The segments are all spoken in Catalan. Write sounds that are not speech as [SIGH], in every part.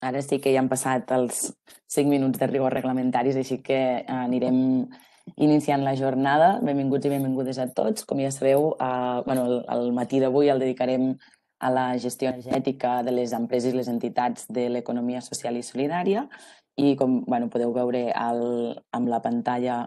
Ara sí que ja han passat els 5 minuts de rigor reglamentaris, així que eh, anirem iniciant la jornada. Benvinguts i benvingudes a tots. Com ja sabeu, eh, bueno, el, el matí d'avui el dedicarem a la gestió energètica de les empreses i les entitats de l'economia social i solidària i com bueno, podeu veure al, amb la pantalla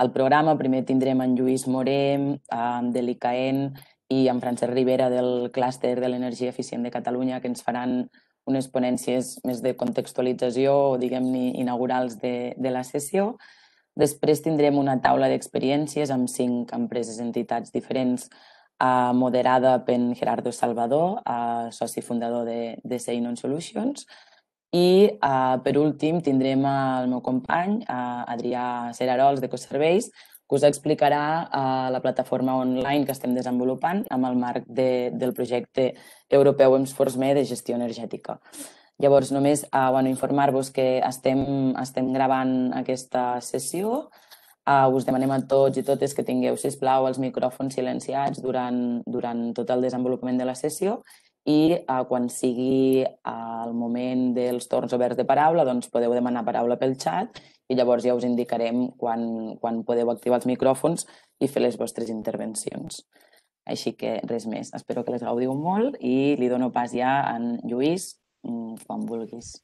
el programa, primer tindrem en Lluís Moré, eh, de l'ICAEN i en Francesc Rivera del clúster de l'energia eficient de Catalunya que ens faran unes ponències més de contextualització o, diguem-ne, inaugurals de, de la sessió. Després tindrem una taula d'experiències amb cinc empreses, entitats diferents, eh, moderada per Gerardo Salvador, eh, soci fundador de, de Seinon Solutions. I, eh, per últim, tindrem el meu company, eh, Adrià Serarols, d'Ecoserveis, que us explicarà eh, la plataforma online que estem desenvolupant amb el marc de, del projecte europeu EMSFORSME de gestió energètica. Llavors, només eh, bueno, informar-vos que estem, estem gravant aquesta sessió. Uh, us demanem a tots i totes que tingueu, si plau, els micròfons silenciats durant, durant tot el desenvolupament de la sessió i uh, quan sigui uh, el moment dels torns oberts de paraula, doncs podeu demanar paraula pel xat i llavors ja us indicarem quan, quan podeu activar els micròfons i fer les vostres intervencions. Així que res més. Espero que les gaudiu molt i li dono pas ja a en Lluís mm, quan vulguis.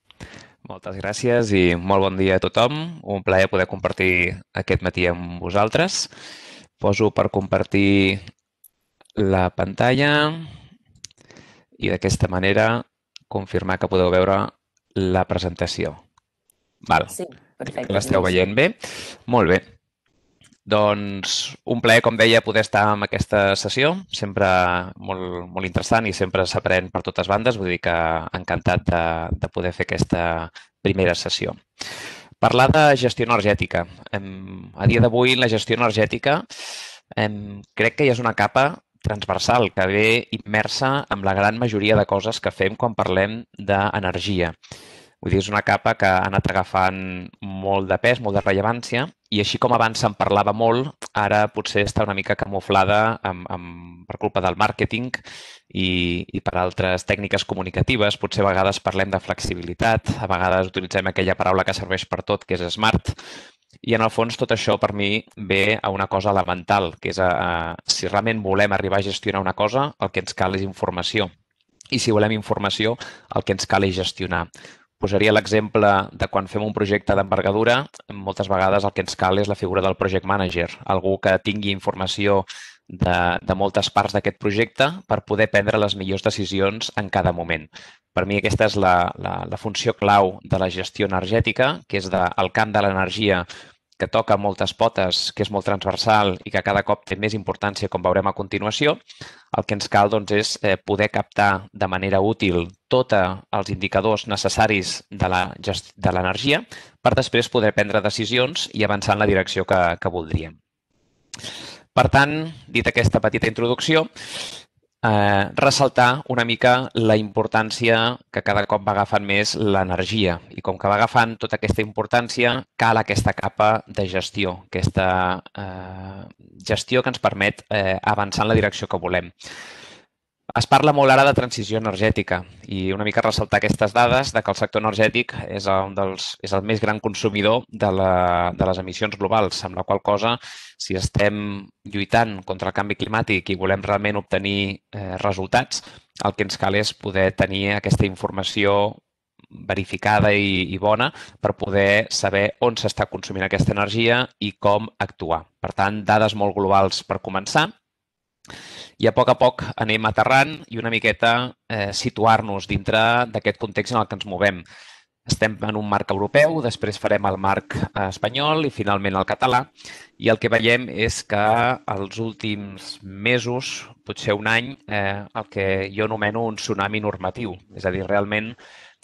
Moltes gràcies i molt bon dia a tothom. Un plaer poder compartir aquest matí amb vosaltres. Poso per compartir la pantalla i d'aquesta manera confirmar que podeu veure la presentació. Val. Sí. Perfecte. L'esteu veient bé? Molt bé. Doncs un plaer, com deia, poder estar en aquesta sessió, sempre molt, molt interessant i sempre s'aprèn per totes bandes, vull dir que encantat de, de poder fer aquesta primera sessió. Parlar de gestió energètica. A dia d'avui, la gestió energètica crec que ja és una capa transversal que ve immersa amb la gran majoria de coses que fem quan parlem d'energia. Vull dir, és una capa que ha anat agafant molt de pes, molt de rellevància, i així com abans se'n parlava molt, ara potser està una mica camuflada amb, amb, per culpa del màrqueting i, i per altres tècniques comunicatives. Potser a vegades parlem de flexibilitat, a vegades utilitzem aquella paraula que serveix per tot, que és smart, i en el fons tot això per mi ve a una cosa elemental, que és a, a, si realment volem arribar a gestionar una cosa, el que ens cal és informació. I si volem informació, el que ens cal és gestionar. Posaria l'exemple de quan fem un projecte d'envergadura, moltes vegades el que ens cal és la figura del project manager, algú que tingui informació de, de moltes parts d'aquest projecte per poder prendre les millors decisions en cada moment. Per mi aquesta és la, la, la funció clau de la gestió energètica, que és del de, camp de l'energia que toca moltes potes, que és molt transversal i que cada cop té més importància, com veurem a continuació, el que ens cal doncs, és eh, poder captar de manera útil tots els indicadors necessaris de l'energia per després poder prendre decisions i avançar en la direcció que, que voldríem. Per tant, dit aquesta petita introducció, eh, ressaltar una mica la importància que cada cop va agafant més l'energia. I com que va agafant tota aquesta importància, cal aquesta capa de gestió, aquesta eh, gestió que ens permet eh, avançar en la direcció que volem. Es parla molt ara de transició energètica i una mica ressaltar aquestes dades de que el sector energètic és, un dels, és el més gran consumidor de, la, de les emissions globals, amb la qual cosa, si estem lluitant contra el canvi climàtic i volem realment obtenir eh, resultats, el que ens cal és poder tenir aquesta informació verificada i, i bona per poder saber on s'està consumint aquesta energia i com actuar. Per tant, dades molt globals per començar i a poc a poc anem aterrant i una miqueta eh, situar-nos dintre d'aquest context en el que ens movem. Estem en un marc europeu, després farem el marc eh, espanyol i finalment el català i el que veiem és que els últims mesos, potser un any, eh, el que jo anomeno un tsunami normatiu. És a dir, realment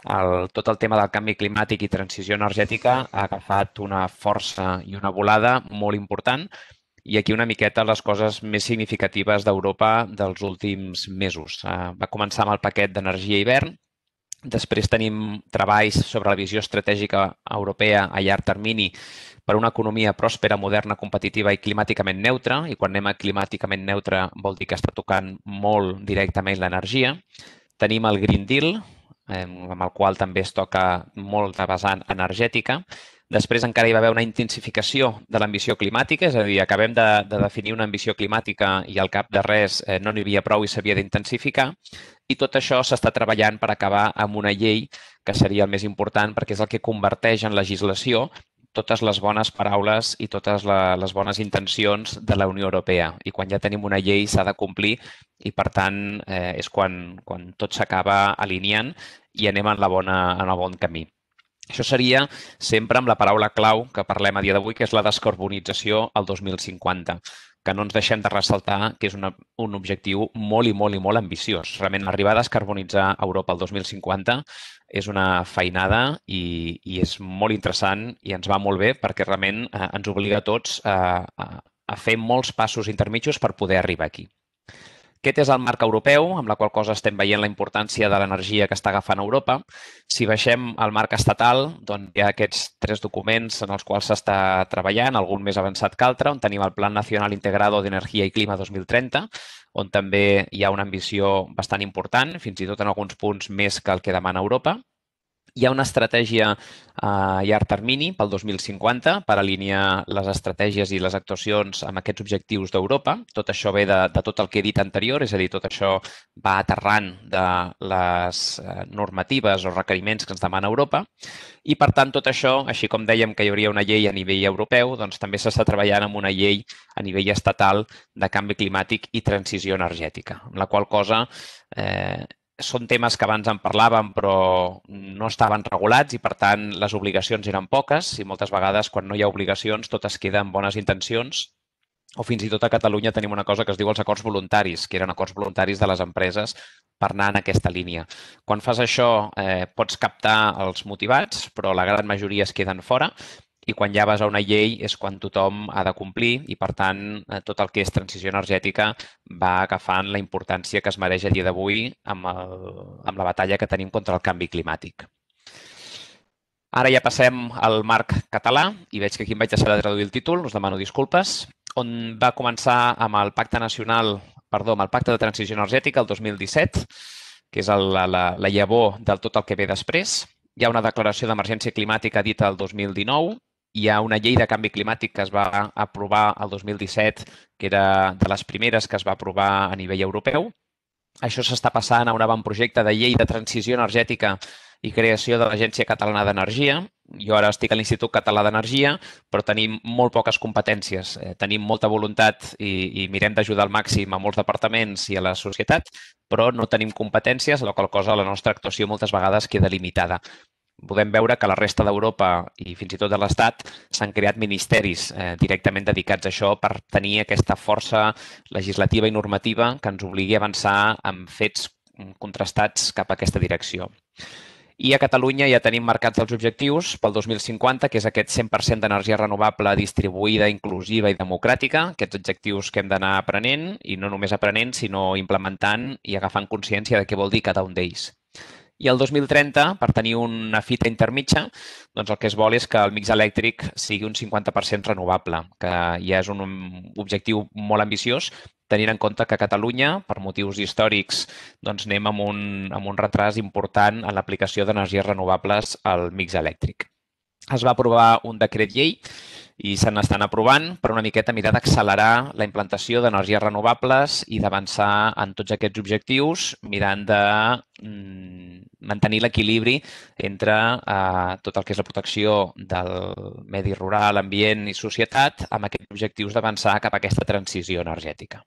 el, tot el tema del canvi climàtic i transició energètica ha agafat una força i una volada molt important i aquí una miqueta les coses més significatives d'Europa dels últims mesos. Uh, va començar amb el paquet d'energia hivern, després tenim treballs sobre la visió estratègica europea a llarg termini per una economia pròspera, moderna, competitiva i climàticament neutra. I quan anem a climàticament neutra vol dir que està tocant molt directament l'energia. Tenim el Green Deal, eh, amb el qual també es toca molt de vessant energètica. Després encara hi va haver una intensificació de l'ambició climàtica, és a dir, acabem de, de definir una ambició climàtica i al cap de res eh, no n'hi havia prou i s'havia d'intensificar. I tot això s'està treballant per acabar amb una llei que seria el més important perquè és el que converteix en legislació totes les bones paraules i totes la, les bones intencions de la Unió Europea. I quan ja tenim una llei s'ha de complir i, per tant, eh, és quan, quan tot s'acaba alineant i anem en, la bona, en el bon camí. Això seria sempre amb la paraula clau que parlem a dia d'avui, que és la descarbonització al 2050 que no ens deixem de ressaltar que és una, un objectiu molt i molt i molt ambiciós. Realment, arribar a descarbonitzar Europa el 2050 és una feinada i, i és molt interessant i ens va molt bé perquè realment eh, ens obliga a tots a, a, a fer molts passos intermitjos per poder arribar aquí. Aquest és el marc europeu, amb la qual cosa estem veient la importància de l'energia que està agafant Europa. Si baixem al marc estatal, doncs hi ha aquests tres documents en els quals s'està treballant, algun més avançat que altre, on tenim el Plan Nacional Integrado d'Energia i Clima 2030, on també hi ha una ambició bastant important, fins i tot en alguns punts més que el que demana Europa. Hi ha una estratègia a llarg termini pel 2050 per alinear les estratègies i les actuacions amb aquests objectius d'Europa. Tot això ve de, de tot el que he dit anterior, és a dir, tot això va aterrant de les eh, normatives o requeriments que ens demana Europa. I, per tant, tot això, així com dèiem que hi hauria una llei a nivell europeu, doncs també s'està treballant amb una llei a nivell estatal de canvi climàtic i transició energètica, amb la qual cosa eh, són temes que abans en parlàvem però no estaven regulats i, per tant, les obligacions eren poques i moltes vegades quan no hi ha obligacions tot es queda amb bones intencions o fins i tot a Catalunya tenim una cosa que es diu els acords voluntaris, que eren acords voluntaris de les empreses per anar en aquesta línia. Quan fas això, eh, pots captar els motivats, però la gran majoria es queden fora i quan ja vas a una llei és quan tothom ha de complir i, per tant, eh, tot el que és transició energètica va agafant la importància que es mereix a dia d'avui amb, el, amb la batalla que tenim contra el canvi climàtic. Ara ja passem al marc català i veig que aquí em vaig deixar de traduir el títol, us demano disculpes, on va començar amb el Pacte Nacional, perdó, amb el Pacte de Transició Energètica el 2017, que és el, la, la, la llavor del tot el que ve després. Hi ha una declaració d'emergència climàtica dita el 2019 hi ha una llei de canvi climàtic que es va aprovar el 2017, que era de les primeres que es va aprovar a nivell europeu. Això s'està passant a un avantprojecte de llei de transició energètica i creació de l'Agència Catalana d'Energia. Jo ara estic a l'Institut Català d'Energia, però tenim molt poques competències. Eh, tenim molta voluntat i, i mirem d'ajudar al màxim a molts departaments i a la societat, però no tenim competències, la qual cosa la nostra actuació moltes vegades queda limitada podem veure que la resta d'Europa i fins i tot de l'Estat s'han creat ministeris eh, directament dedicats a això per tenir aquesta força legislativa i normativa que ens obligui a avançar amb fets contrastats cap a aquesta direcció. I a Catalunya ja tenim marcats els objectius pel 2050, que és aquest 100% d'energia renovable distribuïda, inclusiva i democràtica, aquests objectius que hem d'anar aprenent, i no només aprenent, sinó implementant i agafant consciència de què vol dir cada un d'ells. I el 2030, per tenir una fita intermitja, doncs el que es vol és que el mix elèctric sigui un 50% renovable, que ja és un objectiu molt ambiciós, tenint en compte que Catalunya, per motius històrics, doncs anem amb un, amb un retras important en l'aplicació d'energies renovables al mix elèctric. Es va aprovar un decret llei i se n'estan aprovant per una miqueta mirar d'accelerar la implantació d'energies renovables i d'avançar en tots aquests objectius mirant de mm, mantenir l'equilibri entre eh, tot el que és la protecció del medi rural, ambient i societat amb aquests objectius d'avançar cap a aquesta transició energètica.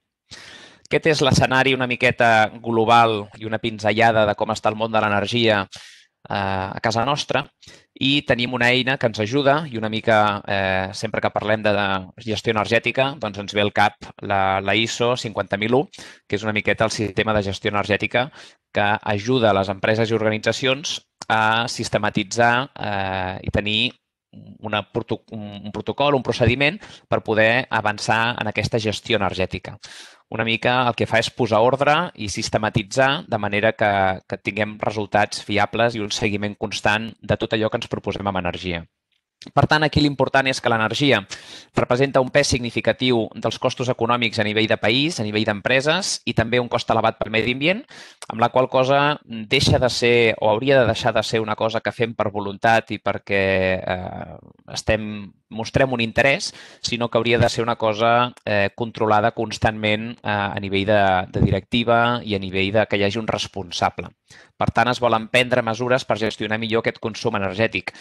Aquest és l'escenari una miqueta global i una pinzellada de com està el món de l'energia a casa nostra i tenim una eina que ens ajuda i una mica, eh, sempre que parlem de gestió energètica, doncs ens ve al cap la, la ISO 50001, que és una miqueta el sistema de gestió energètica que ajuda les empreses i organitzacions a sistematitzar eh, i tenir una, un protocol, un procediment per poder avançar en aquesta gestió energètica una mica el que fa és posar ordre i sistematitzar de manera que, que tinguem resultats fiables i un seguiment constant de tot allò que ens proposem amb energia. Per tant, aquí l'important és que l'energia representa un pes significatiu dels costos econòmics a nivell de país, a nivell d'empreses i també un cost elevat pel medi ambient, amb la qual cosa deixa de ser o hauria de deixar de ser una cosa que fem per voluntat i perquè eh, estem, mostrem un interès, sinó que hauria de ser una cosa eh, controlada constantment eh, a nivell de, de directiva i a nivell de que hi hagi un responsable. Per tant, es volen prendre mesures per gestionar millor aquest consum energètic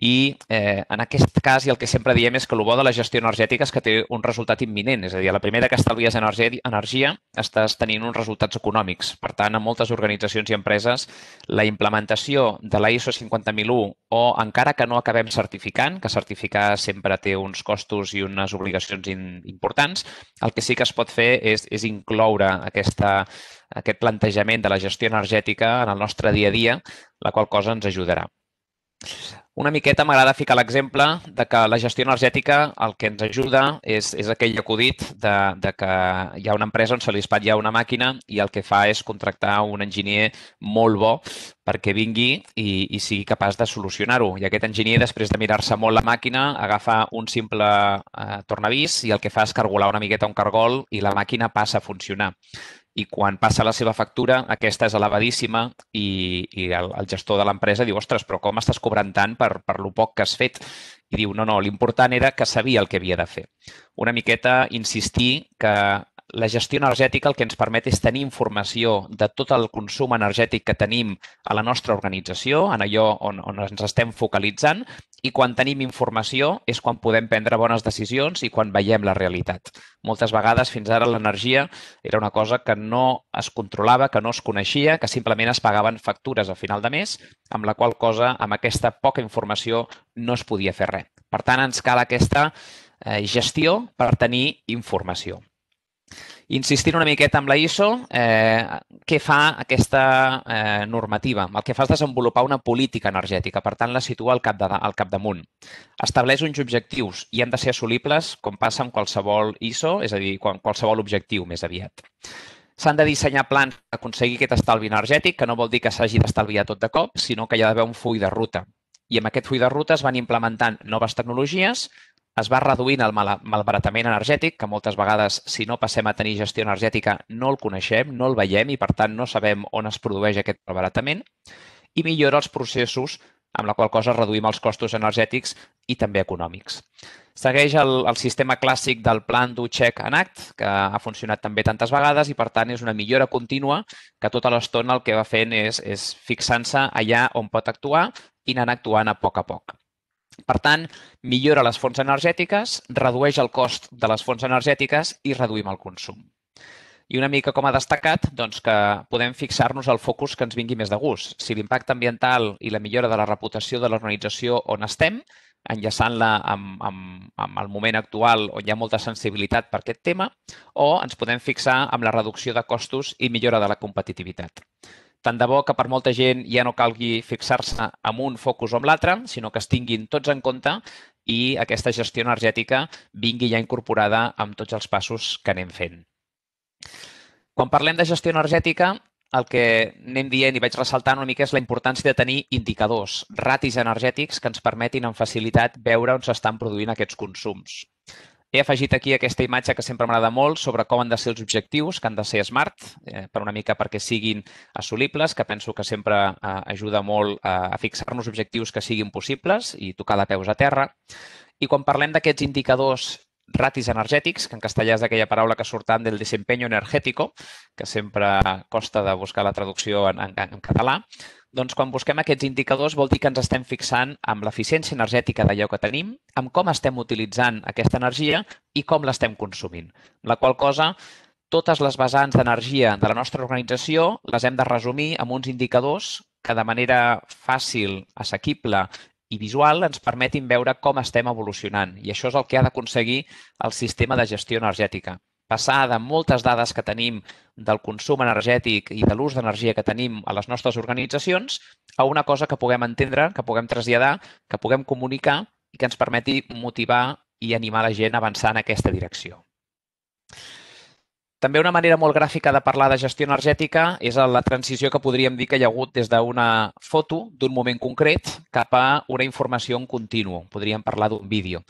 i eh, en aquest cas, i el que sempre diem és que el bo de la gestió energètica és que té un resultat imminent. És a dir, a la primera que estalvies energia, estàs tenint uns resultats econòmics. Per tant, en moltes organitzacions i empreses, la implementació de la ISO 50001 o encara que no acabem certificant, que certificar sempre té uns costos i unes obligacions importants, el que sí que es pot fer és, és incloure aquesta, aquest plantejament de la gestió energètica en el nostre dia a dia, la qual cosa ens ajudarà. Una miqueta m'agrada ficar l'exemple de que la gestió energètica el que ens ajuda és, és aquell acudit de, de que hi ha una empresa on se li espatlla una màquina i el que fa és contractar un enginyer molt bo perquè vingui i, i sigui capaç de solucionar-ho. I aquest enginyer, després de mirar-se molt la màquina, agafa un simple eh, tornavís i el que fa és cargolar una miqueta un cargol i la màquina passa a funcionar i quan passa la seva factura, aquesta és elevadíssima i, i el, el gestor de l'empresa diu, ostres, però com estàs cobrant tant per, per lo poc que has fet? I diu, no, no, l'important era que sabia el que havia de fer. Una miqueta insistir que la gestió energètica el que ens permet és tenir informació de tot el consum energètic que tenim a la nostra organització, en allò on, on ens estem focalitzant, i quan tenim informació és quan podem prendre bones decisions i quan veiem la realitat. Moltes vegades, fins ara, l'energia era una cosa que no es controlava, que no es coneixia, que simplement es pagaven factures a final de mes, amb la qual cosa, amb aquesta poca informació, no es podia fer res. Per tant, ens cal aquesta eh, gestió per tenir informació. Insistint una miqueta amb la ISO, eh, què fa aquesta eh, normativa? El que fa és desenvolupar una política energètica, per tant, la situa al, cap de, al capdamunt. Estableix uns objectius i han de ser assolibles com passa amb qualsevol ISO, és a dir, qualsevol objectiu més aviat. S'han de dissenyar plans per aconseguir aquest estalvi energètic, que no vol dir que s'hagi d'estalviar tot de cop, sinó que hi ha d'haver un full de ruta. I amb aquest full de ruta es van implementant noves tecnologies, es va reduint el mal malbaratament energètic, que moltes vegades, si no passem a tenir gestió energètica, no el coneixem, no el veiem i, per tant, no sabem on es produeix aquest malbaratament, i millora els processos, amb la qual cosa reduïm els costos energètics i també econòmics. Segueix el, el sistema clàssic del Plan do Check and Act, que ha funcionat també tantes vegades i, per tant, és una millora contínua que tota l'estona el que va fent és, és fixant-se allà on pot actuar i anant actuant a poc a poc. Per tant, millora les fonts energètiques, redueix el cost de les fonts energètiques i reduïm el consum. I una mica com a destacat, doncs que podem fixar-nos el focus que ens vingui més de gust. Si l'impacte ambiental i la millora de la reputació de l'organització on estem, enllaçant-la amb, amb, amb el moment actual on hi ha molta sensibilitat per aquest tema, o ens podem fixar amb la reducció de costos i millora de la competitivitat. Tant de bo que per molta gent ja no calgui fixar-se amb un focus o amb l'altre, sinó que es tinguin tots en compte i aquesta gestió energètica vingui ja incorporada amb tots els passos que anem fent. Quan parlem de gestió energètica, el que anem dient i vaig ressaltar una mica és la importància de tenir indicadors, ratis energètics que ens permetin amb facilitat veure on s'estan produint aquests consums. He afegit aquí aquesta imatge que sempre m'agrada molt sobre com han de ser els objectius, que han de ser smart, eh, per una mica perquè siguin assolibles, que penso que sempre eh, ajuda molt a, a fixar-nos objectius que siguin possibles i tocar de peus a terra. I quan parlem d'aquests indicadors ratis energètics, que en castellà és aquella paraula que surten del desempeño energético, que sempre costa de buscar la traducció en, en, en català, doncs quan busquem aquests indicadors vol dir que ens estem fixant amb l'eficiència energètica d'allò que tenim, amb com estem utilitzant aquesta energia i com l'estem consumint. La qual cosa, totes les vessants d'energia de la nostra organització les hem de resumir amb uns indicadors que de manera fàcil, assequible i visual ens permetin veure com estem evolucionant. I això és el que ha d'aconseguir el sistema de gestió energètica. Passar de moltes dades que tenim del consum energètic i de l'ús d'energia que tenim a les nostres organitzacions a una cosa que puguem entendre, que puguem traslladar, que puguem comunicar i que ens permeti motivar i animar la gent a avançar en aquesta direcció. També una manera molt gràfica de parlar de gestió energètica és la transició que podríem dir que hi ha hagut des d'una foto d'un moment concret cap a una informació en continu. Podríem parlar d'un vídeo.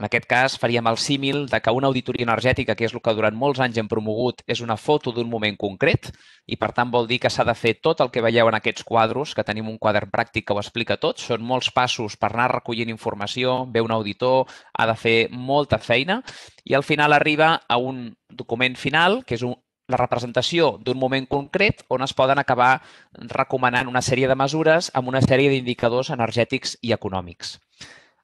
En aquest cas, faríem el símil de que una auditoria energètica, que és el que durant molts anys hem promogut, és una foto d'un moment concret i, per tant, vol dir que s'ha de fer tot el que veieu en aquests quadros, que tenim un quadern pràctic que ho explica tot. Són molts passos per anar recollint informació, ve un auditor, ha de fer molta feina i al final arriba a un document final, que és un, la representació d'un moment concret on es poden acabar recomanant una sèrie de mesures amb una sèrie d'indicadors energètics i econòmics.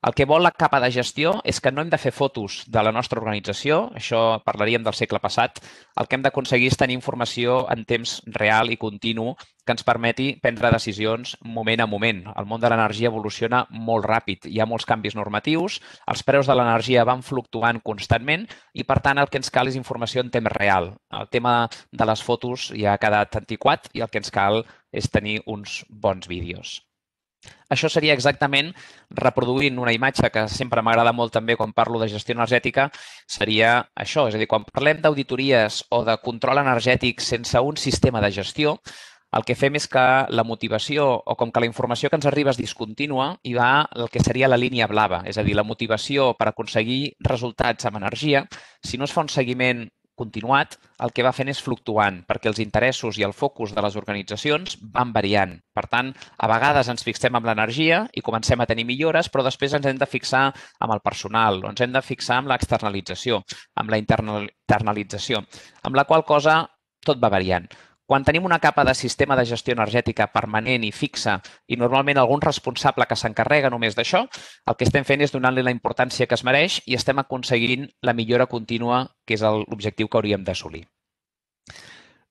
El que vol la capa de gestió és que no hem de fer fotos de la nostra organització, això parlaríem del segle passat. El que hem d'aconseguir és tenir informació en temps real i continu que ens permeti prendre decisions moment a moment. El món de l'energia evoluciona molt ràpid, hi ha molts canvis normatius, els preus de l'energia van fluctuant constantment i, per tant, el que ens cal és informació en temps real. El tema de les fotos ja ha quedat antiquat i el que ens cal és tenir uns bons vídeos. Això seria exactament reproduint una imatge que sempre m'agrada molt també quan parlo de gestió energètica, seria això. És a dir, quan parlem d'auditories o de control energètic sense un sistema de gestió, el que fem és que la motivació o com que la informació que ens arriba és discontínua i va el que seria la línia blava, és a dir, la motivació per aconseguir resultats amb energia, si no es fa un seguiment continuat, el que va fent és fluctuant, perquè els interessos i el focus de les organitzacions van variant. Per tant, a vegades ens fixem amb l'energia i comencem a tenir millores, però després ens hem de fixar amb el personal, o ens hem de fixar amb l'externalització, amb la internalització, amb la qual cosa tot va variant. Quan tenim una capa de sistema de gestió energètica permanent i fixa i normalment algun responsable que s'encarrega només d'això, el que estem fent és donar-li la importància que es mereix i estem aconseguint la millora contínua, que és l'objectiu que hauríem d'assolir.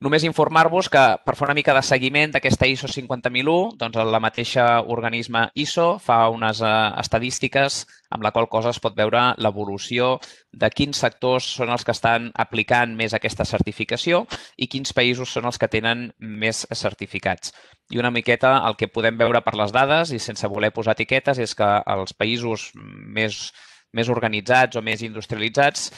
Només informar-vos que per fer una mica de seguiment d'aquesta ISO 50001, doncs la mateixa organisme ISO fa unes eh, estadístiques amb la qual cosa es pot veure l'evolució de quins sectors són els que estan aplicant més aquesta certificació i quins països són els que tenen més certificats. I una miqueta el que podem veure per les dades i sense voler posar etiquetes és que els països més, més organitzats o més industrialitzats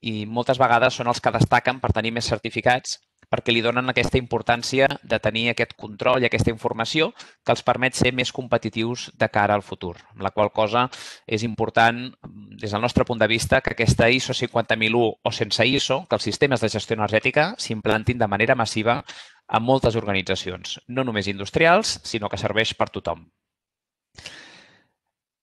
i moltes vegades són els que destaquen per tenir més certificats perquè li donen aquesta importància de tenir aquest control i aquesta informació que els permet ser més competitius de cara al futur. Amb la qual cosa és important, des del nostre punt de vista, que aquesta ISO 50001 o sense ISO, que els sistemes de gestió energètica s'implantin de manera massiva a moltes organitzacions, no només industrials, sinó que serveix per tothom.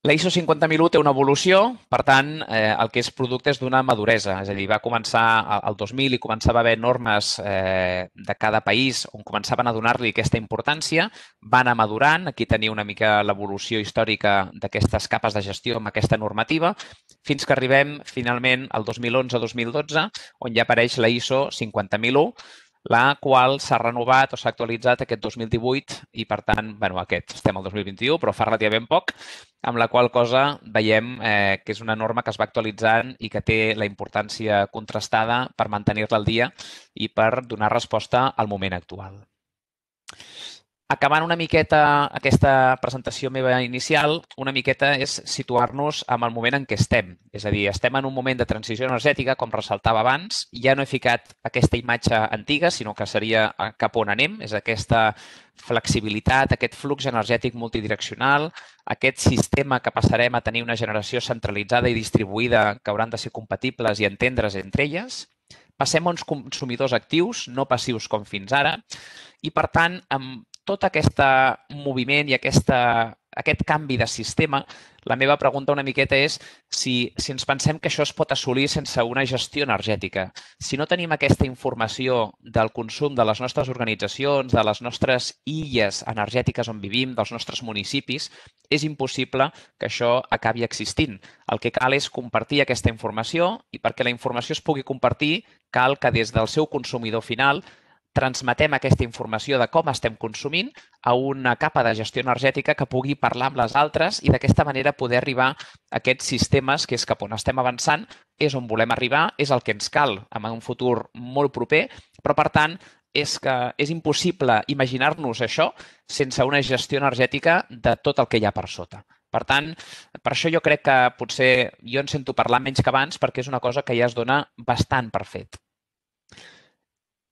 La ISO 50001 té una evolució, per tant, eh, el que és producte és d'una maduresa. És a dir, va començar al 2000 i començava a haver normes eh, de cada país on començaven a donar-li aquesta importància, van anar madurant, aquí tenia una mica l'evolució històrica d'aquestes capes de gestió amb aquesta normativa, fins que arribem finalment al 2011-2012, on ja apareix la ISO 50001, la qual s'ha renovat o s'ha actualitzat aquest 2018 i, per tant, bueno, aquest estem al 2021, però fa relativament poc, amb la qual cosa veiem eh, que és una norma que es va actualitzant i que té la importància contrastada per mantenir-la al dia i per donar resposta al moment actual. Acabant una miqueta aquesta presentació meva inicial, una miqueta és situar-nos en el moment en què estem. És a dir, estem en un moment de transició energètica, com ressaltava abans. Ja no he ficat aquesta imatge antiga, sinó que seria cap on anem. És aquesta flexibilitat, aquest flux energètic multidireccional, aquest sistema que passarem a tenir una generació centralitzada i distribuïda que hauran de ser compatibles i entendre's entre elles. Passem a uns consumidors actius, no passius com fins ara, i, per tant, amb tot aquest moviment i aquesta, aquest canvi de sistema, la meva pregunta una miqueta és si, si ens pensem que això es pot assolir sense una gestió energètica. Si no tenim aquesta informació del consum de les nostres organitzacions, de les nostres illes energètiques on vivim, dels nostres municipis, és impossible que això acabi existint. El que cal és compartir aquesta informació i perquè la informació es pugui compartir cal que des del seu consumidor final transmetem aquesta informació de com estem consumint a una capa de gestió energètica que pugui parlar amb les altres i d'aquesta manera poder arribar a aquests sistemes que és cap on estem avançant, és on volem arribar, és el que ens cal en un futur molt proper, però per tant és que és impossible imaginar-nos això sense una gestió energètica de tot el que hi ha per sota. Per tant, per això jo crec que potser jo en sento parlar menys que abans perquè és una cosa que ja es dona bastant per fet.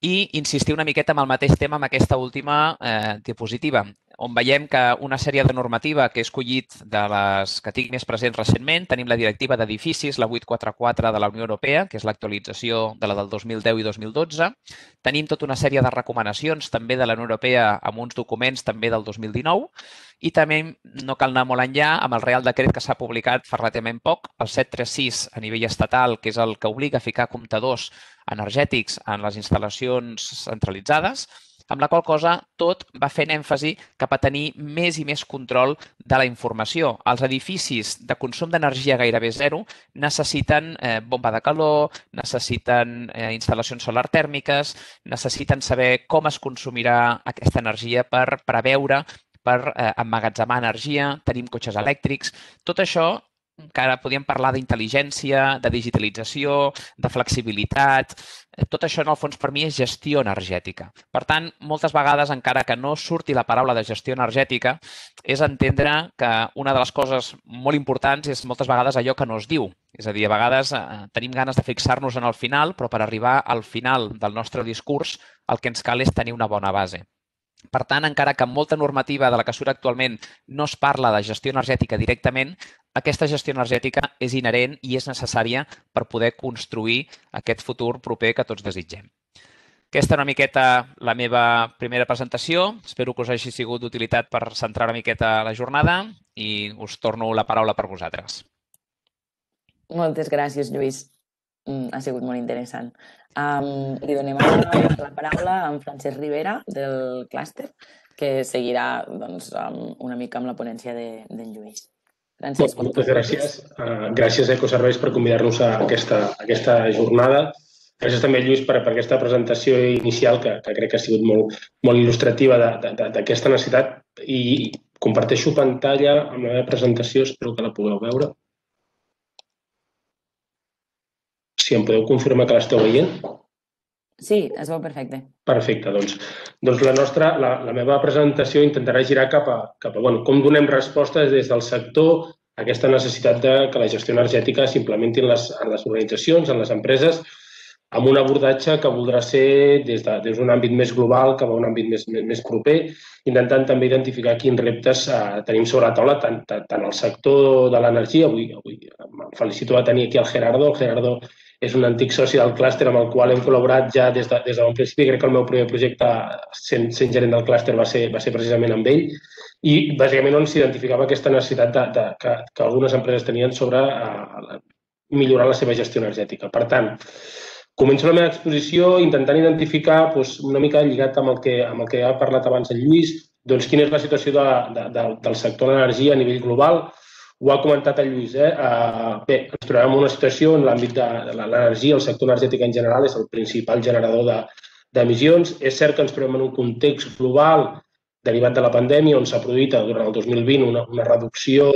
I insistir una miqueta amb el mateix tema amb aquesta última eh, diapositiva, on veiem que una sèrie de normativa que he escollit de les que tinc més presents recentment, tenim la directiva d'edificis, la 844 de la Unió Europea, que és l'actualització de la del 2010 i 2012. Tenim tota una sèrie de recomanacions també de la Unió Europea amb uns documents també del 2019 i també no cal anar molt enllà amb el Real Decret que s'ha publicat fa relativament poc, el 736 a nivell estatal, que és el que obliga a ficar comptadors energètics en les instal·lacions centralitzades, amb la qual cosa tot va fent èmfasi cap a tenir més i més control de la informació. Els edificis de consum d'energia gairebé zero necessiten eh, bomba de calor, necessiten eh, instal·lacions solar tèrmiques, necessiten saber com es consumirà aquesta energia per preveure per eh, emmagatzemar energia, tenim cotxes elèctrics. Tot això encara podríem parlar d'intel·ligència, de digitalització, de flexibilitat. Eh, tot això, en el fons, per mi és gestió energètica. Per tant, moltes vegades, encara que no surti la paraula de gestió energètica, és entendre que una de les coses molt importants és moltes vegades allò que no es diu. És a dir, a vegades eh, tenim ganes de fixar-nos en el final, però per arribar al final del nostre discurs el que ens cal és tenir una bona base. Per tant, encara que molta normativa de la que surt actualment no es parla de gestió energètica directament, aquesta gestió energètica és inherent i és necessària per poder construir aquest futur proper que tots desitgem. Aquesta és una miqueta la meva primera presentació. Espero que us hagi sigut d'utilitat per centrar una miqueta la jornada i us torno la paraula per vosaltres. Moltes gràcies, Lluís. Mm, ha sigut molt interessant. Um, li donem la paraula a en Francesc Rivera del clúster, que seguirà doncs, una mica amb la ponència d'en de, Lluís. Francesc, Moltes gràcies. Uh, gràcies a Ecoserveis per convidar-nos a aquesta, a aquesta jornada. Gràcies també, Lluís, per, per aquesta presentació inicial que, que crec que ha sigut molt, molt il·lustrativa d'aquesta necessitat i comparteixo pantalla amb la meva presentació, espero que la pugueu veure. Si em podeu confirmar que l'esteu veient. Sí, es veu perfecte. Perfecte, doncs, doncs la, nostra, la, la meva presentació intentarà girar cap a, cap a bueno, com donem respostes des del sector a aquesta necessitat de que la gestió energètica s'implementi en, les, en les organitzacions, en les empreses, amb un abordatge que voldrà ser des d'un de, des àmbit més global cap a un àmbit més, més, més proper, intentant també identificar quins reptes eh, tenim sobre la taula, tant, tant, tant el sector de l'energia, avui, avui em felicito de tenir aquí el Gerardo, el Gerardo és un antic soci del clúster amb el qual hem col·laborat ja des de, des de bon principi. Crec que el meu primer projecte sent, sent gerent del clúster va ser, va ser precisament amb ell i bàsicament on s'identificava aquesta necessitat de, de, que, que algunes empreses tenien sobre uh, millorar la seva gestió energètica. Per tant, començo la meva exposició intentant identificar doncs, una mica lligat amb el, que, amb el que ha parlat abans el Lluís, doncs, quina és la situació de, de, de, del sector de l'energia a nivell global, ho ha comentat el Lluís. Eh? Uh, bé, ens trobem en una situació en l'àmbit de, de l'energia, el sector energètic en general és el principal generador d'emissions. De, és cert que ens trobem en un context global derivat de la pandèmia on s'ha produït durant el 2020 una, una reducció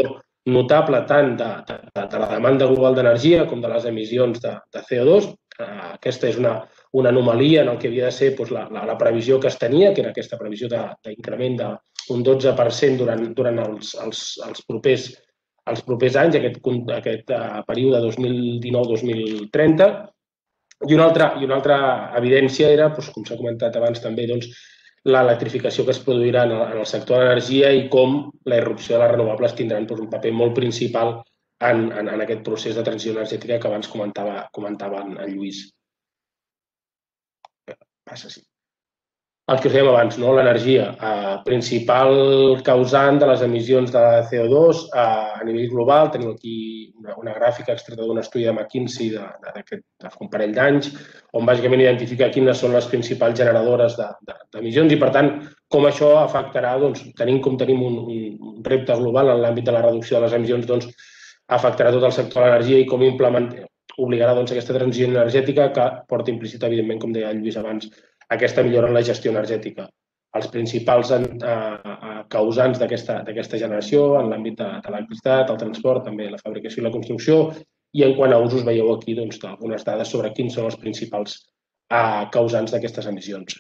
notable tant de, de, de la demanda global d'energia com de les emissions de, de CO2. Uh, aquesta és una, una anomalia en el que havia de ser doncs, la, la, la previsió que es tenia, que era aquesta previsió d'increment d'un 12% durant, durant els, els, els propers els propers anys, aquest, aquest uh, període 2019-2030. I una, altra, I una altra evidència era, doncs, com s'ha comentat abans també, doncs, l'electrificació que es produirà en el, en el sector de l'energia i com la irrupció de les renovables tindran doncs, un paper molt principal en, en, en aquest procés de transició energètica que abans comentava, comentava en, en Lluís. Passa, sí el que us dèiem abans, no? l'energia, eh, principal causant de les emissions de CO2 eh, a nivell global. Tenim aquí una, una gràfica extreta d'un estudi de McKinsey de, un parell d'anys, on bàsicament identifica quines són les principals generadores d'emissions de, de, i, per tant, com això afectarà, doncs, tenim com tenim un, un repte global en l'àmbit de la reducció de les emissions, doncs, afectarà tot el sector de l'energia i com implementar, obligarà doncs, aquesta transició energètica que porta implícita, evidentment, com deia Lluís abans, aquesta millora en la gestió energètica. Els principals en, eh, eh, causants d'aquesta generació en l'àmbit de, de l'electricitat, el transport, també la fabricació i la construcció, i en quant a usos veieu aquí doncs, algunes dades sobre quins són els principals eh, causants d'aquestes emissions.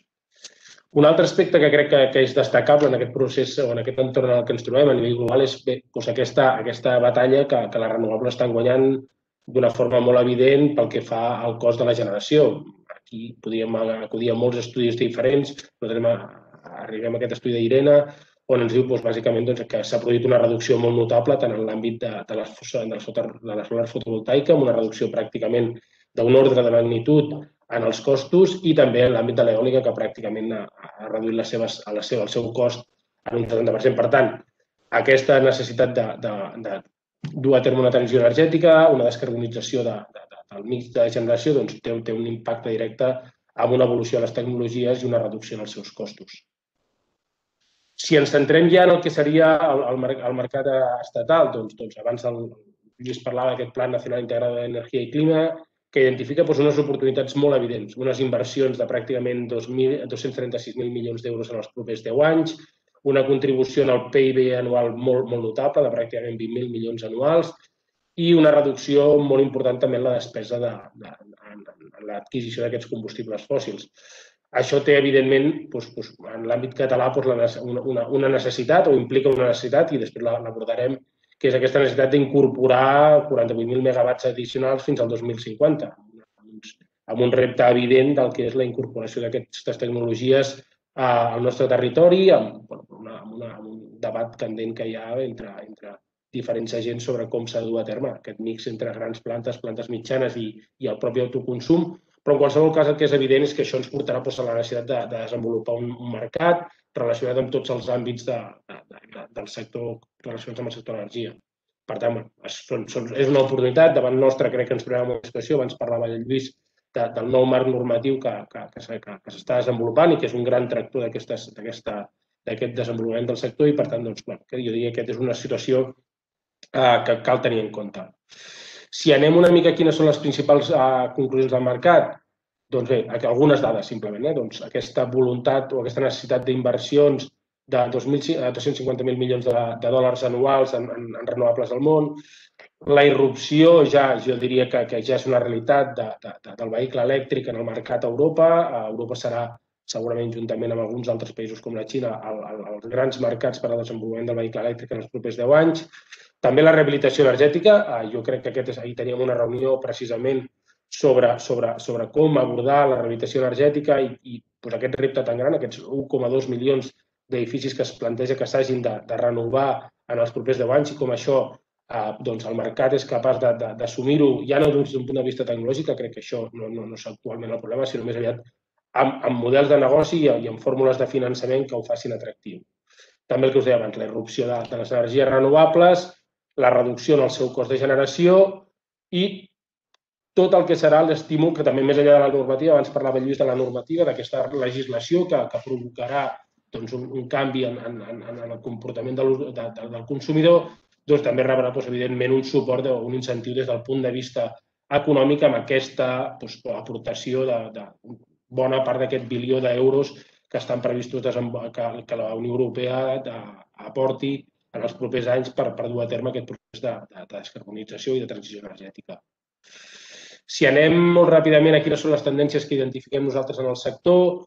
Un altre aspecte que crec que, que és destacable en aquest procés o en aquest entorn en que ens trobem a nivell global és bé, doncs aquesta, aquesta batalla que, que les renovables estan guanyant d'una forma molt evident pel que fa al cost de la generació aquí podríem acudir a molts estudis diferents, nosaltres arribem a aquest estudi d'Irena, on ens diu doncs, bàsicament doncs, que s'ha produït una reducció molt notable tant en l'àmbit de, de, les, de, de la solar fotovoltaica, amb una reducció pràcticament d'un ordre de magnitud en els costos i també en l'àmbit de l'eòlica, que pràcticament ha, ha reduït les seves, la seva, el seu cost en un 30%. Per tant, aquesta necessitat de, de, de dur a terme una transició energètica, una descarbonització de, de, del mix de generació, doncs té, té un impacte directe amb una evolució de les tecnologies i una reducció en els seus costos. Si ens centrem ja en el que seria el, el, el mercat estatal, doncs, doncs abans el Lluís parlava d'aquest Pla Nacional Integrat d'Energia i Clima, que identifica doncs, unes oportunitats molt evidents, unes inversions de pràcticament 236.000 milions d'euros en els propers 10 anys, una contribució en el PIB anual molt, molt notable, de pràcticament 20.000 milions anuals, i una reducció molt important també en la despesa de, de, en, en l'adquisició d'aquests combustibles fòssils. Això té, evidentment, doncs, doncs, en l'àmbit català doncs, una, una necessitat o implica una necessitat i després l'abordarem, que és aquesta necessitat d'incorporar 48.000 megawatts addicionals fins al 2050, amb un repte evident del que és la incorporació d'aquestes tecnologies al nostre territori, amb, bueno, una, amb, una, amb un debat candent que hi ha entre, entre diferents agents sobre com s'ha de dur a terme aquest mix entre grans plantes, plantes mitjanes i, i el propi autoconsum, però en qualsevol cas el que és evident és que això ens portarà doncs, a la necessitat de, de desenvolupar un, un mercat relacionat amb tots els àmbits de, de, de, del sector relacionats amb el sector de l'energia. Per tant, són, són, és una oportunitat. Davant nostra crec que ens trobem en una situació, abans parlava el Lluís, de, del nou marc normatiu que, que, que, que, que s'està desenvolupant i que és un gran tractor d'aquest desenvolupament del sector i, per tant, doncs, bueno, jo diria que aquesta és una situació eh, que cal tenir en compte. Si anem una mica a quines són les principals uh, conclusions del mercat, doncs bé, algunes dades simplement. Eh? Doncs aquesta voluntat o aquesta necessitat d'inversions de 250.000 milions de, de dòlars anuals en, en, en renovables al món. La irrupció ja, jo diria que, que ja és una realitat de, de, de, del vehicle elèctric en el mercat a Europa. A Europa serà segurament juntament amb alguns altres països com la Xina, el, el, els grans mercats per al desenvolupament del vehicle elèctric en els propers 10 anys. També la rehabilitació energètica, eh, jo crec que aquest és, ahir teníem una reunió precisament sobre, sobre, sobre com abordar la rehabilitació energètica i, i doncs aquest repte tan gran, aquests 1,2 milions d'edificis que es planteja que s'hagin de, de renovar en els propers 10 anys i com això eh, doncs el mercat és capaç d'assumir-ho, ja no d'un punt de vista tecnològic, crec que això no, no, no és actualment el problema, sinó més aviat amb, amb models de negoci i, i amb fórmules de finançament que ho facin atractiu. També el que us deia abans, la irrupció de, de les energies renovables, la reducció en el seu cost de generació i tot el que serà l'estímul, que també més enllà de la normativa, abans parlava Lluís de la normativa, d'aquesta legislació que, que provocarà doncs, un, un canvi en, en, en, en el comportament de, de, de, del consumidor, doncs també rebrà doncs, evidentment un suport o un incentiu des del punt de vista econòmic amb aquesta doncs, aportació de, de bona part d'aquest bilió d'euros que estan previstos que, que la Unió Europea aporti en els propers anys per, per dur a terme aquest procés de, de, de descarbonització i de transició energètica. Si anem molt ràpidament a quines són les tendències que identifiquem nosaltres en el sector,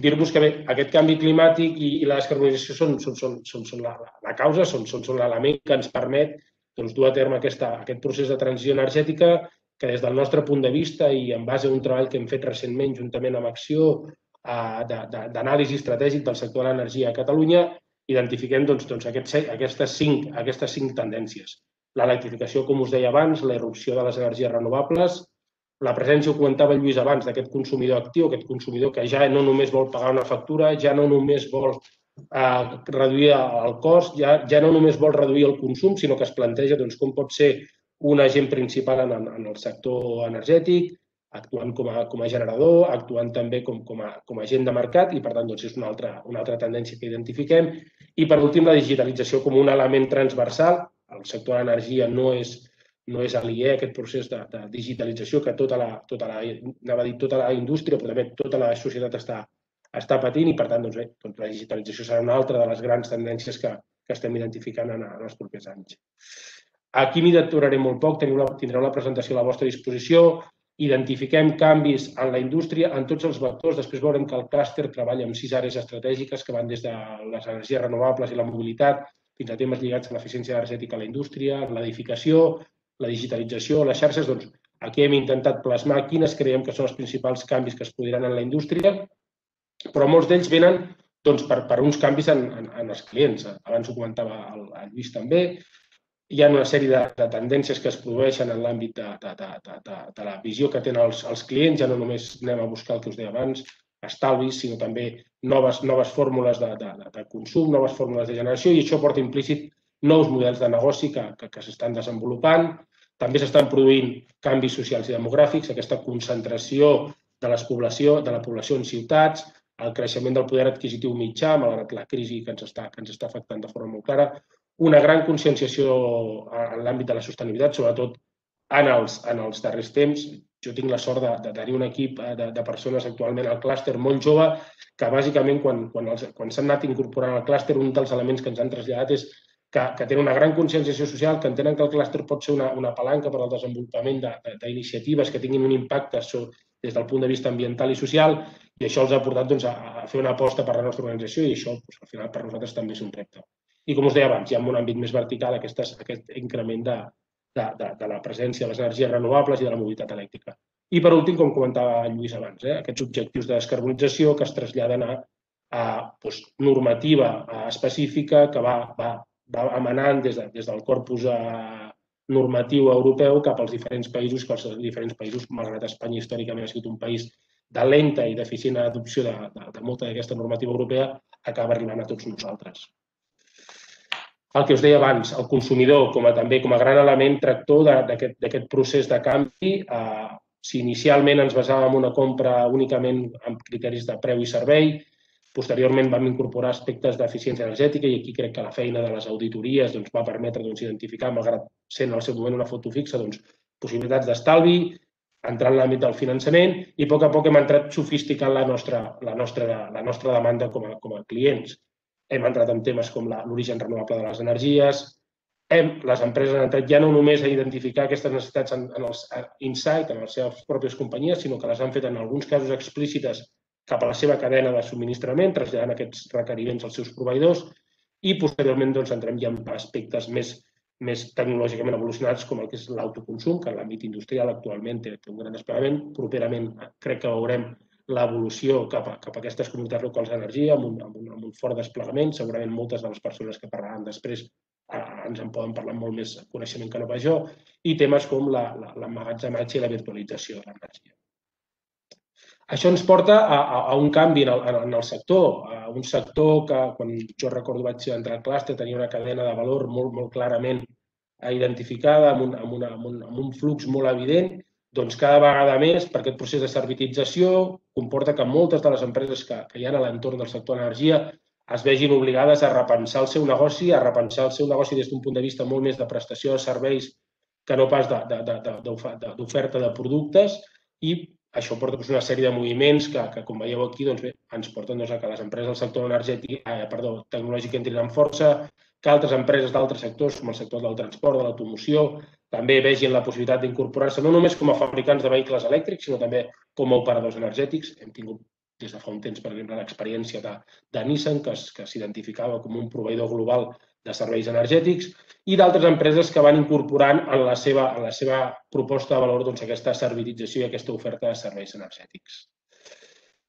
dir-vos que bé, aquest canvi climàtic i, i la descarbonització són, són, són, són, són la, la causa, són, són, són l'element que ens permet doncs, dur a terme aquesta, aquest procés de transició energètica que des del nostre punt de vista i en base a un treball que hem fet recentment juntament amb Acció eh, d'anàlisi estratègic del sector de l'energia a Catalunya, identifiquem doncs, doncs, aquests, aquestes, cinc, aquestes cinc tendències. L'electrificació, com us deia abans, la irrupció de les energies renovables, la presència, ho comentava Lluís abans, d'aquest consumidor actiu, aquest consumidor que ja no només vol pagar una factura, ja no només vol eh, reduir el cost, ja, ja no només vol reduir el consum, sinó que es planteja doncs, com pot ser un agent principal en, en el sector energètic, actuant com a, com a generador, actuant també com, com, a, com a agent de mercat i, per tant, doncs, és una altra, una altra tendència que identifiquem. I, per últim, la digitalització com un element transversal. El sector de l'energia no és, no és aliè a aquest procés de, de digitalització que tota la, tota la, anava a dir, tota la indústria, però també tota la societat està, està patint i, per tant, doncs, bé, doncs, la digitalització serà una altra de les grans tendències que, que estem identificant en, en els propers anys. Aquí m'hi deturaré molt poc, teniu la, tindreu la presentació a la vostra disposició identifiquem canvis en la indústria en tots els vectors. Després veurem que el clúster treballa amb sis àrees estratègiques que van des de les energies renovables i la mobilitat fins a temes lligats a l'eficiència energètica a la indústria, l'edificació, la digitalització, les xarxes. Doncs, Aquí hem intentat plasmar quines creiem que són els principals canvis que es produiran en la indústria, però molts d'ells venen doncs, per, per uns canvis en, en, en els clients. Abans ho comentava el, el Lluís també. Hi ha una sèrie de, de tendències que es produeixen en l'àmbit de, de, de, de, de, de la visió que tenen els, els clients. Ja no només anem a buscar el que us deia abans, estalvis, sinó també noves, noves fórmules de, de, de consum, noves fórmules de generació, i això porta implícit nous models de negoci que, que, que s'estan desenvolupant. També s'estan produint canvis socials i demogràfics, aquesta concentració de, les població, de la població en ciutats, el creixement del poder adquisitiu mitjà, malgrat la crisi que ens està, que ens està afectant de forma molt clara, una gran conscienciació en l'àmbit de la sostenibilitat, sobretot en els, en els darrers temps. Jo tinc la sort de, de tenir un equip eh, de, de persones actualment al clúster molt jove que bàsicament quan, quan, els, quan s'han anat incorporant al clúster un dels elements que ens han traslladat és que, que tenen una gran conscienciació social, que entenen que el clúster pot ser una, una palanca per al desenvolupament d'iniciatives que tinguin un impacte sobre, des del punt de vista ambiental i social, i això els ha portat doncs, a, a fer una aposta per la nostra organització i això doncs, al final per nosaltres també és un repte. I com us deia abans, hi ha un àmbit més vertical aquestes, aquest increment de, de, de, de la presència de les energies renovables i de la mobilitat elèctrica. I per últim, com comentava Lluís abans, eh, aquests objectius de descarbonització que es traslladen a, a doncs, normativa específica que va, va, va emanant des, de, des del corpus eh, normatiu europeu cap als diferents països, que els diferents països, malgrat Espanya històricament ha sigut un país de lenta i deficient adopció de, de, de molta d'aquesta normativa europea, acaba arribant a tots nosaltres. El que us deia abans, el consumidor com a, també com a gran element tractor d'aquest procés de canvi, eh, si inicialment ens basàvem en una compra únicament amb criteris de preu i servei, Posteriorment vam incorporar aspectes d'eficiència energètica i aquí crec que la feina de les auditories doncs, va permetre doncs, identificar, malgrat sent al seu moment una foto fixa, doncs, possibilitats d'estalvi, entrar en l'àmbit del finançament i a poc a poc hem entrat sofisticant la nostra, la nostra, la nostra demanda com a, com a clients. Hem entrat en temes com l'origen renovable de les energies, hem, les empreses han entrat ja no només a identificar aquestes necessitats en, en els insight, en les seves pròpies companyies, sinó que les han fet en alguns casos explícites cap a la seva cadena de subministrament, traslladant aquests requeriments als seus proveïdors i posteriorment doncs, entrem ja en aspectes més, més tecnològicament evolucionats com el que és l'autoconsum, que en l'àmbit industrial actualment té, té un gran desplegament. Properament crec que veurem l'evolució cap, a, cap a aquestes comunitats locals d'energia amb, un, amb, un, amb un fort desplegament. Segurament moltes de les persones que parlaran després eh, ens en poden parlar molt més coneixement que no pas jo, i temes com l'emmagatzematge i la virtualització de l'energia. Això ens porta a, a, a un canvi en el, en el sector, a un sector que, quan jo recordo vaig entrar al clúster, tenia una cadena de valor molt, molt clarament identificada, amb un, amb, una, amb, un, amb un flux molt evident, doncs cada vegada més, per aquest procés de servitització, comporta que moltes de les empreses que, que hi ha a l'entorn del sector energia es vegin obligades a repensar el seu negoci, a repensar el seu negoci des d'un punt de vista molt més de prestació de serveis que no pas d'oferta de, de, de, de productes i això porta doncs, una sèrie de moviments que, que com veieu aquí, doncs, bé, ens porten doncs, a que les empreses del sector energètic, eh, perdó, tecnològic entrin en força, que altres empreses d'altres sectors, com el sector del transport, de l'automoció, també vegin la possibilitat d'incorporar-se no només com a fabricants de vehicles elèctrics, sinó també com a operadors energètics. Hem tingut des de fa un temps, per exemple, l'experiència de, de Nissan, que, que s'identificava com un proveïdor global de serveis energètics i d'altres empreses que van incorporant en la seva, en la seva proposta de valor doncs, aquesta servitització i aquesta oferta de serveis energètics.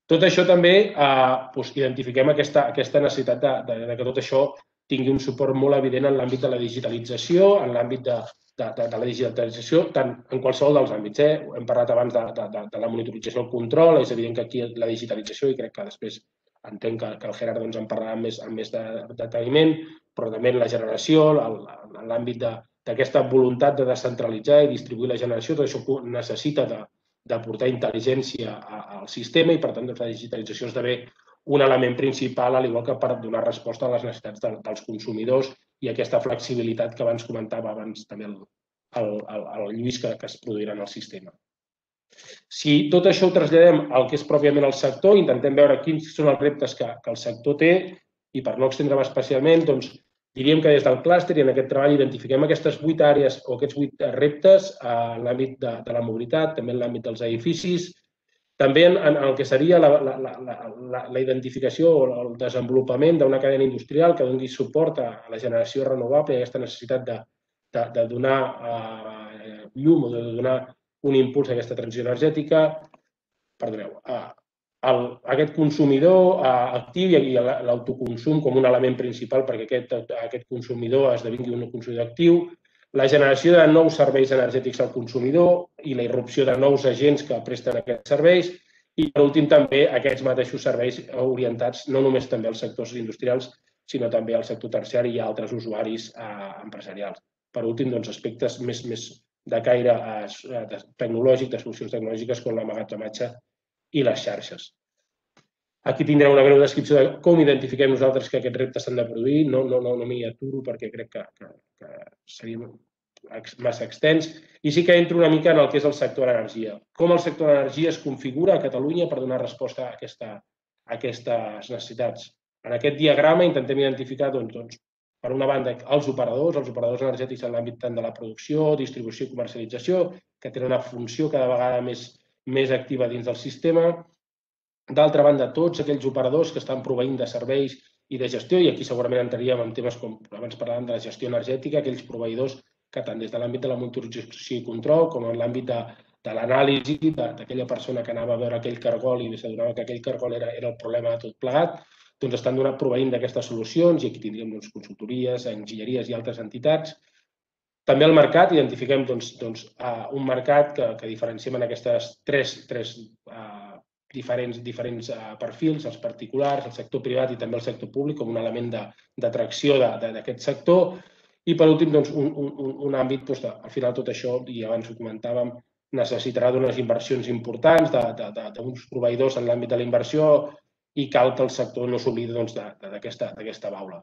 Tot això també eh, doncs, identifiquem aquesta, aquesta necessitat de, de, de que tot això tingui un suport molt evident en l'àmbit de la digitalització, en l'àmbit de, de, de, de la digitalització, tant en qualsevol dels àmbits. Eh? Hem parlat abans de, de, de, de la monitorització, el control, és evident que aquí la digitalització, i crec que després entenc que, que el Gerard doncs, en parlarà més, amb més de, de deteniment, però també en la generació, en l'àmbit d'aquesta voluntat de descentralitzar i distribuir la generació, tot això necessita d'aportar intel·ligència al sistema i, per tant, doncs, la digitalització esdevé un element principal, al igual que per donar resposta a les necessitats de, dels consumidors i aquesta flexibilitat que abans comentava abans també el, el, el, el Lluís que, que es produirà en el sistema. Si tot això ho traslladem al que és pròpiament el sector, intentem veure quins són els reptes que, que el sector té i per no extendre'm especialment, doncs, diríem que des del clúster i en aquest treball identifiquem aquestes vuit àrees o aquests vuit reptes en l'àmbit de, de la mobilitat, també en l'àmbit dels edificis, també en, en el que seria la, la, la, la, la identificació o el desenvolupament d'una cadena industrial que doni suport a la generació renovable i aquesta necessitat de, de, de donar eh, llum o de donar un impuls a aquesta transició energètica, perdoneu, el, aquest consumidor eh, actiu i l'autoconsum com un element principal perquè aquest, aquest consumidor esdevingui un consumidor actiu, la generació de nous serveis energètics al consumidor i la irrupció de nous agents que presten aquests serveis i, per últim, també aquests mateixos serveis orientats no només també als sectors industrials, sinó també al sector terciari i a altres usuaris eh, empresarials. Per últim, doncs, aspectes més, més de caire eh, de, tecnològic, de solucions tecnològiques com l'amagatzematge i les xarxes. Aquí tindreu una breu descripció de com identifiquem nosaltres que aquests reptes s'han de produir. No, no, no, no m'hi aturo perquè crec que, que, que seria massa extens. I sí que entro una mica en el que és el sector de l'energia. Com el sector de l'energia es configura a Catalunya per donar resposta a, aquesta, a aquestes necessitats. En aquest diagrama intentem identificar, doncs, doncs, per una banda, els operadors, els operadors energètics en l'àmbit tant de la producció, distribució i comercialització, que tenen una funció cada vegada més, més activa dins del sistema. D'altra banda, tots aquells operadors que estan proveint de serveis i de gestió, i aquí segurament entraríem en temes com abans parlàvem de la gestió energètica, aquells proveïdors que tant des de l'àmbit de la monitorització i control com en l'àmbit de, de l'anàlisi d'aquella persona que anava a veure aquell cargol i s'adonava que aquell cargol era, era el problema de tot plegat, doncs estan donant, proveint d'aquestes solucions i aquí tindríem doncs, consultories, enginyeries i altres entitats. També el mercat, identifiquem doncs, doncs, uh, un mercat que, que diferenciem en aquestes tres, tres uh, diferents, diferents uh, perfils, els particulars, el sector privat i també el sector públic com un element d'atracció d'aquest sector. I per últim, doncs, un, un, un àmbit, doncs, de, al final tot això, i abans ho comentàvem, necessitarà d'unes inversions importants, d'uns proveïdors en l'àmbit de la inversió i cal que el sector no s'oblidi d'aquesta doncs, baula.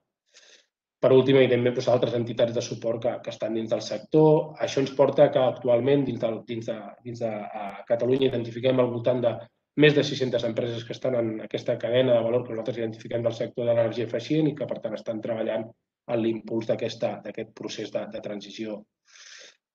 Per últim, evidentment, doncs, altres entitats de suport que, que estan dins del sector. Això ens porta que actualment dins de, dins de, dins de a Catalunya identifiquem al voltant de més de 600 empreses que estan en aquesta cadena de valor que nosaltres identifiquem del sector de l'energia eficient i que, per tant, estan treballant en l'impuls d'aquest procés de, de transició.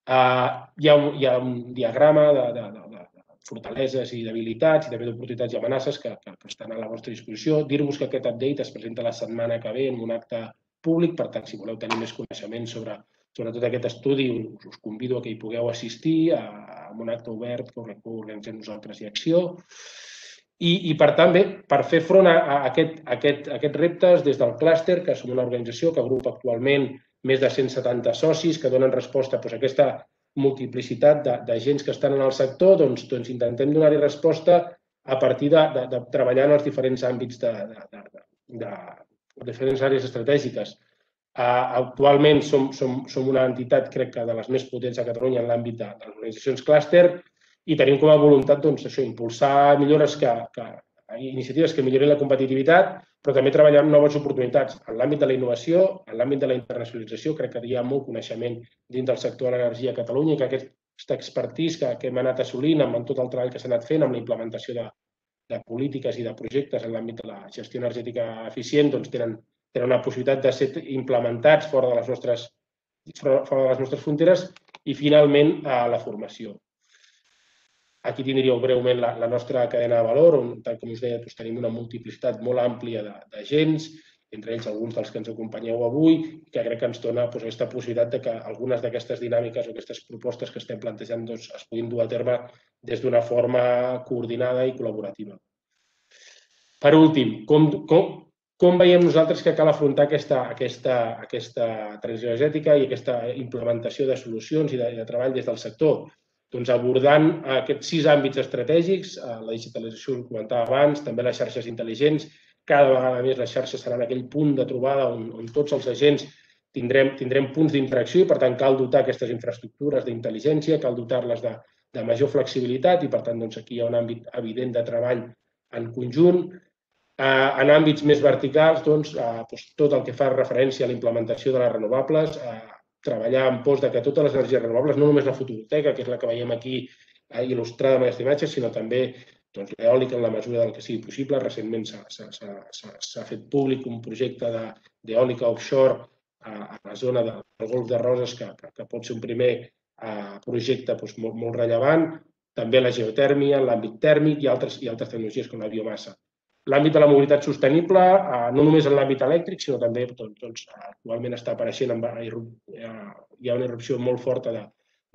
Uh, hi, ha un, hi ha un diagrama de, de, de, de fortaleses i debilitats i també d'oportunitats i amenaces que, que, que estan a la vostra disposició. Dir-vos que aquest update es presenta la setmana que ve en un acte públic, per tant, si voleu tenir més coneixement sobre, sobre tot aquest estudi, us, us convido a que hi pugueu assistir a, a un acte obert que organitzem nosaltres i Acció. I, i per tant, bé, per fer front a, a, aquest, a, aquest, a aquests reptes des del clúster, que som una organització que agrupa actualment més de 170 socis que donen resposta doncs, a aquesta multiplicitat d'agents que estan en el sector, doncs, doncs intentem donar-hi resposta a partir de, de, de treballar en els diferents àmbits de, de, de, de, diferents àrees estratègiques. Uh, actualment som, som, som una entitat, crec que de les més potents a Catalunya en l'àmbit de, de les organitzacions clúster i tenim com a voluntat doncs, això, impulsar millores que, que, iniciatives que millorin la competitivitat, però també treballar en noves oportunitats. En l'àmbit de la innovació, en l'àmbit de la internacionalització, crec que hi ha molt coneixement dins del sector de l'energia a Catalunya i que aquesta expertise que, que hem anat assolint amb tot el treball que s'ha anat fent amb la implementació de, de polítiques i de projectes en l'àmbit de la gestió energètica eficient doncs tenen, tenen una possibilitat de ser implementats fora de les nostres, fora de les nostres fronteres i, finalment, a la formació. Aquí tindríeu breument la, la nostra cadena de valor, on, tal com us deia, doncs, tenim una multiplicitat molt àmplia d'agents, entre ells alguns dels que ens acompanyeu avui, que crec que ens dona doncs, aquesta possibilitat de que algunes d'aquestes dinàmiques o aquestes propostes que estem plantejant doncs, es puguin dur a terme des d'una forma coordinada i col·laborativa. Per últim, com, com, com veiem nosaltres que cal afrontar aquesta, aquesta, aquesta transició energètica i aquesta implementació de solucions i de, de treball des del sector? Doncs abordant aquests sis àmbits estratègics, eh, la digitalització que comentava abans, també les xarxes intel·ligents, cada vegada més les xarxes seran aquell punt de trobada on, on tots els agents tindrem, tindrem punts d'interacció i, per tant, cal dotar aquestes infraestructures d'intel·ligència, cal dotar-les de, de major flexibilitat i, per tant, doncs, aquí hi ha un àmbit evident de treball en conjunt. Eh, en àmbits més verticals, doncs, eh, doncs, tot el que fa referència a la implementació de les renovables, eh, treballar en pos de que totes les energies renovables, no només la fotovoltaica, que és la que veiem aquí eh, il·lustrada amb aquesta imatge, sinó també doncs, l'eòlica en la mesura del que sigui possible. Recentment s'ha fet públic un projecte d'eòlica offshore a, a la zona del Golf de Roses que, que, que pot ser un primer eh, projecte doncs, molt, molt rellevant, també la geotèrmia, l'àmbit tèrmic i altres, i altres tecnologies com la biomassa. L'àmbit de la mobilitat sostenible, eh, no només en l'àmbit elèctric, sinó també doncs, doncs, actualment està apareixent, amb, hi ha una irrupció molt forta de,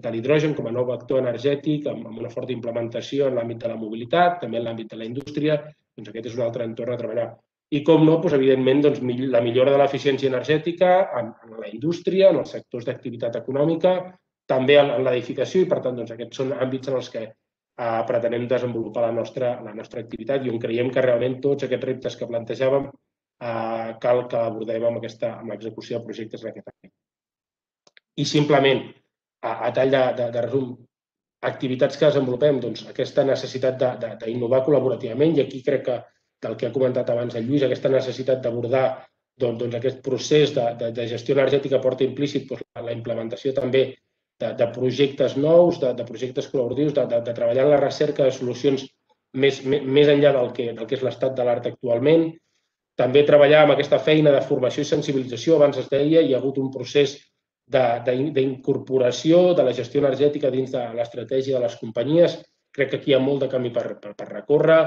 de l'hidrogen com a nou vector energètic amb, amb una forta implementació en l'àmbit de la mobilitat, també en l'àmbit de la indústria, doncs aquest és un altre entorn a treballar. I com no, doncs, evidentment, doncs, la millora de l'eficiència energètica en, en la indústria, en els sectors d'activitat econòmica, també en, en l'edificació i, per tant, doncs, aquests són àmbits en els que eh, pretenem desenvolupar la nostra, la nostra activitat i on creiem que realment tots aquests reptes que plantejàvem eh, cal que abordem amb, aquesta, amb l'execució de projectes en aquest àmbit. I simplement, a, a tall de, de, de resum, activitats que desenvolupem, doncs, aquesta necessitat d'innovar col·laborativament i aquí crec que del que ha comentat abans el Lluís, aquesta necessitat d'abordar doncs, doncs, aquest procés de, de, de gestió energètica porta implícit doncs, la, la implementació també de, de projectes nous, de, de projectes col·laboratius, de, de, de treballar en la recerca de solucions més, més, més enllà del que, del que és l'estat de l'art actualment. També treballar amb aquesta feina de formació i sensibilització, abans es deia, hi ha hagut un procés d'incorporació de, de, de la gestió energètica dins de l'estratègia de les companyies. Crec que aquí hi ha molt de camí per, per, per recórrer.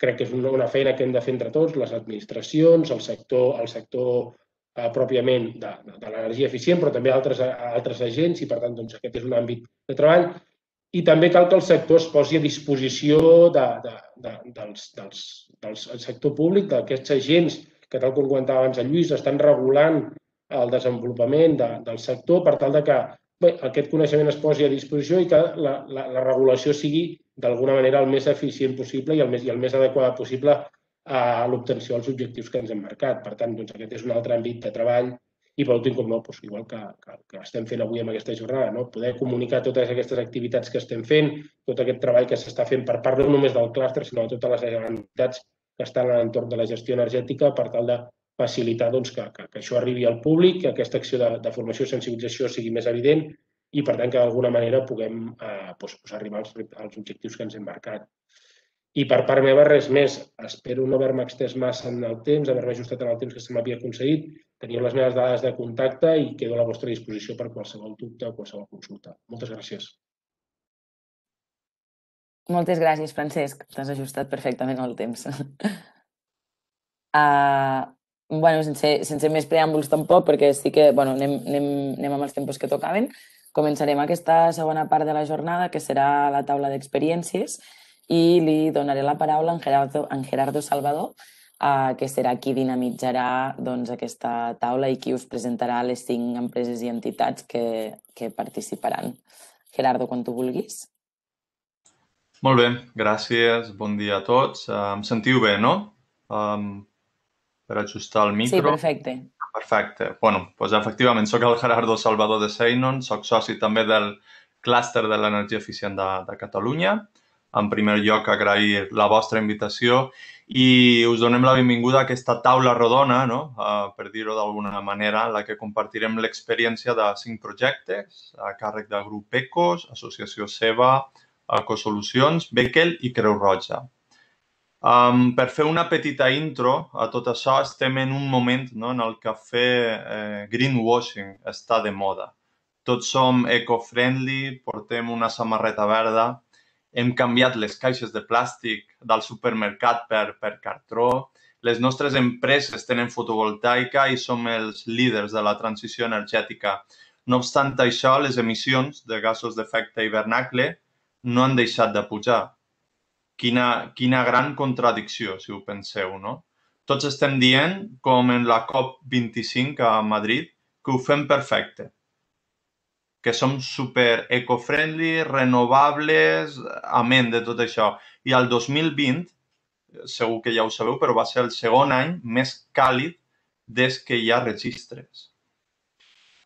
Crec que és una, una feina que hem de fer entre tots, les administracions, el sector, el sector eh, pròpiament de, de, de l'energia eficient, però també altres, altres agents i, per tant, doncs, aquest és un àmbit de treball. I també cal que el sector es posi a disposició de, de, de, dels, dels, del sector públic, d'aquests agents que, tal com comentava abans el Lluís, estan regulant el desenvolupament de, del sector per tal de que bé, aquest coneixement es posi a disposició i que la, la, la regulació sigui d'alguna manera el més eficient possible i el més, i el més adequada possible a l'obtenció dels objectius que ens hem marcat. Per tant, doncs, aquest és un altre àmbit de treball i per últim, com no, doncs, igual que, que, que estem fent avui amb aquesta jornada, no? poder comunicar totes aquestes activitats que estem fent, tot aquest treball que s'està fent per part no només del clúster, sinó de totes les entitats que estan a l'entorn de la gestió energètica per tal de facilitar doncs, que, que, que això arribi al públic, que aquesta acció de, de formació i sensibilització sigui més evident i, per tant, que d'alguna manera puguem eh, doncs, doncs arribar als, als objectius que ens hem marcat. I per part meva res més. Espero no haver-me extès massa en el temps, haver-me ajustat en el temps que se m'havia aconseguit. Teniu les meves dades de contacte i quedo a la vostra disposició per qualsevol dubte o qualsevol consulta. Moltes gràcies. Moltes gràcies, Francesc. T'has ajustat perfectament al temps. Uh, [LAUGHS] bueno, sense, sense més preàmbuls tampoc, perquè sí que bueno, anem, anem, anem amb els tempos que tocaven. Començarem aquesta segona part de la jornada, que serà la taula d'experiències, i li donaré la paraula a en Gerardo, en Gerardo Salvador, eh, que serà qui dinamitzarà doncs, aquesta taula i qui us presentarà les cinc empreses i entitats que, que participaran. Gerardo, quan tu vulguis. Molt bé, gràcies. Bon dia a tots. Uh, em sentiu bé, no? Um, per ajustar el micro. Sí, perfecte. Perfecte. bueno, doncs efectivament, sóc el Gerardo Salvador de Seinon, sóc soci també del clúster de l'energia eficient de, de Catalunya. En primer lloc, agrair la vostra invitació i us donem la benvinguda a aquesta taula rodona, no? uh, per dir-ho d'alguna manera, en la que compartirem l'experiència de cinc projectes a càrrec del grup ECOS, Associació SEBA, Ecosolucions, Beckel i Creu Roja. Um, per fer una petita intro a tot això, estem en un moment no, en el que fer eh, greenwashing està de moda. Tots som eco-friendly, portem una samarreta verda, hem canviat les caixes de plàstic del supermercat per, per cartró, les nostres empreses tenen fotovoltaica i som els líders de la transició energètica. No obstant això, les emissions de gasos d'efecte hivernacle no han deixat de pujar Quina, quina gran contradicció, si ho penseu, no? Tots estem dient, com en la COP25 a Madrid, que ho fem perfecte, que som super eco-friendly, renovables, amén de tot això. I el 2020, segur que ja ho sabeu, però va ser el segon any més càlid des que hi ha registres.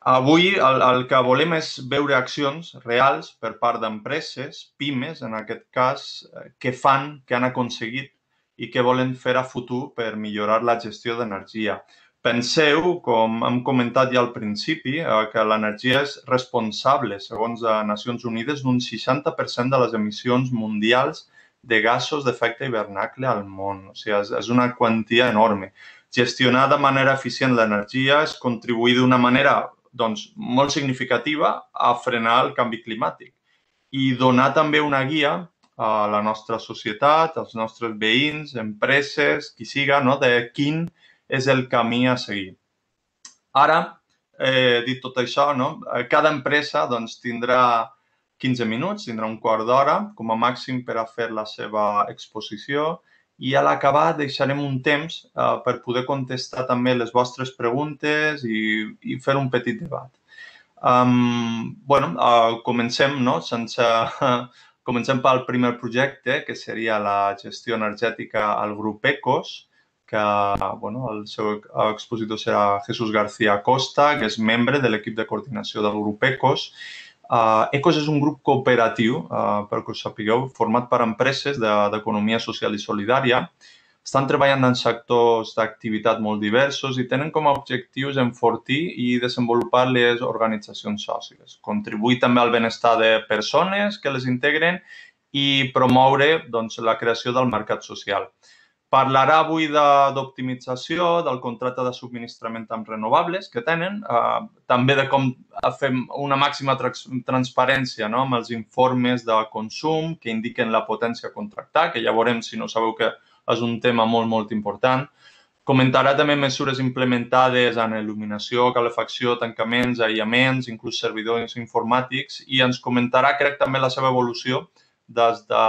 Avui el, el que volem és veure accions reals per part d'empreses, pimes en aquest cas, eh, que fan, que han aconseguit i que volen fer a futur per millorar la gestió d'energia. Penseu, com hem comentat ja al principi, eh, que l'energia és responsable, segons les Nacions Unides, d'un 60% de les emissions mundials de gasos d'efecte hivernacle al món. O sigui, és, és una quantia enorme. Gestionar de manera eficient l'energia és contribuir d'una manera doncs, molt significativa a frenar el canvi climàtic i donar també una guia a la nostra societat, als nostres veïns, empreses, qui siga, no? de quin és el camí a seguir. Ara, eh, dit tot això, no? cada empresa doncs, tindrà 15 minuts, tindrà un quart d'hora com a màxim per a fer la seva exposició i a l'acabar deixarem un temps uh, per poder contestar també les vostres preguntes i, i fer un petit debat. Um, bueno, uh, comencem, no? Sense, uh, [LAUGHS] comencem pel primer projecte, que seria la gestió energètica al grup ECOS, que bueno, el seu expositor serà Jesús García Costa, que és membre de l'equip de coordinació del grup ECOS. Uh, ECOS és un grup cooperatiu, uh, perquè ho sapigueu, format per empreses d'economia de, social i solidària. Estan treballant en sectors d'activitat molt diversos i tenen com a objectius enfortir i desenvolupar les organitzacions sòcies, contribuir també al benestar de persones que les integren i promoure doncs, la creació del mercat social. Parlarà avui d'optimització, de, del contracte de subministrament amb renovables que tenen, eh, també de com fem una màxima transparència no? amb els informes de consum que indiquen la potència a contractar, que ja veurem si no sabeu que és un tema molt, molt important. Comentarà també mesures implementades en il·luminació, calefacció, tancaments, aïllaments, inclús servidors informàtics i ens comentarà, crec, també la seva evolució des de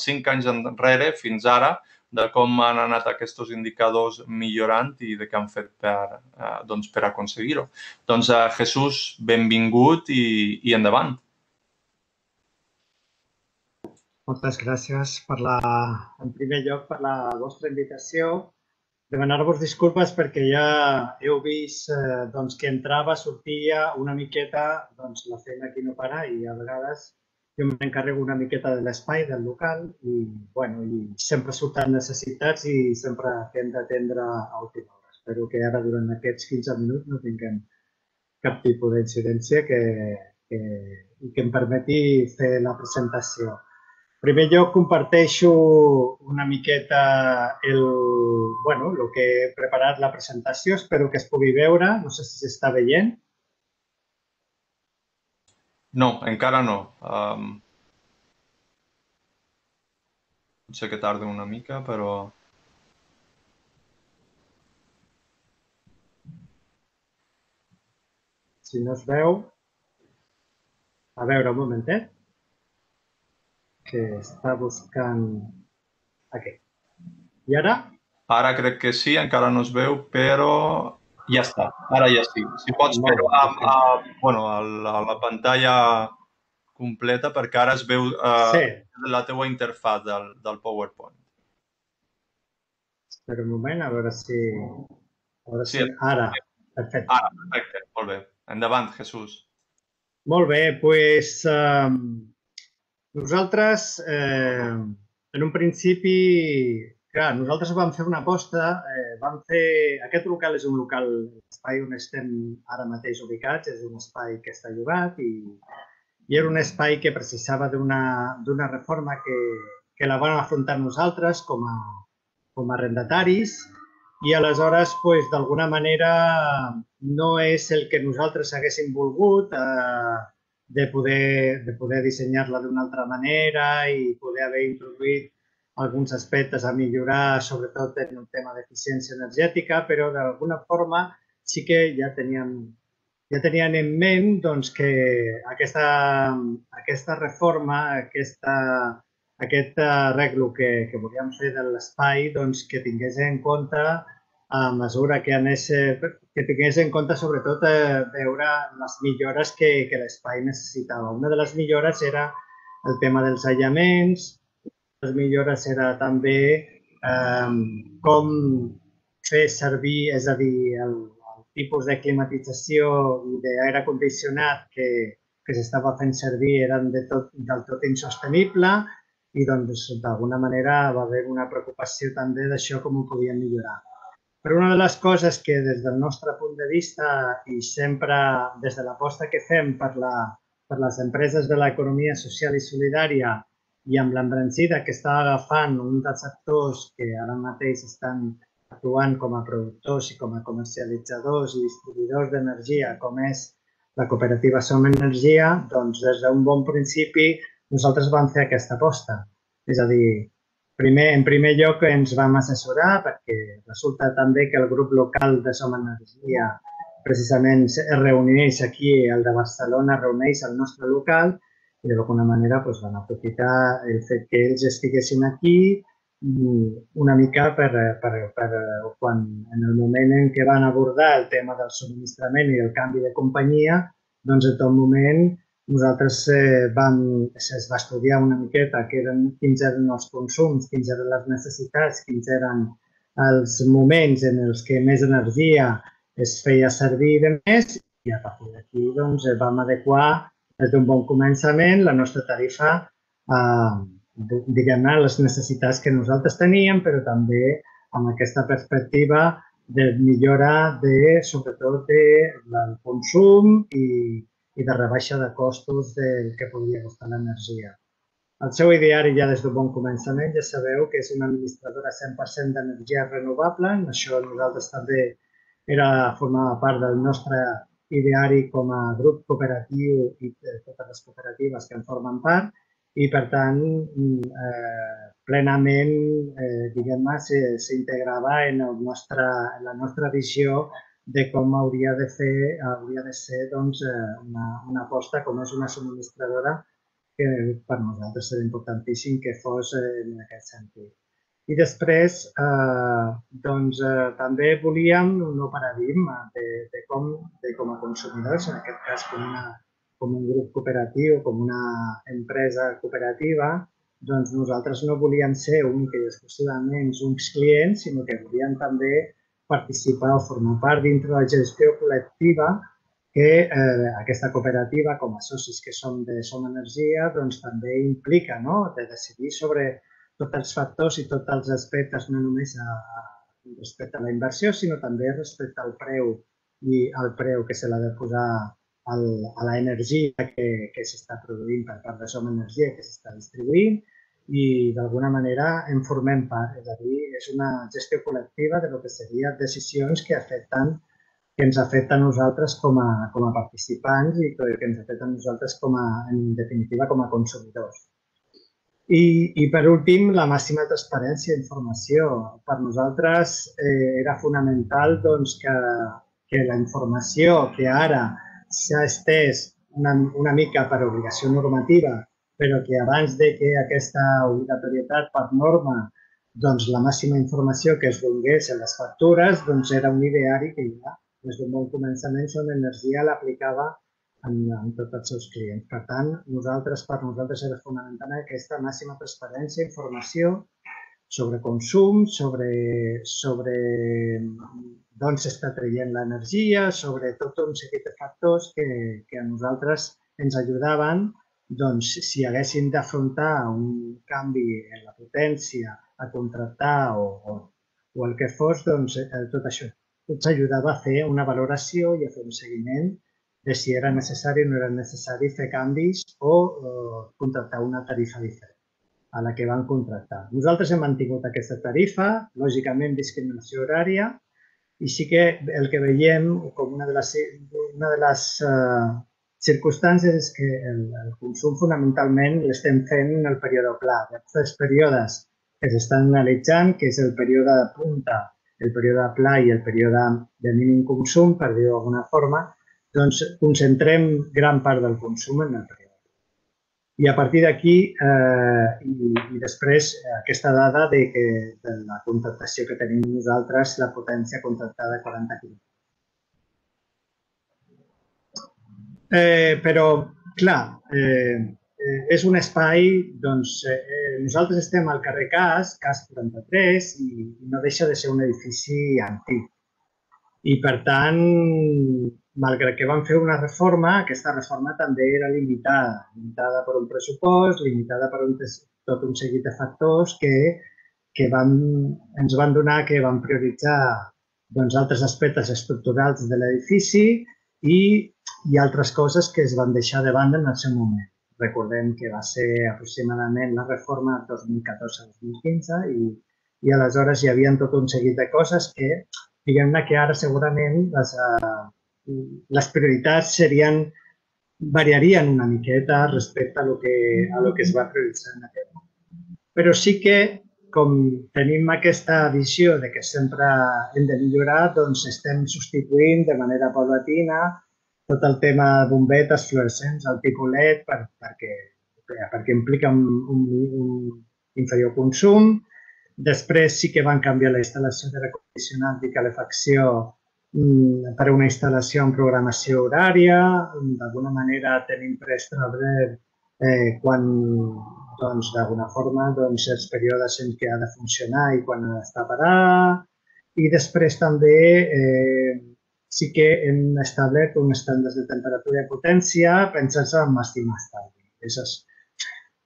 cinc anys enrere fins ara, de com han anat aquests indicadors millorant i de què han fet per, eh, doncs, per aconseguir-ho. Doncs, eh, Jesús, benvingut i, i endavant. Moltes gràcies per la, en primer lloc per la vostra invitació. Demanar-vos disculpes perquè ja heu vist eh, doncs, que entrava, sortia una miqueta doncs, la feina aquí no para i a vegades jo m'encarrego una miqueta de l'espai del local i, bueno, i sempre surten necessitats i sempre hem d'atendre a última hora. Espero que ara durant aquests 15 minuts no tinguem cap tipus d'incidència que, que, que em permeti fer la presentació. En primer lloc, comparteixo una miqueta el, bueno, el que he preparat la presentació. Espero que es pugui veure. No sé si s'està veient. No, encara no. Um, potser que tarda una mica, però... Si no es veu... A veure, un momentet. Que està buscant... Aquí. I ara? Ara crec que sí, encara no es veu, però ja està, ara ja sí. Si pots fer-ho a, a, bueno, a, la, a la pantalla completa perquè ara es veu uh, sí. la teua interfaz del, del PowerPoint. Espera un moment, a veure si... A veure sí, si... Ara, perfecte. Ara, perfecte, molt bé. Endavant, Jesús. Molt bé, doncs pues, eh, nosaltres eh, en un principi Clar, nosaltres vam fer una aposta, eh, vam fer... Aquest local és un local, l'espai on estem ara mateix ubicats, és un espai que està llogat i, i era un espai que precisava d'una reforma que, que la vam afrontar nosaltres com a, com a arrendataris i aleshores, pues, d'alguna manera, no és el que nosaltres haguéssim volgut eh, de poder, de poder dissenyar-la d'una altra manera i poder haver introduït alguns aspectes a millorar, sobretot en el tema d'eficiència energètica, però d'alguna forma sí que ja teníem, ja tenien en ment doncs, que aquesta, aquesta reforma, aquesta, aquest arreglo que, que volíem fer de l'espai, doncs, que tingués en compte a mesura que anés, que tingués en compte sobretot eh, veure les millores que, que l'espai necessitava. Una de les millores era el tema dels aïllaments, les millores era també eh, com fer servir, és a dir, el, el tipus de climatització i d'aire condicionat que, que s'estava fent servir eren de tot, del tot insostenible i doncs d'alguna manera va haver una preocupació també d'això com ho podien millorar. Però una de les coses que des del nostre punt de vista i sempre des de l'aposta que fem per, la, per les empreses de l'economia social i solidària i amb l'embranzida que està agafant un dels actors que ara mateix estan actuant com a productors i com a comercialitzadors i distribuïdors d'energia, com és la cooperativa Som Energia, doncs des d'un bon principi nosaltres vam fer aquesta aposta. És a dir, primer, en primer lloc ens vam assessorar perquè resulta també que el grup local de Som Energia precisament es reuneix aquí, el de Barcelona reuneix el nostre local i d'alguna manera doncs, van aprofitar el fet que ells estiguessin aquí mm, una mica per, per, per quan en el moment en què van abordar el tema del subministrament i el canvi de companyia, doncs en tot moment nosaltres eh, vam, es va estudiar una miqueta que eren, quins eren els consums, quins eren les necessitats, quins eren els moments en els que més energia es feia servir de més i a partir d'aquí doncs, vam adequar des d'un bon començament la nostra tarifa a, diguem-ne, les necessitats que nosaltres teníem, però també amb aquesta perspectiva de millora de, sobretot, de, del consum i, i de rebaixa de costos del que podria costar l'energia. El seu ideari ja des d'un bon començament ja sabeu que és una administradora 100% d'energia renovable. Això nosaltres també era, formava part del nostre ideari com a grup cooperatiu i totes les cooperatives que en formen part i, per tant, eh, plenament, eh, diguem-ne, s'integrava en, el nostre, en la nostra visió de com hauria de fer, hauria de ser doncs, eh, una, una aposta com és una subministradora que per nosaltres era importantíssim que fos en aquest sentit. I després, eh, doncs, eh, també volíem un nou paradigma de, de, com, de com a consumidors, en aquest cas com, una, com un grup cooperatiu, com una empresa cooperativa, doncs nosaltres no volíem ser únic i exclusivament uns clients, sinó que volíem també participar o formar part dintre la gestió col·lectiva que eh, aquesta cooperativa, com a socis que som de Som Energia, doncs també implica no? de decidir sobre tots els factors i tots els aspectes, no només a, respecte a la inversió, sinó també respecte al preu i al preu que se l'ha de posar al, a l'energia que, que s'està produint per part de Som Energia, que s'està distribuint i d'alguna manera en formem part. És a dir, és una gestió col·lectiva de lo que serien decisions que afecten que ens afecta a nosaltres com a, com a participants i que ens afecta a nosaltres com a, en definitiva com a consumidors. I, I per últim, la màxima transparència i informació. Per nosaltres eh, era fonamental doncs, que, que la informació que ara s'ha estès una, una mica per obligació normativa, però que abans de que aquesta obligatorietat per norma doncs la màxima informació que es donés en les factures doncs era un ideari que ja des d'un bon començament Som Energia l'aplicava en, en tots els seus clients. Per tant, nosaltres, per nosaltres era fonamental aquesta màxima transparència, informació sobre consum, sobre, sobre d'on s'està traient l'energia, sobre tot un seguit de factors que, que a nosaltres ens ajudaven doncs, si haguéssim d'afrontar un canvi en la potència, a contractar o, o, o el que fos, doncs eh, tot això ens ajudava a fer una valoració i a fer un seguiment de si era necessari o no era necessari fer canvis o eh, contractar una tarifa diferent a la que van contractar. Nosaltres hem mantingut aquesta tarifa, lògicament discriminació horària, i sí que el que veiem com una de les, una de les uh, circumstàncies és que el, el consum fonamentalment l'estem fent en el període pla. Aquests períodes que s'estan analitzant, que és el període de punta, el període pla i el període de mínim consum, per dir-ho d'alguna forma, doncs concentrem gran part del consum en el període. I a partir d'aquí, eh, i, i després aquesta dada de, que, de la contractació que tenim nosaltres, la potència contractada 40 kW. Eh, però, clar, eh, eh, és un espai, doncs, eh, nosaltres estem al carrer Cas, Cas 43, i no deixa de ser un edifici antic. I, per tant, malgrat que van fer una reforma, aquesta reforma també era limitada, limitada per un pressupost, limitada per un, tot un seguit de factors que, que van, ens van donar que van prioritzar doncs, altres aspectes estructurals de l'edifici i, i altres coses que es van deixar de banda en el seu moment. Recordem que va ser aproximadament la reforma 2014-2015 i, i aleshores hi havia tot un seguit de coses que, diguem-ne que ara segurament les, uh, les prioritats serien, variarien una miqueta respecte a lo que, a lo que es va prioritzar en aquest moment. Però sí que, com tenim aquesta visió de que sempre hem de millorar, doncs estem substituint de manera paulatina tot el tema de bombetes fluorescents, el tipus LED, per, perquè perquè implica un, un, un inferior consum. Després sí que van canviar la instal·lació de recondicionat i calefacció mm, per una instal·lació en programació horària. D'alguna manera tenim prest treure eh, quan doncs, d'alguna forma doncs, els períodes en què ha de funcionar i quan ha d'estar parar. I després també eh, sí que hem establert un estàndard de temperatura i potència pensant-se en màxim estalvi.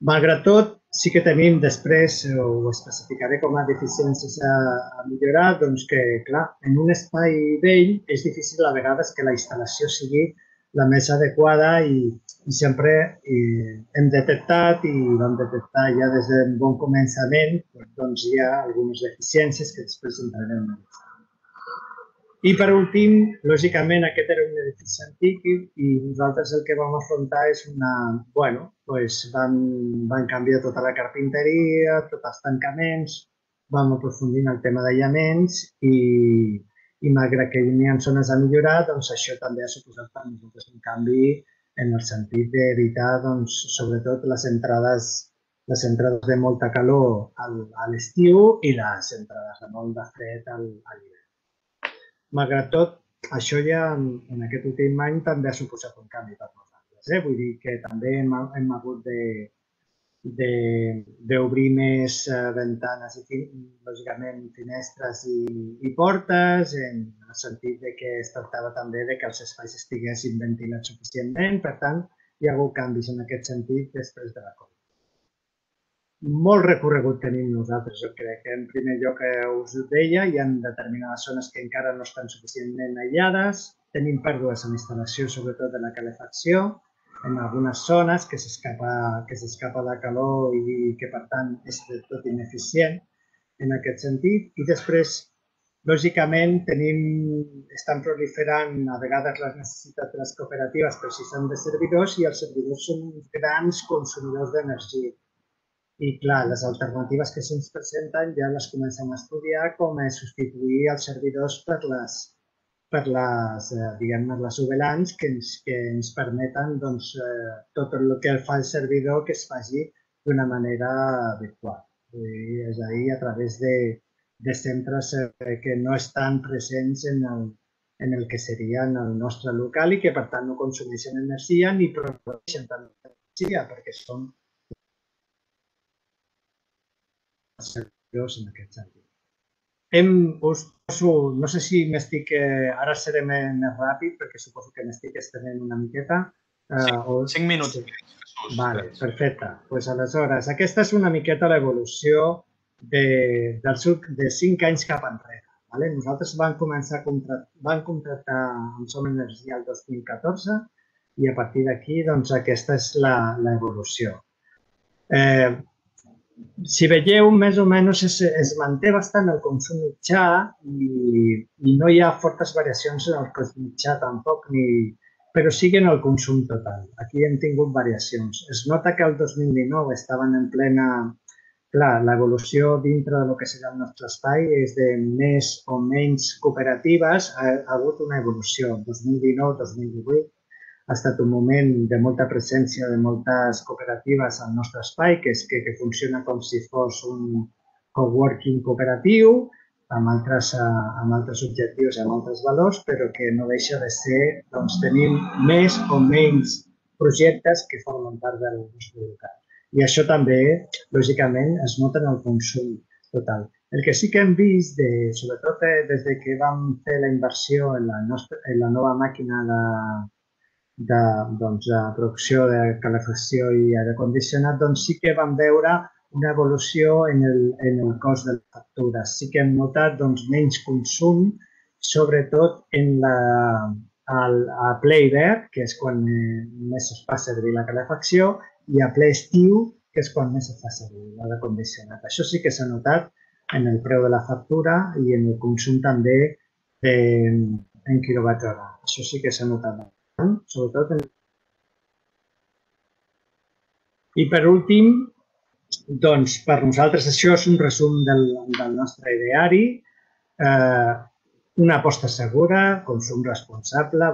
Malgrat tot, sí que tenim després, ho especificaré com a deficiències a, a millorar, doncs que, clar, en un espai vell és difícil a vegades que la instal·lació sigui la més adequada i, i sempre i hem detectat i vam detectar ja des d'un bon començament doncs hi ha algunes deficiències que després entrarem en i per últim, lògicament, aquest era un edifici antic i, i nosaltres el que vam afrontar és una... bueno, doncs vam, vam canviar tota la carpinteria, tots els tancaments, vam aprofundir en el tema d'aïllaments i, i malgrat que hi ha zones a millorar, doncs això també ha suposat per nosaltres un canvi en el sentit d'evitar, doncs, sobretot, les entrades, les entrades de molta calor al, a l'estiu i les entrades de molt de fred al, a l'hivern. Malgrat tot, això ja en, en aquest últim any també ha suposat un canvi per nosaltres. Eh? Vull dir que també hem, hem hagut de, d'obrir més eh, ventanes i, lògicament, finestres i, i portes, en el sentit de que es tractava també de que els espais estiguessin ventilats suficientment. Per tant, hi ha hagut canvis en aquest sentit després de la Covid. Molt recorregut tenim nosaltres, jo crec. que En primer lloc, eh, us ho deia, hi ha determinades zones que encara no estan suficientment aïllades. Tenim pèrdues en instal·lació, sobretot de la calefacció en algunes zones que s'escapa la calor i que, per tant, és de tot ineficient en aquest sentit. I després, lògicament, tenim, estan proliferant a vegades les necessitats de les cooperatives precisant de servidors i els servidors són grans consumidors d'energia. I, clar, les alternatives que se'ns presenten ja les comencem a estudiar com a substituir els servidors per les per les, eh, diguem-ne, les UVLANs que ens, que ens permeten doncs, eh, tot el que fa el servidor que es faci d'una manera virtual. I, és a dir, a través de, de centres eh, que no estan presents en el, en el que seria en el nostre local i que, per tant, no consumeixen energia ni produeixen tant energia perquè són servidors en aquest sentit. Hem, us poso, no sé si m'estic, eh, ara seré més ràpid perquè suposo que m'estic estenent una miqueta. Eh, sí, o... cinc minuts. Sí. Vale, perfecte. Pues aleshores, aquesta és una miqueta l'evolució de, del suc de cinc anys cap enrere. Vale? Nosaltres vam començar a contractar, vam contractar amb Som Energia el 2014 i a partir d'aquí doncs, aquesta és l'evolució. Eh, si veieu, més o menys es, es manté bastant el consum mitjà i, i no hi ha fortes variacions en el consum mitjà tampoc, ni, però sí en el consum total. Aquí hem tingut variacions. Es nota que el 2019 estaven en plena... Clar, l'evolució dintre del que serà el nostre espai és de més o menys cooperatives. Ha, ha hagut una evolució. 2019-2018 ha estat un moment de molta presència de moltes cooperatives al nostre espai, que és que, que funciona com si fos un coworking cooperatiu, amb altres, eh, amb altres objectius amb altres valors, però que no deixa de ser, doncs tenim més o menys projectes que formen part del nostre local. I això també, lògicament, es nota en el consum total. El que sí que hem vist, de, sobretot eh, des de que vam fer la inversió en la, nostra, en la nova màquina de, de, doncs, de producció de calefacció i aire condicionat, doncs sí que vam veure una evolució en el, en el cost de la factura. Sí que hem notat doncs, menys consum, sobretot en la, al, a ple hivern, que és quan eh, més es fa servir la calefacció, i a ple estiu, que és quan més es fa servir l'aire condicionat. Això sí que s'ha notat en el preu de la factura i en el consum també de, en quilowatt hora. Això sí que s'ha notat sobretot en... I per últim, doncs per nosaltres això és un resum del, del nostre ideari, eh, una aposta segura, consum responsable,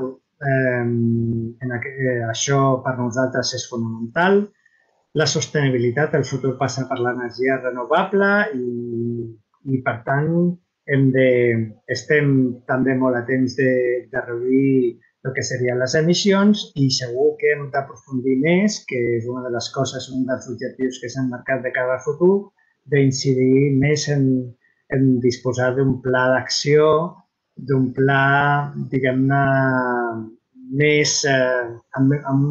eh, en aqu eh, això per nosaltres és fonamental. la sostenibilitat, el futur passa per l'energia renovable i, i, per tant, hem de, estem també molt atents de, de reduir el que serien les emissions i segur que hem d'aprofundir més, que és una de les coses, un dels objectius que s'han marcat de cada futur, d'incidir més en, en disposar d'un pla d'acció, d'un pla, diguem-ne, més eh, amb, amb,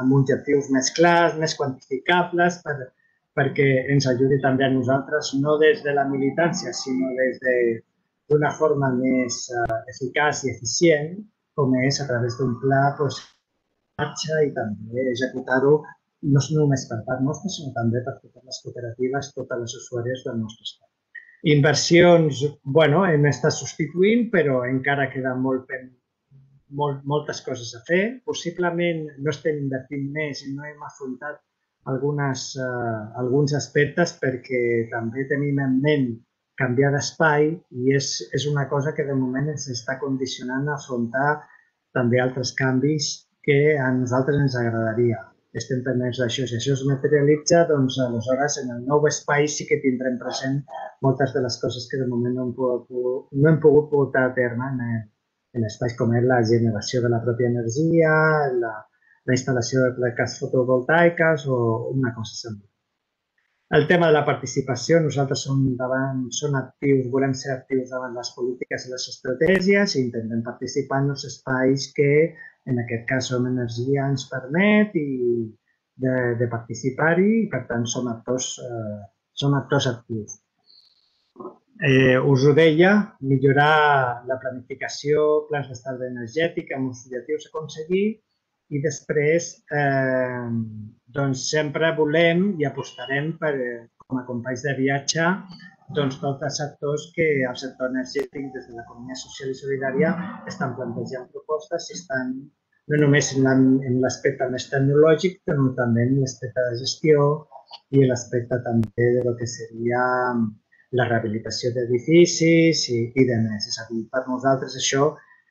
amb objectius més clars, més quantificables, per, perquè ens ajudi també a nosaltres, no des de la militància, sinó des d'una de, forma més eh, eficaç i eficient, com és a través d'un pla doncs, marxa i també executar-ho no només per part nostra, sinó també per totes les cooperatives, totes les usuàries del nostre estat. Inversions, bueno, hem estat substituint, però encara queda molt, molt, moltes coses a fer. Possiblement no estem invertint més i no hem afrontat algunes, eh, alguns aspectes perquè també tenim en ment canviar d'espai i és, és una cosa que de moment ens està condicionant a afrontar també altres canvis que a nosaltres ens agradaria. Estem pendents d'això. Si això es materialitza, doncs aleshores en el nou espai sí que tindrem present moltes de les coses que de moment no hem pogut, no hem pogut portar a terme en, en espais com és la generació de la pròpia energia, la, la instal·lació de plaques fotovoltaiques o una cosa semblant. El tema de la participació, nosaltres som, davant, som actius, volem ser actius davant les polítiques i les estratègies i intentem participar en els espais que, en aquest cas, som energia ens permet i de, de participar-hi i, per tant, som actors, eh, som actors actius. Eh, us ho deia, millorar la planificació, plans d'estalvi energètic amb els objectius a aconseguir i després eh, doncs sempre volem i apostarem per, com a companys de viatge doncs, tots els sectors que al sector energètic des de l'economia social i solidària estan plantejant propostes i estan no només en l'aspecte més tecnològic, però també en l'aspecte de gestió i l'aspecte també de lo que seria la rehabilitació d'edificis i, i de més. És a dir, per nosaltres això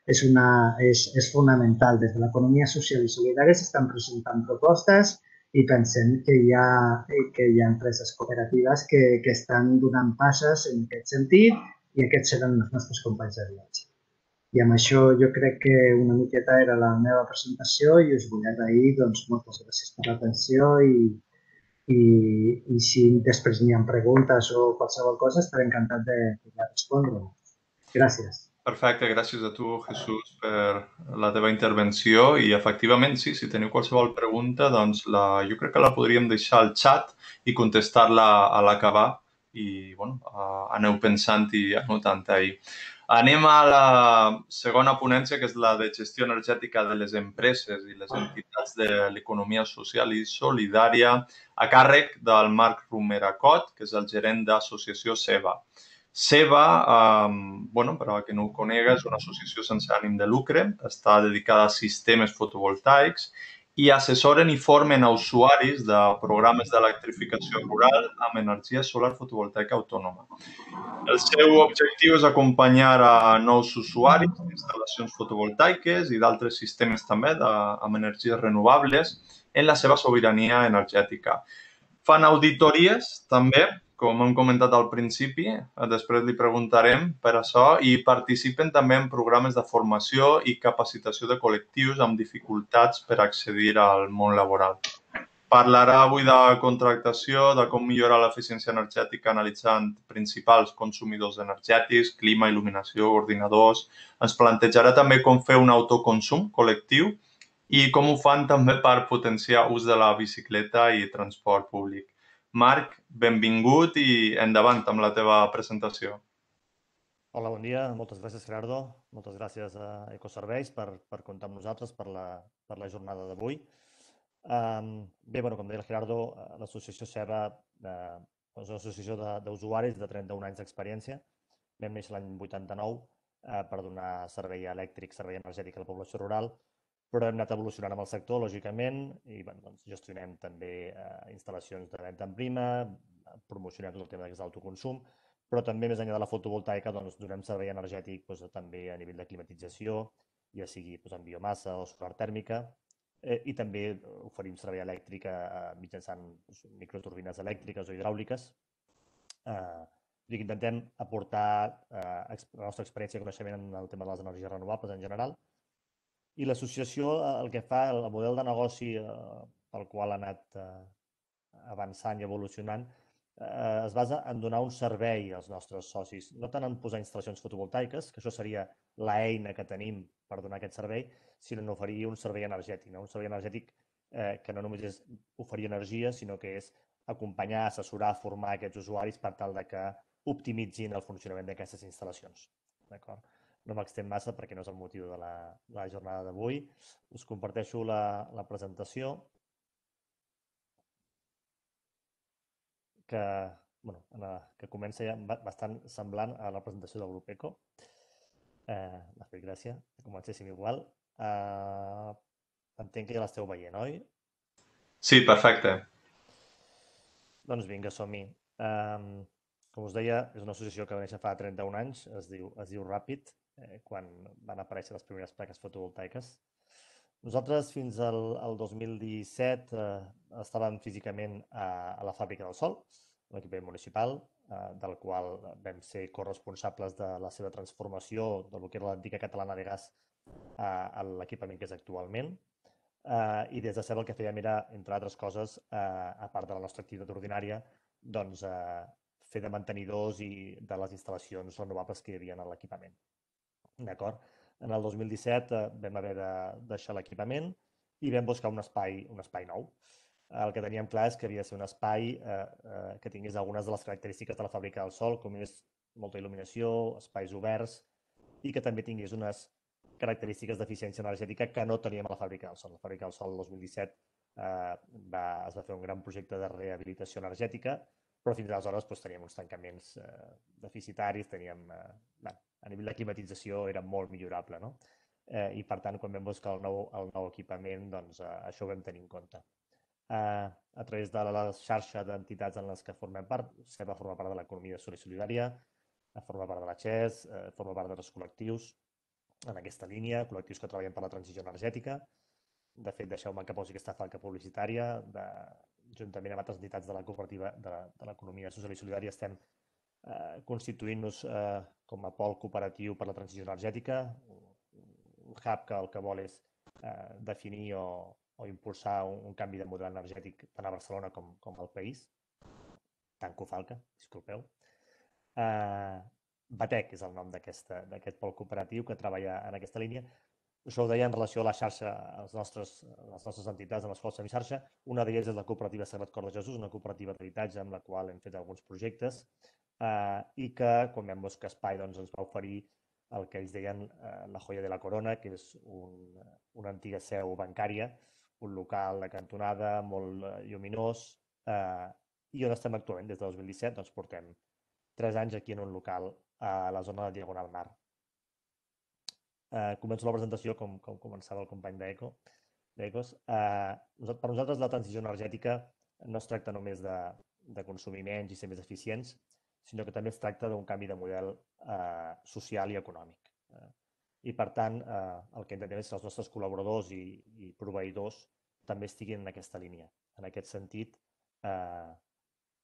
és, una, és, és fonamental. Des de l'economia social i solidària s'estan presentant propostes i pensem que hi ha, que hi ha empreses cooperatives que, que estan donant passes en aquest sentit i aquests seran els nostres companys de viatge. I amb això jo crec que una miqueta era la meva presentació i us vull agrair doncs, moltes gràcies per l'atenció i, i, i si després n'hi ha preguntes o qualsevol cosa estaré encantat de, de respondre. Gràcies. Perfecte, gràcies a tu, Jesús, per la teva intervenció i efectivament, sí, si teniu qualsevol pregunta, doncs la, jo crec que la podríem deixar al xat i contestar-la a l'acabar i, bueno, aneu pensant i anotant-hi. Anem a la segona ponència, que és la de gestió energètica de les empreses i les entitats de l'economia social i solidària, a càrrec del Marc Romeracot, que és el gerent d'associació SEBA. SEBA, um, bueno, per a que no ho conega, és una associació sense ànim de lucre, està dedicada a sistemes fotovoltaics i assessoren i formen a usuaris de programes d'electrificació rural amb energia solar fotovoltaica autònoma. El seu objectiu és acompanyar a nous usuaris d'instal·lacions fotovoltaiques i d'altres sistemes també de, amb energies renovables en la seva sobirania energètica. Fan auditories també com hem comentat al principi, eh, després li preguntarem per això, i participen també en programes de formació i capacitació de col·lectius amb dificultats per accedir al món laboral. Parlarà avui de contractació, de com millorar l'eficiència energètica analitzant principals consumidors energètics, clima, il·luminació, ordinadors. Ens plantejarà també com fer un autoconsum col·lectiu i com ho fan també per potenciar ús de la bicicleta i transport públic. Marc, benvingut i endavant amb la teva presentació. Hola, bon dia. Moltes gràcies, Gerardo. Moltes gràcies a Ecoserveis per, per comptar amb nosaltres per la, per la jornada d'avui. Um, bé, bueno, com deia el Gerardo, l'associació SEBA eh, és una associació d'usuaris de, de 31 anys d'experiència. Vam néixer l'any 89 eh, per donar servei elèctric, servei energètic a la població rural però hem anat evolucionant amb el sector, lògicament, i bueno, doncs, gestionem també eh, instal·lacions de venda en prima, promocionem tot el tema d'autoconsum, però també més enllà de la fotovoltaica doncs, donem servei energètic doncs, també a nivell de climatització, ja sigui doncs, en biomassa o solar tèrmica, eh, i també oferim servei elèctric eh, mitjançant doncs, microturbines elèctriques o hidràuliques. Eh, que intentem aportar eh, la nostra experiència i coneixement en el tema de les energies renovables en general. I l'associació eh, el que fa, el model de negoci eh, pel qual ha anat eh, avançant i evolucionant, es basa en donar un servei als nostres socis, no tant en posar instal·lacions fotovoltaiques, que això seria l'eina que tenim per donar aquest servei, sinó en oferir un servei energètic. No? Un servei energètic que no només és oferir energia, sinó que és acompanyar, assessorar, formar aquests usuaris per tal de que optimitzin el funcionament d'aquestes instal·lacions. D'acord? No m'extén massa perquè no és el motiu de la, de la jornada d'avui. Us comparteixo la, la presentació que, bueno, la, que comença ja bastant semblant a la presentació del grup ECO. Eh, M'ha fet gràcia que comencéssim igual. Eh, entenc que ja l'esteu veient, oi? Sí, perfecte. Doncs vinga, som-hi. Um, com us deia, és una associació que va néixer fa 31 anys, es diu, es diu Ràpid, eh, quan van aparèixer les primeres plaques fotovoltaiques. Nosaltres fins al, al 2017 eh, estàvem físicament a, a la Fàbrica del Sol, l'equipament municipal, eh, del qual vam ser corresponsables de la seva transformació de lo que era l'antiga catalana de gas a, a l'equipament que és actualment. Eh, I des de ser el que fèiem era, entre altres coses, eh, a part de la nostra activitat ordinària, doncs, eh, fer de mantenidors i de les instal·lacions renovables que hi havia en l'equipament. D'acord? En el 2017 eh, vam haver de deixar l'equipament i vam buscar un espai, un espai nou. El que teníem clar és que havia de ser un espai eh, eh, que tingués algunes de les característiques de la fàbrica del sol, com és molta il·luminació, espais oberts i que també tingués unes característiques d'eficiència energètica que no teníem a la fàbrica del sol. La fàbrica del sol el 2017 eh, va, es va fer un gran projecte de rehabilitació energètica però fins aleshores doncs, teníem uns tancaments eh, deficitaris, teníem, eh, bé, a nivell de climatització era molt millorable, no? Eh, I per tant, quan vam buscar el nou, el nou equipament, doncs eh, això ho vam tenir en compte. Eh, a través de la xarxa d'entitats en les que formem part, SEPA forma part de l'economia social i solidària, forma part de la XES, eh, forma part d'altres col·lectius en aquesta línia, col·lectius que treballen per la transició energètica. De fet, deixeu-me que posi aquesta falca publicitària de, juntament amb altres entitats de la cooperativa de l'economia social i solidària, estem eh, constituint-nos eh, com a pol cooperatiu per la transició energètica, un hub que el que vol és eh, definir o, o impulsar un, un canvi de model energètic tant a Barcelona com, com al país. Tanco Falca, disculpeu. Eh, Batec és el nom d'aquest pol cooperatiu que treballa en aquesta línia això ho deia en relació a la xarxa, als nostres, a les nostres entitats amb les quals fem xarxa. Una d'elles és la cooperativa Sagrat Cor de Jesús, una cooperativa d'habitatge amb la qual hem fet alguns projectes eh, i que, quan vam buscar espai, doncs, ens va oferir el que ells deien eh, la joia de la corona, que és un, una antiga seu bancària, un local de cantonada molt eh, lluminós, eh, i on estem actualment des de 2017, doncs portem tres anys aquí en un local a la zona de Diagonal Mar, eh, començo la presentació com, com començava el company d'Eco. d'Ecos. Eh, per nosaltres la transició energètica no es tracta només de, de consumir menys i ser més eficients, sinó que també es tracta d'un canvi de model eh, social i econòmic. Eh, I, per tant, eh, el que intentem és que els nostres col·laboradors i, i proveïdors també estiguin en aquesta línia. En aquest sentit, eh,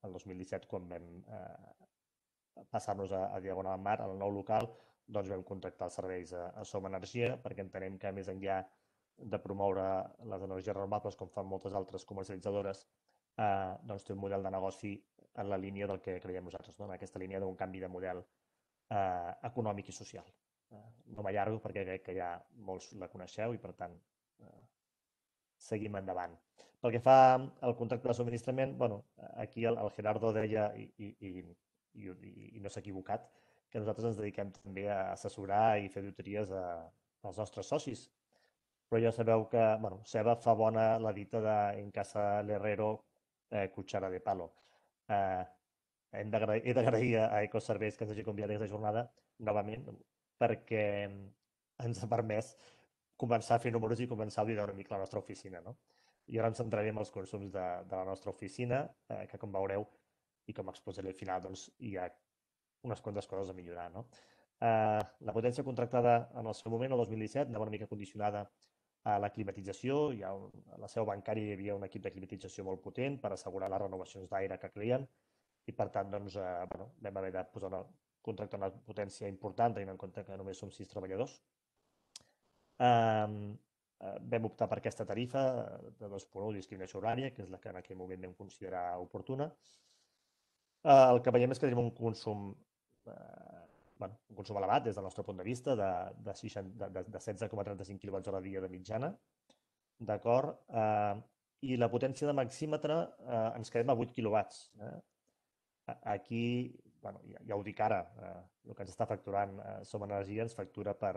el 2017, quan vam eh, passar-nos a, a Diagonal Mar, al nou local, doncs vam contractar els serveis a, a Som Energia perquè entenem que més enllà de promoure les energies renovables com fan moltes altres comercialitzadores, eh, doncs té un model de negoci en la línia del que creiem nosaltres, no? en aquesta línia d'un canvi de model eh, econòmic i social. Eh, no m'allargo perquè crec que ja molts la coneixeu i, per tant, eh, seguim endavant. Pel que fa al contracte de subministrament, bueno, aquí el, el Gerardo deia, i, i, i, i no s'ha equivocat, que nosaltres ens dediquem també a assessorar i fer auditories a, als nostres socis. Però ja sabeu que, bueno, Seba fa bona la dita de en casa l'herrero eh, cuchara de palo. Eh, hem he d'agrair a Ecoserveis que ens hagi convidat aquesta jornada novament perquè ens ha permès començar a fer números i començar a oblidar una mica la nostra oficina. No? I ara ens centrarem els consums de, de la nostra oficina, eh, que com veureu i com exposaré al final, doncs, hi ha unes quantes coses a millorar. No? Eh, la potència contractada en el seu moment, el 2017, anava una mica condicionada a la climatització, hi ha un, a la seu bancària hi havia un equip de climatització molt potent per assegurar les renovacions d'aire que creien i per tant doncs, eh, bueno, vam haver de posar una, contractar una potència important tenint en compte que només som sis treballadors. Um, vam optar per aquesta tarifa de 2.1 discriminació horària, que és la que en aquell moment vam considerar oportuna. El que veiem és que tenim un consum, eh, bueno, un consum elevat des del nostre punt de vista, de, de, 60, de, de 16,35 kWh dia de mitjana, d'acord? Eh, I la potència de maxímetre eh, ens quedem a 8 kW. Eh? Aquí, bueno, ja, ja ho dic ara, eh, el que ens està facturant eh, Som Energia ens factura per,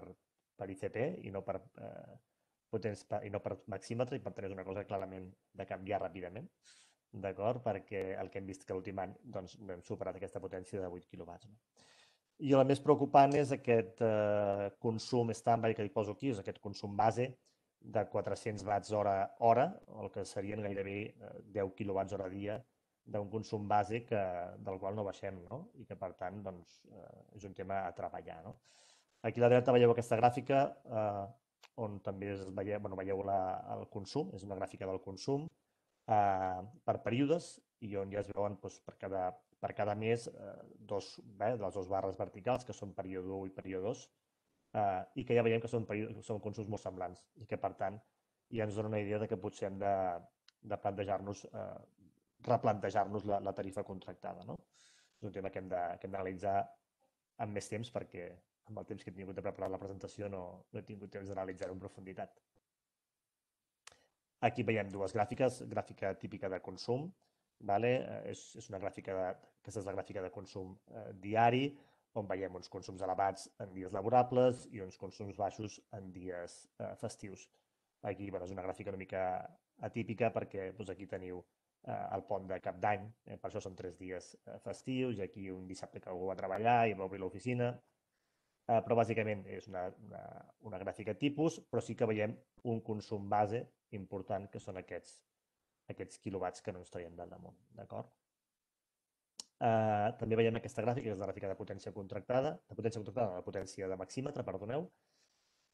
per ICP i no per, eh, potents, i no per maxímetre, i per tant és una cosa clarament de canviar ràpidament, d'acord? Perquè el que hem vist que l'últim any doncs, hem superat aquesta potència de 8 kW. No? I el més preocupant és aquest eh, consum standby que hi poso aquí, és aquest consum base de 400 watts hora hora, el que serien gairebé 10 quilowatts hora dia d'un consum base que, del qual no baixem, no? i que per tant doncs, eh, és un tema a treballar. No? Aquí a la dreta veieu aquesta gràfica eh, on també es veieu, bueno, veieu la, el consum, és una gràfica del consum eh, per períodes i on ja es veuen doncs, per, cada, per cada mes eh, dos, de les dues barres verticals, que són període 1 i període 2, eh, i que ja veiem que són, són consums molt semblants i que, per tant, ja ens dona una idea de que potser hem de, de plantejar-nos, eh, replantejar-nos la, la tarifa contractada. No? És un tema que hem d'analitzar amb més temps perquè amb el temps que he tingut de preparar la presentació no, no he tingut temps d'analitzar-ho en profunditat. Aquí veiem dues gràfiques, gràfica típica de consum, vale? és, és una gràfica de, aquesta és la gràfica de consum eh, diari, on veiem uns consums elevats en dies laborables i uns consums baixos en dies eh, festius. Aquí bueno, és una gràfica una mica atípica perquè doncs, aquí teniu eh, el pont de cap d'any, eh, per això són tres dies eh, festius, i aquí un dissabte que algú va treballar i va obrir l'oficina, eh, però bàsicament és una, una, una gràfica tipus, però sí que veiem un consum base important, que són aquests, aquests quilowatts que no ens traiem del damunt, d'acord? Eh, també veiem aquesta gràfica, que és la gràfica de potència contractada, de potència contractada, de potència de maxímetre, perdoneu,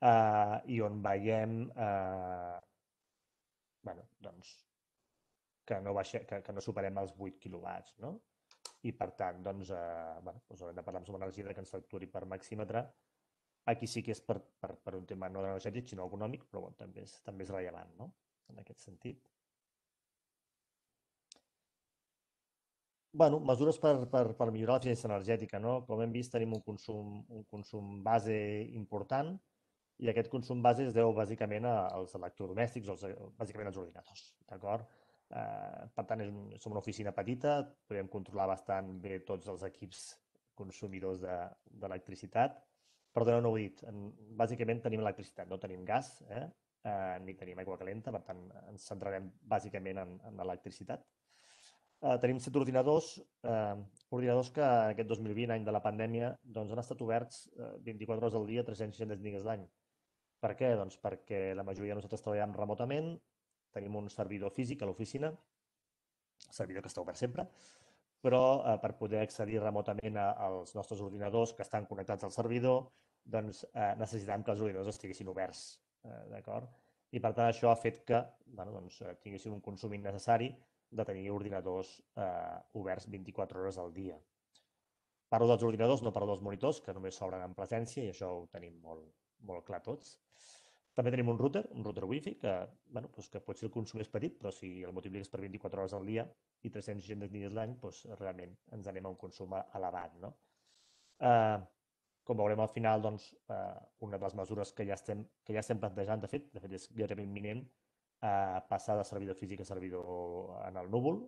eh, i on veiem eh, bueno, doncs, que, no baixa, que, que no superem els 8 quilowatts, no? i per tant, doncs, eh, bueno, doncs haurem de parlar amb energia de que ens facturi per maxímetre. Aquí sí que és per, per, per un tema no energètic, sinó econòmic, però bon, també, és, també és rellevant, no? en aquest sentit. bueno, mesures per, per, per millorar l'eficiència energètica. No? Com hem vist, tenim un consum, un consum base important i aquest consum base es deu bàsicament als electrodomèstics, als, bàsicament als ordinadors. D'acord? Eh, per tant, és un, som una oficina petita, podem controlar bastant bé tots els equips consumidors d'electricitat. De, Perdona, no ho he dit. En, bàsicament tenim electricitat, no tenim gas, eh? Eh, ni tenim aigua calenta, per tant, ens centrarem bàsicament en, en electricitat. Eh, tenim set ordinadors, eh, ordinadors que aquest 2020, any de la pandèmia, doncs han estat oberts eh, 24 hores al dia, 360 dies l'any. Per què? Doncs perquè la majoria de nosaltres treballem remotament, Tenim un servidor físic a l'oficina, servidor que està obert sempre, però eh, per poder accedir remotament a, als nostres ordinadors que estan connectats al servidor, doncs eh, necessitem que els ordinadors estiguessin oberts, eh, d'acord? I per tant això ha fet que bueno, doncs, eh, tinguéssim un consum innecessari de tenir ordinadors eh, oberts 24 hores al dia. Parlo dels ordinadors, no parlo dels monitors, que només s'obren en presència i això ho tenim molt, molt clar tots. També tenim un router, un router wifi, que, bueno, doncs que potser el consum és petit, però si el multipliques per 24 hores al dia i 360 dies l'any, doncs realment ens anem a un consum elevat. No? Eh, com veurem al final, doncs, eh, una de les mesures que ja, estem, que ja estem plantejant, de fet, de fet és gairebé imminent, eh, passar de servidor físic a servidor en el núvol.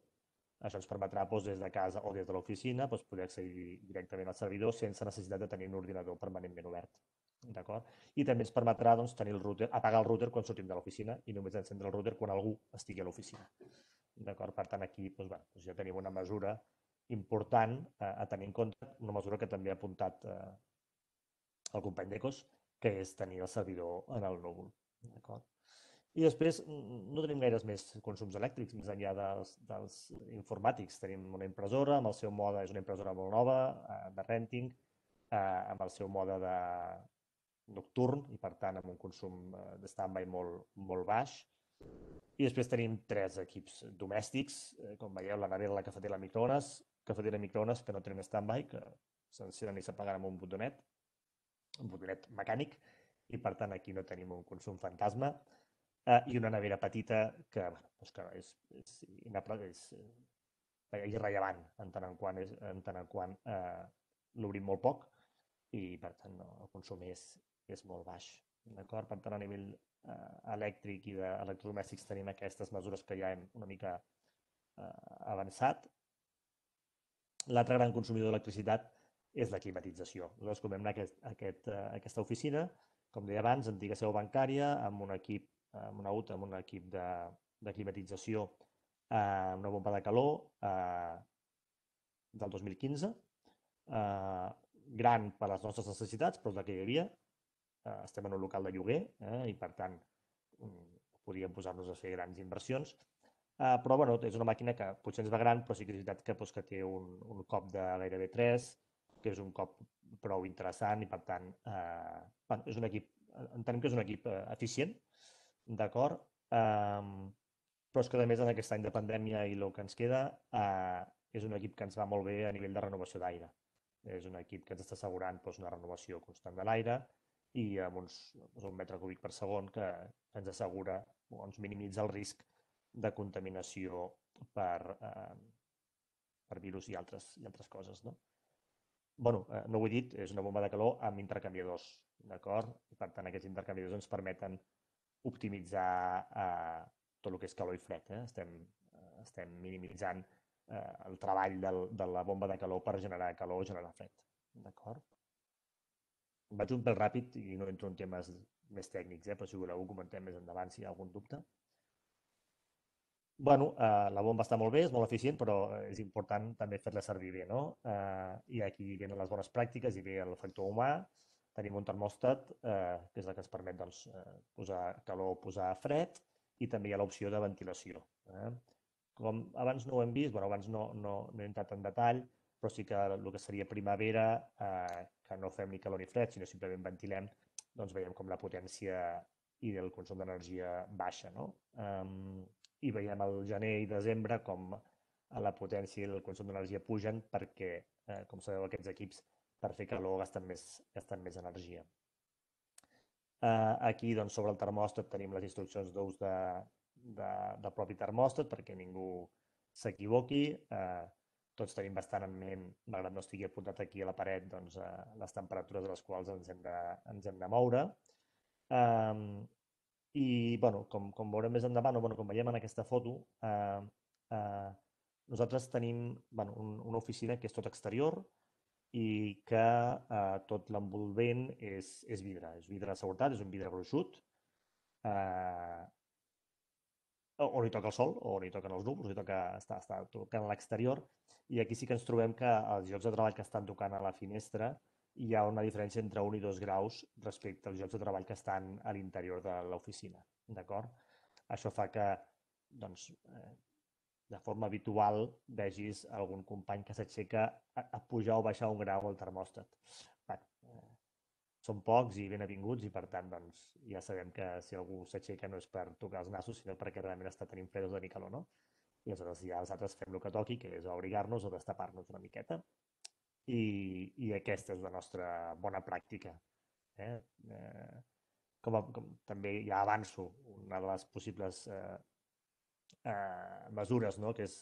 Això ens permetrà, doncs, des de casa o des de l'oficina, doncs, poder accedir directament al servidor sense necessitat de tenir un ordinador permanentment obert. D'acord? I també ens permetrà doncs, tenir el router, apagar el router quan sortim de l'oficina i només encendre el router quan algú estigui a l'oficina. D'acord? Per tant, aquí doncs, bueno, doncs ja tenim una mesura important eh, a tenir en compte, una mesura que també ha apuntat eh, el company d'Ecos, que és tenir el servidor en el núvol. D'acord? I després no tenim gaires més consums elèctrics, més enllà dels, dels informàtics. Tenim una impressora, amb el seu mode és una impressora molt nova, eh, de renting, eh, amb el seu mode de, nocturn i, per tant, amb un consum eh, de molt, molt baix. I després tenim tres equips domèstics, eh, com veieu, la nevera, la cafetera, la microones, cafetera microones que no tenen stand-by, que s'encenen i s'apaguen amb un botonet, un botonet mecànic, i per tant aquí no tenim un consum fantasma, eh, i una nevera petita que, bueno, doncs que és, és, és, és irrellevant en tant en quant, és, en tant en quant eh, l'obrim molt poc i per tant no, el consum és, és molt baix. D'acord? Per tant, a nivell eh, elèctric i d'electrodomèstics tenim aquestes mesures que ja hem una mica eh, avançat. L'altre gran consumidor d'electricitat és la climatització. Nosaltres, com hem aquest, aquest, uh, aquesta oficina, com deia abans, antiga seu bancària, amb un equip, amb una UTA, amb un equip de, de climatització, eh, una bomba de calor eh, del 2015, eh, gran per a les nostres necessitats, però la que hi havia. Eh, estem en un local de lloguer eh, i, per tant, mm, podríem posar-nos a fer grans inversions. Uh, però bueno, és una màquina que potser ens va gran, però sí que és veritat que, doncs, que té un, un cop de gairebé 3, que és un cop prou interessant i, per tant, eh, bueno, és un equip, entenem que és un equip eh, eficient, d'acord? Um, però és que, a més, en aquest any de pandèmia i el que ens queda, eh, és un equip que ens va molt bé a nivell de renovació d'aire. És un equip que ens està assegurant doncs, una renovació constant de l'aire i amb uns, doncs, un metre cúbic per segon que ens assegura o ens minimitza el risc de contaminació per, eh, per virus i altres, i altres coses. No? bueno, eh, no ho he dit, és una bomba de calor amb intercanviadors, d'acord? Per tant, aquests intercanviadors ens permeten optimitzar eh, tot el que és calor i fred. Eh? Estem, eh, estem minimitzant eh, el treball del, de la bomba de calor per generar calor o generar fred, d'acord? Vaig un pèl ràpid i no entro en temes més tècnics, eh? però si voleu ho comentem més endavant si hi ha algun dubte bueno, eh, la bomba està molt bé, és molt eficient, però eh, és important també fer-la servir bé, no? Eh, I aquí venen les bones pràctiques i ve el factor humà. Tenim un termòstat, eh, que és el que ens permet doncs, eh, posar calor o posar fred, i també hi ha l'opció de ventilació. Eh? Com abans no ho hem vist, bueno, abans no, no, no he entrat en detall, però sí que el que seria primavera, eh, que no fem ni calor ni fred, sinó simplement ventilem, doncs veiem com la potència i el consum d'energia baixa. No? Um, i veiem al gener i desembre com la potència i el consum d'energia pugen perquè, eh, com sabeu, aquests equips per fer calor gasten més, gasten més energia. Eh, aquí, doncs, sobre el termòstat tenim les instruccions d'ús de, de, del propi termòstat perquè ningú s'equivoqui. Eh, tots tenim bastant en ment, malgrat no estigui apuntat aquí a la paret, doncs, eh, les temperatures a les quals ens hem de, ens hem de moure. Eh, i, bueno, com, com veurem més endavant, o bueno, com veiem en aquesta foto, eh, eh, nosaltres tenim bueno, un, una oficina que és tot exterior i que eh, tot l'envolvent és, és vidre. És vidre de seguretat, és un vidre gruixut, eh, on hi toca el sol, o hi toquen els núvols, hi toca, està, està tocant l'exterior, i aquí sí que ens trobem que els llocs de treball que estan tocant a la finestra hi ha una diferència entre 1 i 2 graus respecte als llocs de treball que estan a l'interior de l'oficina. D'acord? Això fa que, doncs, eh, de forma habitual vegis algun company que s'aixeca a, pujar o baixar un grau al termòstat. Bueno, eh, són pocs i ben avinguts i, per tant, doncs, ja sabem que si algú s'aixeca no és per tocar els nassos, sinó perquè realment està tenint fred o tenir calor, no? I aleshores ja els altres fem el que toqui, que és obligar-nos o destapar-nos una miqueta i, i aquesta és la nostra bona pràctica. Eh? Eh, com, a, com també ja avanço una de les possibles eh, eh, mesures, no? que és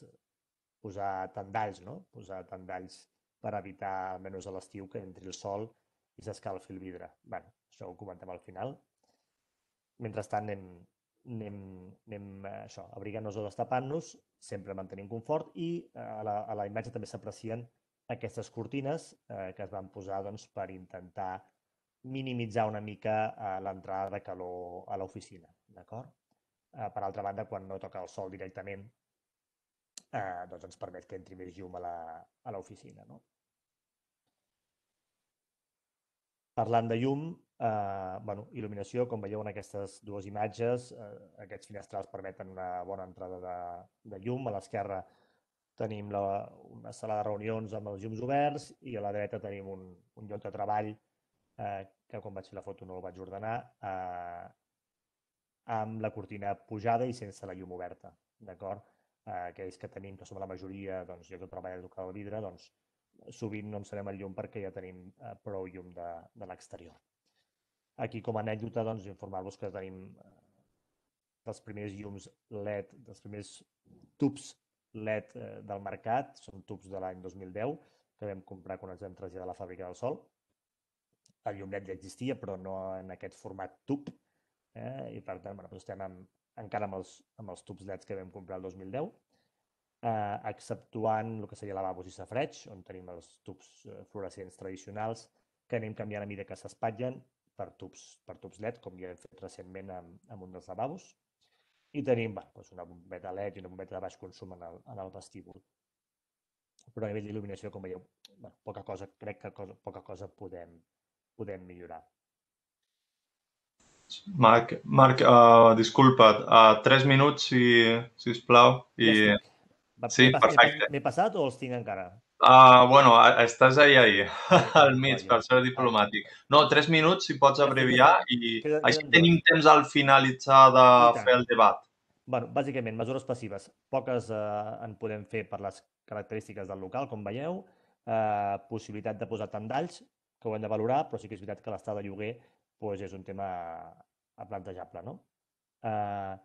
posar tendalls, no? posar tendalls per evitar, almenys a l'estiu, que entri el sol i s'escalfi el vidre. Bé, això ho comentem al final. Mentrestant anem, anem, anem eh, això, abrigant-nos o destapant-nos, sempre mantenim confort i eh, a, la, a la imatge també s'aprecien aquestes cortines eh, que es van posar doncs, per intentar minimitzar una mica eh, l'entrada de calor a l'oficina. D'acord? Eh, per altra banda, quan no toca el sol directament, eh, doncs ens permet que entri més llum a l'oficina. No? Parlant de llum, eh, bueno, il·luminació, com veieu en aquestes dues imatges, eh, aquests finestrals permeten una bona entrada de, de llum. A l'esquerra tenim la, una sala de reunions amb els llums oberts i a la dreta tenim un, un lloc de treball eh, que quan vaig fer la foto no el vaig ordenar, eh, amb la cortina pujada i sense la llum oberta, d'acord? Eh, aquells que tenim, que som la majoria, doncs jo que treballo a tocar el vidre, doncs sovint no encenen el llum perquè ja tenim eh, prou llum de, de l'exterior. Aquí, com a anècdota, doncs, informar-vos que tenim eh, dels primers llums LED, dels primers tubs LED eh, del mercat, són tubs de l'any 2010, que vam comprar quan ens vam traslladar a la fàbrica del Sol. El llum LED ja existia, però no en aquest format tub, eh? i per tant, bueno, doncs estem amb, encara amb els, amb els tubs LEDs que vam comprar el 2010, eh, exceptuant el que seria lavabos i safreig, on tenim els tubs eh, fluorescents tradicionals, que anem canviant a mesura que s'espatllen per tubs, per tubs LED, com ja hem fet recentment amb, amb un dels lavabos. I tenim bueno, doncs una bombeta LED i una bombeta de baix consum en el, en el vestíbul. Però a nivell d'il·luminació, com veieu, bueno, poca cosa, crec que cosa, poca cosa podem, podem millorar. Marc, Marc uh, disculpa't, uh, tres minuts, si, si us plau. I... Ja sí, perfecte. M'he passat o els tinc encara? Uh, bueno, estàs ahí, ahí, [LAUGHS] al mig, per ser diplomàtic. No, tres minuts, si pots abreviar, i així tenim temps al finalitzar de fer el debat. Bueno, bàsicament, mesures passives. Poques eh, en podem fer per les característiques del local, com veieu. Eh, possibilitat de posar tandalls, que ho hem de valorar, però sí que és veritat que l'estat de lloguer doncs, és un tema a plantejable. No? Eh,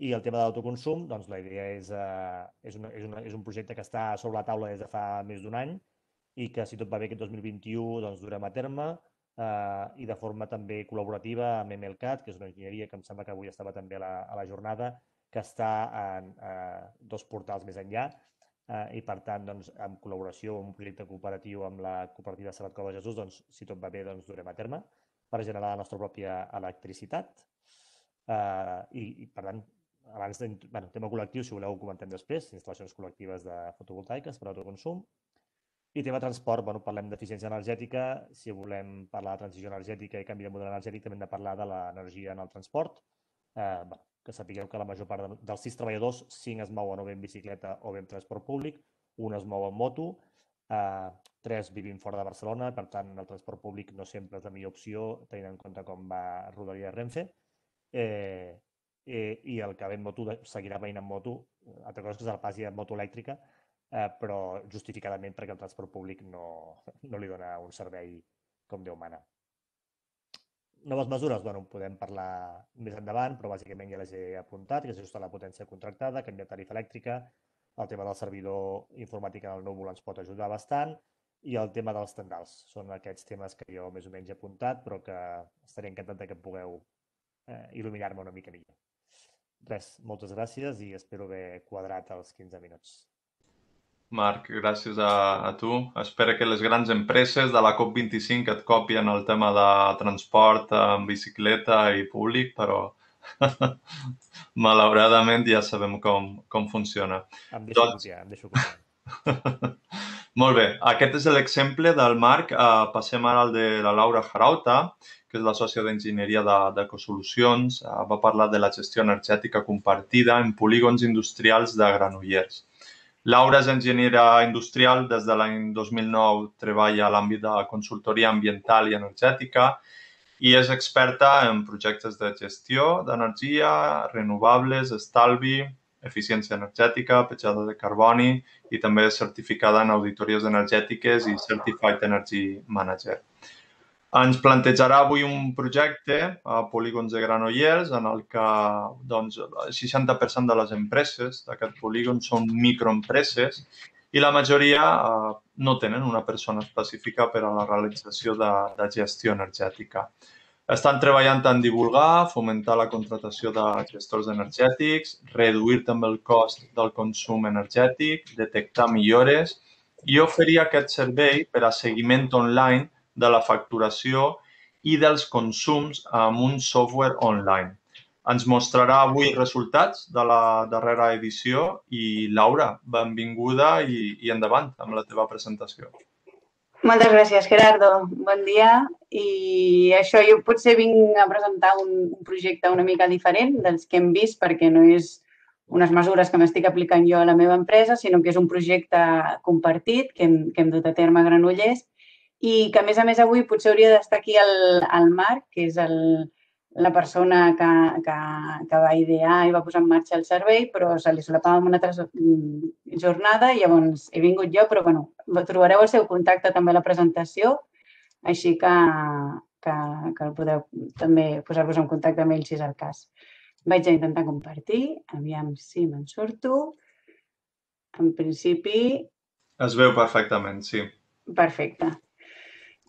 i el tema de l'autoconsum, doncs la idea és, eh, és, una, és, una, és un projecte que està sobre la taula des de fa més d'un any i que, si tot va bé aquest 2021, doncs durem a terme eh, i de forma també col·laborativa amb MLCAT, que és una enginyeria que em sembla que avui estava també a la, a la jornada, que està en eh, dos portals més enllà eh, i, per tant, doncs, en col·laboració amb un projecte cooperatiu amb la cooperativa Sabat Cova Jesús, doncs, si tot va bé, doncs durem a terme per generar la nostra pròpia electricitat. Eh, i, i, per tant, abans de, bueno, tema col·lectiu, si voleu ho comentem després, instal·lacions col·lectives de fotovoltaiques per autoconsum. I tema transport, bueno, parlem d'eficiència energètica, si volem parlar de transició energètica i canvi de model energètic, també hem de parlar de l'energia en el transport. Eh, bueno, que sapigueu que la major part de, dels sis treballadors, cinc es mouen o bé en bicicleta o bé en transport públic, un es mou en moto, eh, tres vivim fora de Barcelona, per tant, el transport públic no sempre és la millor opció, tenint en compte com va Rodalia Renfe. Eh, eh, i el que ve en moto seguirà veient en moto, altra cosa és que se'l passi en moto elèctrica, eh, però justificadament perquè el transport públic no, no li dona un servei com Déu mana. Noves mesures, bueno, podem parlar més endavant, però bàsicament ja les he apuntat, que és ajustar la potència contractada, canviar tarifa elèctrica, el tema del servidor informàtic en el núvol ens pot ajudar bastant, i el tema dels tendals. Són aquests temes que jo més o menys he apuntat, però que estaré encantat que pugueu eh, il·luminar-me una mica millor. Res, moltes gràcies i espero haver quadrat els 15 minuts. Marc, gràcies a, a tu. Espero que les grans empreses de la COP25 et copien el tema de transport en bicicleta i públic, però [LAUGHS] malauradament ja sabem com, com funciona. Em deixo doncs... copiar, em deixo copiar. [LAUGHS] Molt bé, aquest és l'exemple del Marc. Uh, passem ara al de la Laura Jarauta que és la sòcia d'enginyeria d'Ecosolucions, de, va parlar de la gestió energètica compartida en polígons industrials de Granollers. Laura és enginyera industrial, des de l'any 2009 treballa a l'àmbit de consultoria ambiental i energètica i és experta en projectes de gestió d'energia, renovables, estalvi, eficiència energètica, petjada de carboni i també és certificada en auditories energètiques i Certified Energy Manager. Ens plantejarà avui un projecte a Polígons de Granollers en el que doncs, el 60% de les empreses d'aquest polígon són microempreses i la majoria eh, no tenen una persona específica per a la realització de, de gestió energètica. Estan treballant en divulgar, fomentar la contratació de gestors energètics, reduir també el cost del consum energètic, detectar millores i oferir aquest servei per a seguiment online de la facturació i dels consums amb un software online. Ens mostrarà avui resultats de la darrera edició i, Laura, benvinguda i, i endavant amb la teva presentació. Moltes gràcies, Gerardo. Bon dia. I això, jo potser vinc a presentar un, un projecte una mica diferent dels que hem vist, perquè no és unes mesures que m'estic aplicant jo a la meva empresa, sinó que és un projecte compartit que hem, que hem dut a terme a Granollers i que, a més a més, avui potser hauria d'estar aquí el, el Marc, que és el, la persona que, que, que va idear i va posar en marxa el servei, però se li solapava una altra jornada i llavors he vingut jo, però bueno, trobareu el seu contacte també a la presentació, així que, que, que podeu també posar-vos en contacte amb ell si és el cas. Vaig a intentar compartir, aviam si me'n surto. En principi... Es veu perfectament, sí. Perfecte.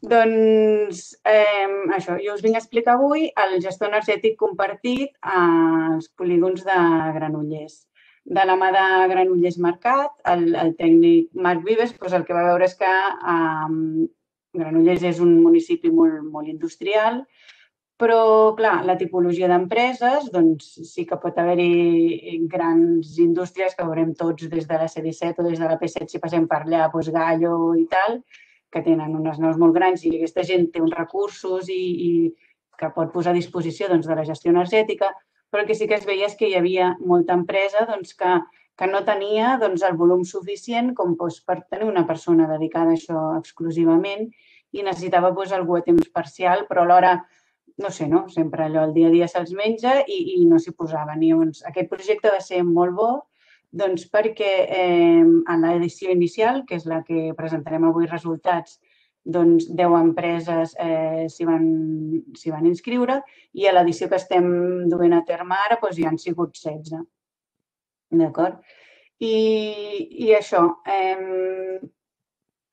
Doncs eh, això, jo us vinc a explicar avui el gestor energètic compartit als polígons de Granollers. De la mà de Granollers Mercat, el, el tècnic Marc Vives doncs el que va veure és que eh, Granollers és un municipi molt, molt industrial, però, clar, la tipologia d'empreses, doncs sí que pot haver-hi grans indústries que veurem tots des de la C-17 o des de la P-7 si passem per allà, doncs Gallo i tal, que tenen unes naus molt grans i aquesta gent té uns recursos i, i que pot posar a disposició doncs, de la gestió energètica, però que sí que es veia és que hi havia molta empresa doncs, que, que no tenia doncs, el volum suficient com doncs, per tenir una persona dedicada a això exclusivament i necessitava doncs, algú a temps parcial, però alhora, no sé, no? sempre allò el dia a dia se'ls menja i, i no s'hi posaven. I llavors, aquest projecte va ser molt bo doncs perquè eh, en l'edició inicial, que és la que presentarem avui resultats, doncs 10 empreses eh, s'hi van, van inscriure i a l'edició que estem duent a terme ara doncs, hi han sigut 16. D'acord? I, I això, eh,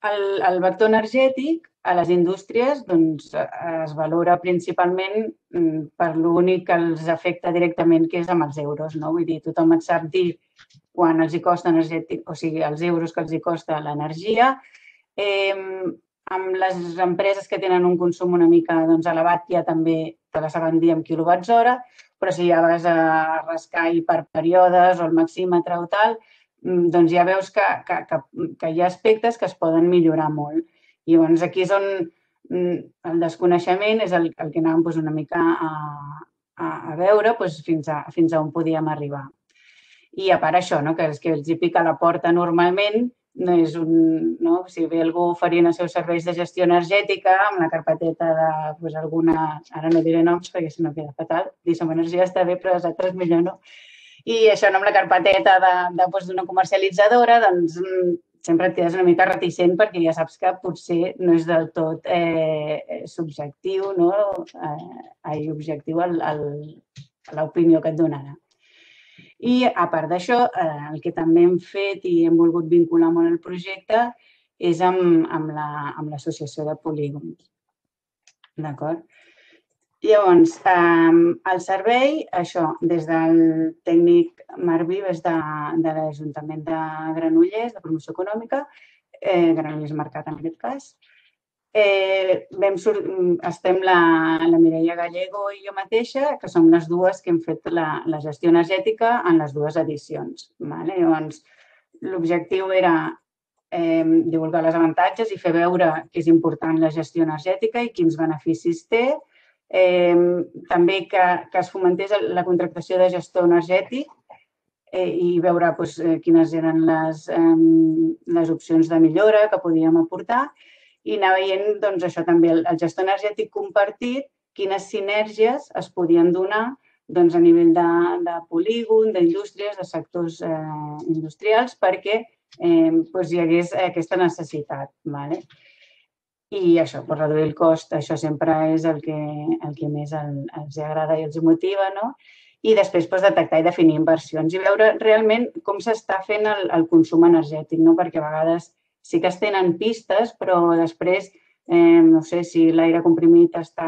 el, el vector energètic a les indústries doncs, es valora principalment mm, per l'únic que els afecta directament, que és amb els euros. No? Vull dir, tothom et sap dir quan els hi costa energètic, o sigui, els euros que els hi costa l'energia. Eh, amb les empreses que tenen un consum una mica doncs, elevat ja també te la saben dir en quilowatts hora, però si ja vas a rascar i per períodes o el maxímetre o tal, doncs ja veus que, que, que, que hi ha aspectes que es poden millorar molt. I llavors aquí és on mm, el desconeixement és el, el que anàvem doncs, una mica a, a, a veure doncs, fins, a, fins a on podíem arribar. I a part això, no? que és que els hi pica la porta normalment, no és un, no? si ve algú oferint els seus serveis de gestió energètica amb la carpeteta de pues, alguna, ara no diré noms perquè si no queda fatal, som Energia està bé però les altres millor no. I això no amb la carpeteta d'una de, comercialitzadora, doncs mm, sempre et quedes una mica reticent perquè ja saps que potser no és del tot eh, subjectiu, no? Eh, objectiu l'opinió que et donarà. I a part d'això, eh, el que també hem fet i hem volgut vincular molt el projecte és amb, amb l'associació la, amb de polígons. D'acord? Llavors, eh, el servei, això, des del tècnic Marc Vives de, de l'Ajuntament de Granollers, de promoció econòmica, eh, Granollers Mercat en aquest cas, eh, vam sur... estem la, la Mireia Gallego i jo mateixa, que som les dues que hem fet la, la gestió energètica en les dues edicions. Vale? Llavors, l'objectiu era eh, divulgar les avantatges i fer veure que és important la gestió energètica i quins beneficis té. Eh, també que, que es fomentés la contractació de gestor energètic eh, i veure doncs, quines eren les, eh, les opcions de millora que podíem aportar i anar veient doncs, això també, el, el gestor energètic compartit, quines sinergies es podien donar doncs, a nivell de, de polígon, d'indústries, de sectors eh, industrials, perquè eh, doncs, hi hagués aquesta necessitat. Vale? I això, per reduir el cost, això sempre és el que, el que més el, els agrada i els motiva, no? I després doncs, detectar i definir inversions i veure realment com s'està fent el, el consum energètic, no? perquè a vegades sí que es tenen pistes, però després, eh, no sé, si l'aire comprimit està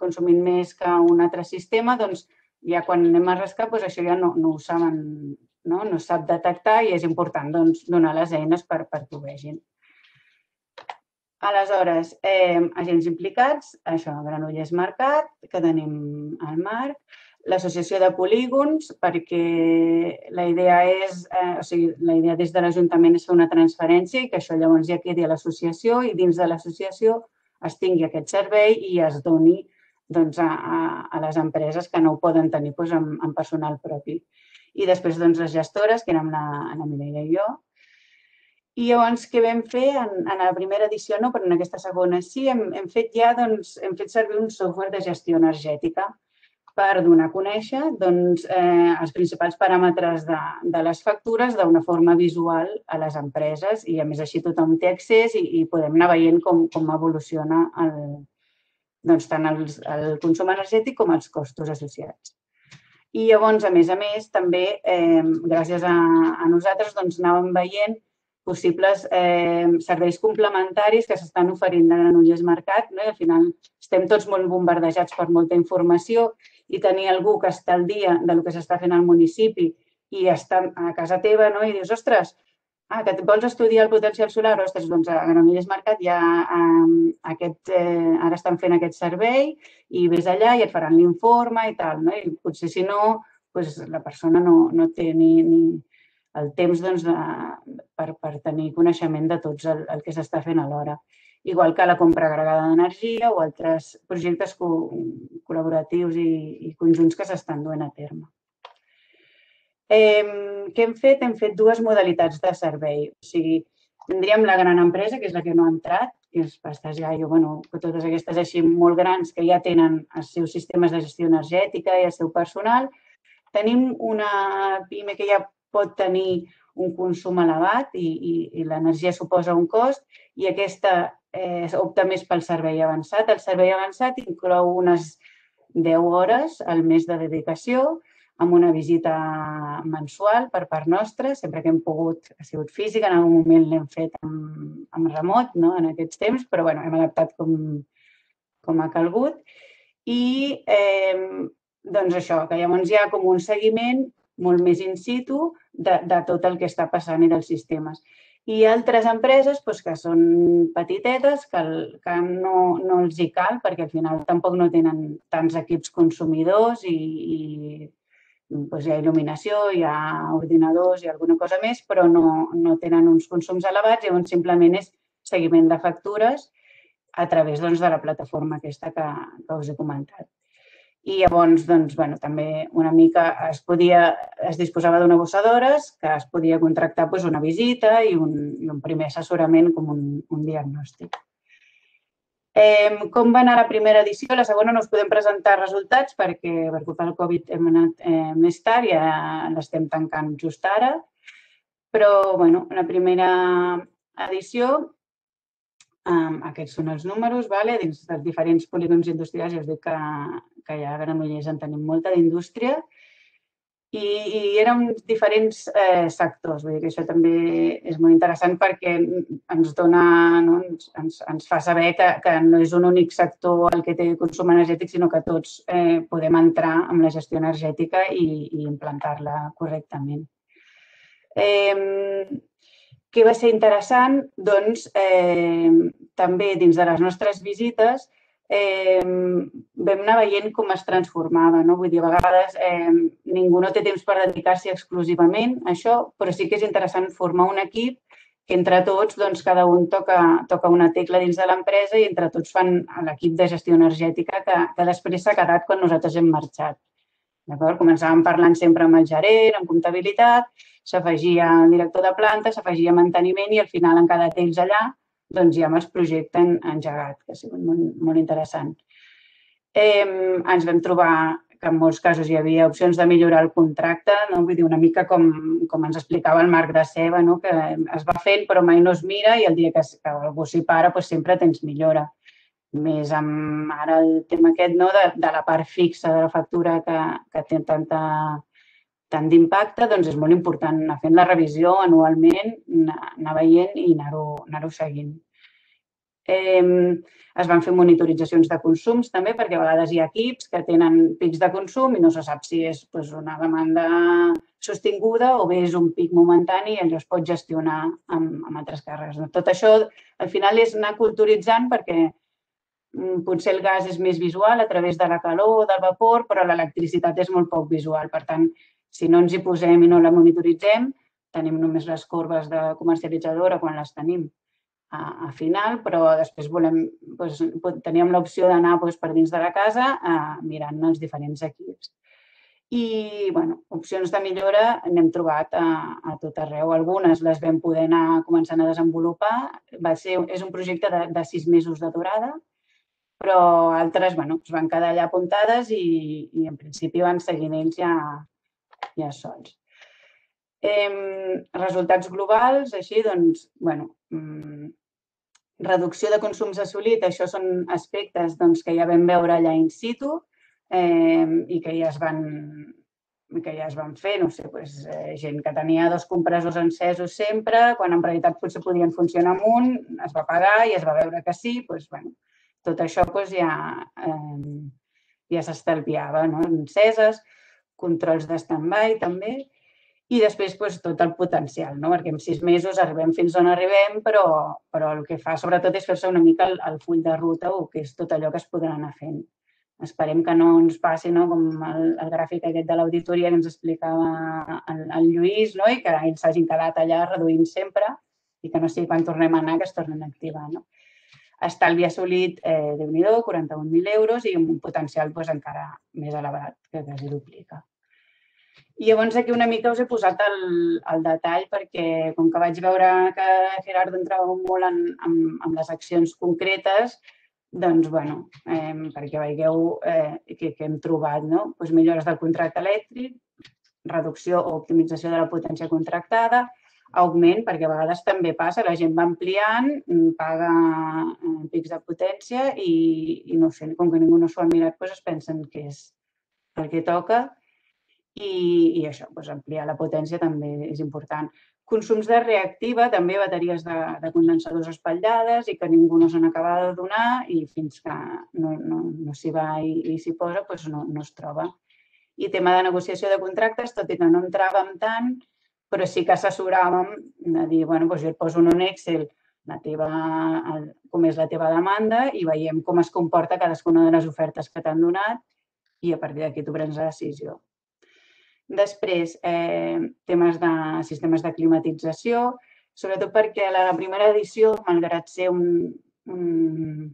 consumint més que un altre sistema, doncs ja quan anem a rascar, doncs això ja no, no ho saben, no? no sap detectar i és important doncs, donar les eines per, per que ho vegin. Aleshores, eh, agents implicats, això, Granollers Mercat, que tenim al Marc, l'associació de polígons perquè la idea és, eh, o sigui, la idea des de l'Ajuntament és fer una transferència i que això llavors ja quedi a l'associació i dins de l'associació es tingui aquest servei i es doni doncs, a, a, a les empreses que no ho poden tenir doncs, amb, amb personal propi. I després doncs, les gestores, que érem la, la Mireia i jo, I llavors, què vam fer? En, en la primera edició no, però en aquesta segona sí, hem, hem fet ja, doncs, hem fet servir un software de gestió energètica per donar a conèixer doncs, eh, els principals paràmetres de, de les factures d'una forma visual a les empreses i, a més, així tothom té accés i, i podem anar veient com, com evoluciona el, doncs, tant el, el consum energètic com els costos associats. I llavors, a més a més, també, eh, gràcies a, a nosaltres, doncs, anàvem veient possibles eh, serveis complementaris que s'estan oferint de Granollers Mercat. No? I al final estem tots molt bombardejats per molta informació i tenir algú que està al dia de lo que s'està fent al municipi i està a casa teva no? i dius, ostres, ah, que vols estudiar el potencial solar? Ostres, doncs a Granollers Mercat ja eh, aquest, eh, ara estan fent aquest servei i ves allà i et faran l'informe i tal. No? I potser si no, doncs la persona no, no té ni, ni, el temps doncs, de, per, per tenir coneixement de tots el, el que s'està fent alhora. Igual que la compra agregada d'energia o altres projectes co col·laboratius i, i conjunts que s'estan duent a terme. Eh, què hem fet? Hem fet dues modalitats de servei. O sigui, tindríem la gran empresa, que és la que no ha entrat, que és Pastas Gallo, bueno, totes aquestes així molt grans que ja tenen els seus sistemes de gestió energètica i el seu personal. Tenim una PIME que ja pot tenir un consum elevat i, i, i l'energia suposa un cost i aquesta eh, opta més pel servei avançat. El servei avançat inclou unes 10 hores al mes de dedicació amb una visita mensual per part nostra, sempre que hem pogut, ha sigut física, en algun moment l'hem fet amb, amb remot no? en aquests temps, però bueno, hem adaptat com, com ha calgut. I eh, doncs això, que llavors hi ha com un seguiment molt més in situ de, de tot el que està passant i dels sistemes. I altres empreses doncs, que són petitetes, que, el, que no, no els hi cal, perquè al final tampoc no tenen tants equips consumidors i, i doncs hi ha il·luminació, hi ha ordinadors i alguna cosa més, però no, no tenen uns consums elevats, llavors simplement és seguiment de factures a través doncs, de la plataforma aquesta que, que us he comentat. I llavors, doncs, bueno, també una mica es podia, es disposava d'una gossadores que es podia contractar doncs, una visita i un, i un primer assessorament com un, un diagnòstic. Eh, com va anar la primera edició? La segona no us podem presentar resultats perquè per culpa del Covid hem anat eh, més tard i ara l'estem tancant just ara. Però, bueno, la primera edició Um, aquests són els números, vale? dins dels diferents polígons industrials, ja us dic que, que ja a Granollers en tenim molta d'indústria, i, i eren diferents eh, sectors. Vull dir que això també és molt interessant perquè ens dona, no? ens, ens, ens fa saber que, que no és un únic sector el que té consum energètic, sinó que tots eh, podem entrar amb la gestió energètica i, i implantar-la correctament. Eh, què va ser interessant? Doncs eh, també dins de les nostres visites eh, vam anar veient com es transformava. No? Vull dir, a vegades eh, ningú no té temps per dedicar-s'hi exclusivament a això, però sí que és interessant formar un equip que entre tots doncs, cada un toca, toca una tecla dins de l'empresa i entre tots fan l'equip de gestió energètica que, que després s'ha quedat quan nosaltres hem marxat. Començàvem parlant sempre amb el gerent, amb comptabilitat, s'afegia el director de planta, s'afegia manteniment i al final han quedat ells allà doncs ja amb els projectes engegat, que ha sigut molt, molt interessant. Eh, ens vam trobar que en molts casos hi havia opcions de millorar el contracte, no? vull dir, una mica com, com ens explicava el Marc de Ceba, no? que es va fent però mai no es mira i el dia que, que algú s'hi para doncs sempre tens millora. Més amb ara el tema aquest no? de, de la part fixa de la factura que, que té tanta, tant d'impacte, doncs és molt important anar fent la revisió anualment, anar, anar veient i anar-ho anar, seguint. Eh, es van fer monitoritzacions de consums també perquè a vegades hi ha equips que tenen pics de consum i no se sap si és doncs, una demanda sostinguda o bé és un pic momentani i allò es pot gestionar amb, amb altres càrregues. Tot això al final és anar culturitzant perquè potser el gas és més visual a través de la calor o del vapor, però l'electricitat és molt poc visual. Per tant, si no ens hi posem i no la monitoritzem, tenim només les corbes de comercialitzadora quan les tenim a, a final, però després volem, doncs, teníem l'opció d'anar doncs, per dins de la casa eh, mirant els diferents equips. I, bueno, opcions de millora n'hem trobat a, a tot arreu. Algunes les vam poder anar començant a desenvolupar. Va ser, és un projecte de, de sis mesos de durada, però altres bueno, es van quedar allà apuntades i, i en principi van seguint ells ja, ja sols. Eh, resultats globals, així, doncs, bueno, mm, reducció de consums assolit, això són aspectes doncs, que ja vam veure allà in situ eh, i que ja es van que ja es van fer, no sé, pues, eh, gent que tenia dos compressors encesos sempre, quan en realitat potser podien funcionar amb un, es va pagar i es va veure que sí, pues, bueno, tot això pues, ja, eh, ja s'estalviava, no? enceses, controls de stand-by també, i després doncs, tot el potencial, no? perquè en sis mesos arribem fins on arribem, però, però el que fa sobretot és fer-se una mica el, el full de ruta o que és tot allò que es podrà anar fent. Esperem que no ens passi no? com el, el gràfic aquest de l'auditoria que ens explicava el, el Lluís no? i que ells s'hagin quedat allà reduint sempre i que no sigui quan tornem a anar que es tornen a activar. No? Estalvi assolit, eh, déu nhi 41.000 euros i un potencial doncs, encara més elevat, que quasi duplica. I llavors aquí una mica us he posat el, el detall perquè com que vaig veure que Gerardo entrava molt en, en, en les accions concretes, doncs, bueno, eh, perquè veieu eh, què, què hem trobat, no? Pues millores del contracte elèctric, reducció o optimització de la potència contractada, augment, perquè a vegades també passa, la gent va ampliant, paga eh, pics de potència i, i no sé, com que ningú no s'ho ha mirat, doncs es pensen que és el que toca i, i això, doncs ampliar la potència també és important. Consums de reactiva, també bateries de, de condensadors espatllades i que ningú no se n'acaba de donar i fins que no, no, no s'hi va i, i s'hi posa, doncs no, no es troba. I tema de negociació de contractes, tot i que no entràvem tant, però sí que assessoràvem de dir, bueno, doncs jo et poso en un Excel la teva, el, com és la teva demanda i veiem com es comporta cadascuna de les ofertes que t'han donat i a partir d'aquí tu prens la decisió. Després, eh, temes de sistemes de climatització, sobretot perquè la primera edició, malgrat ser un, un,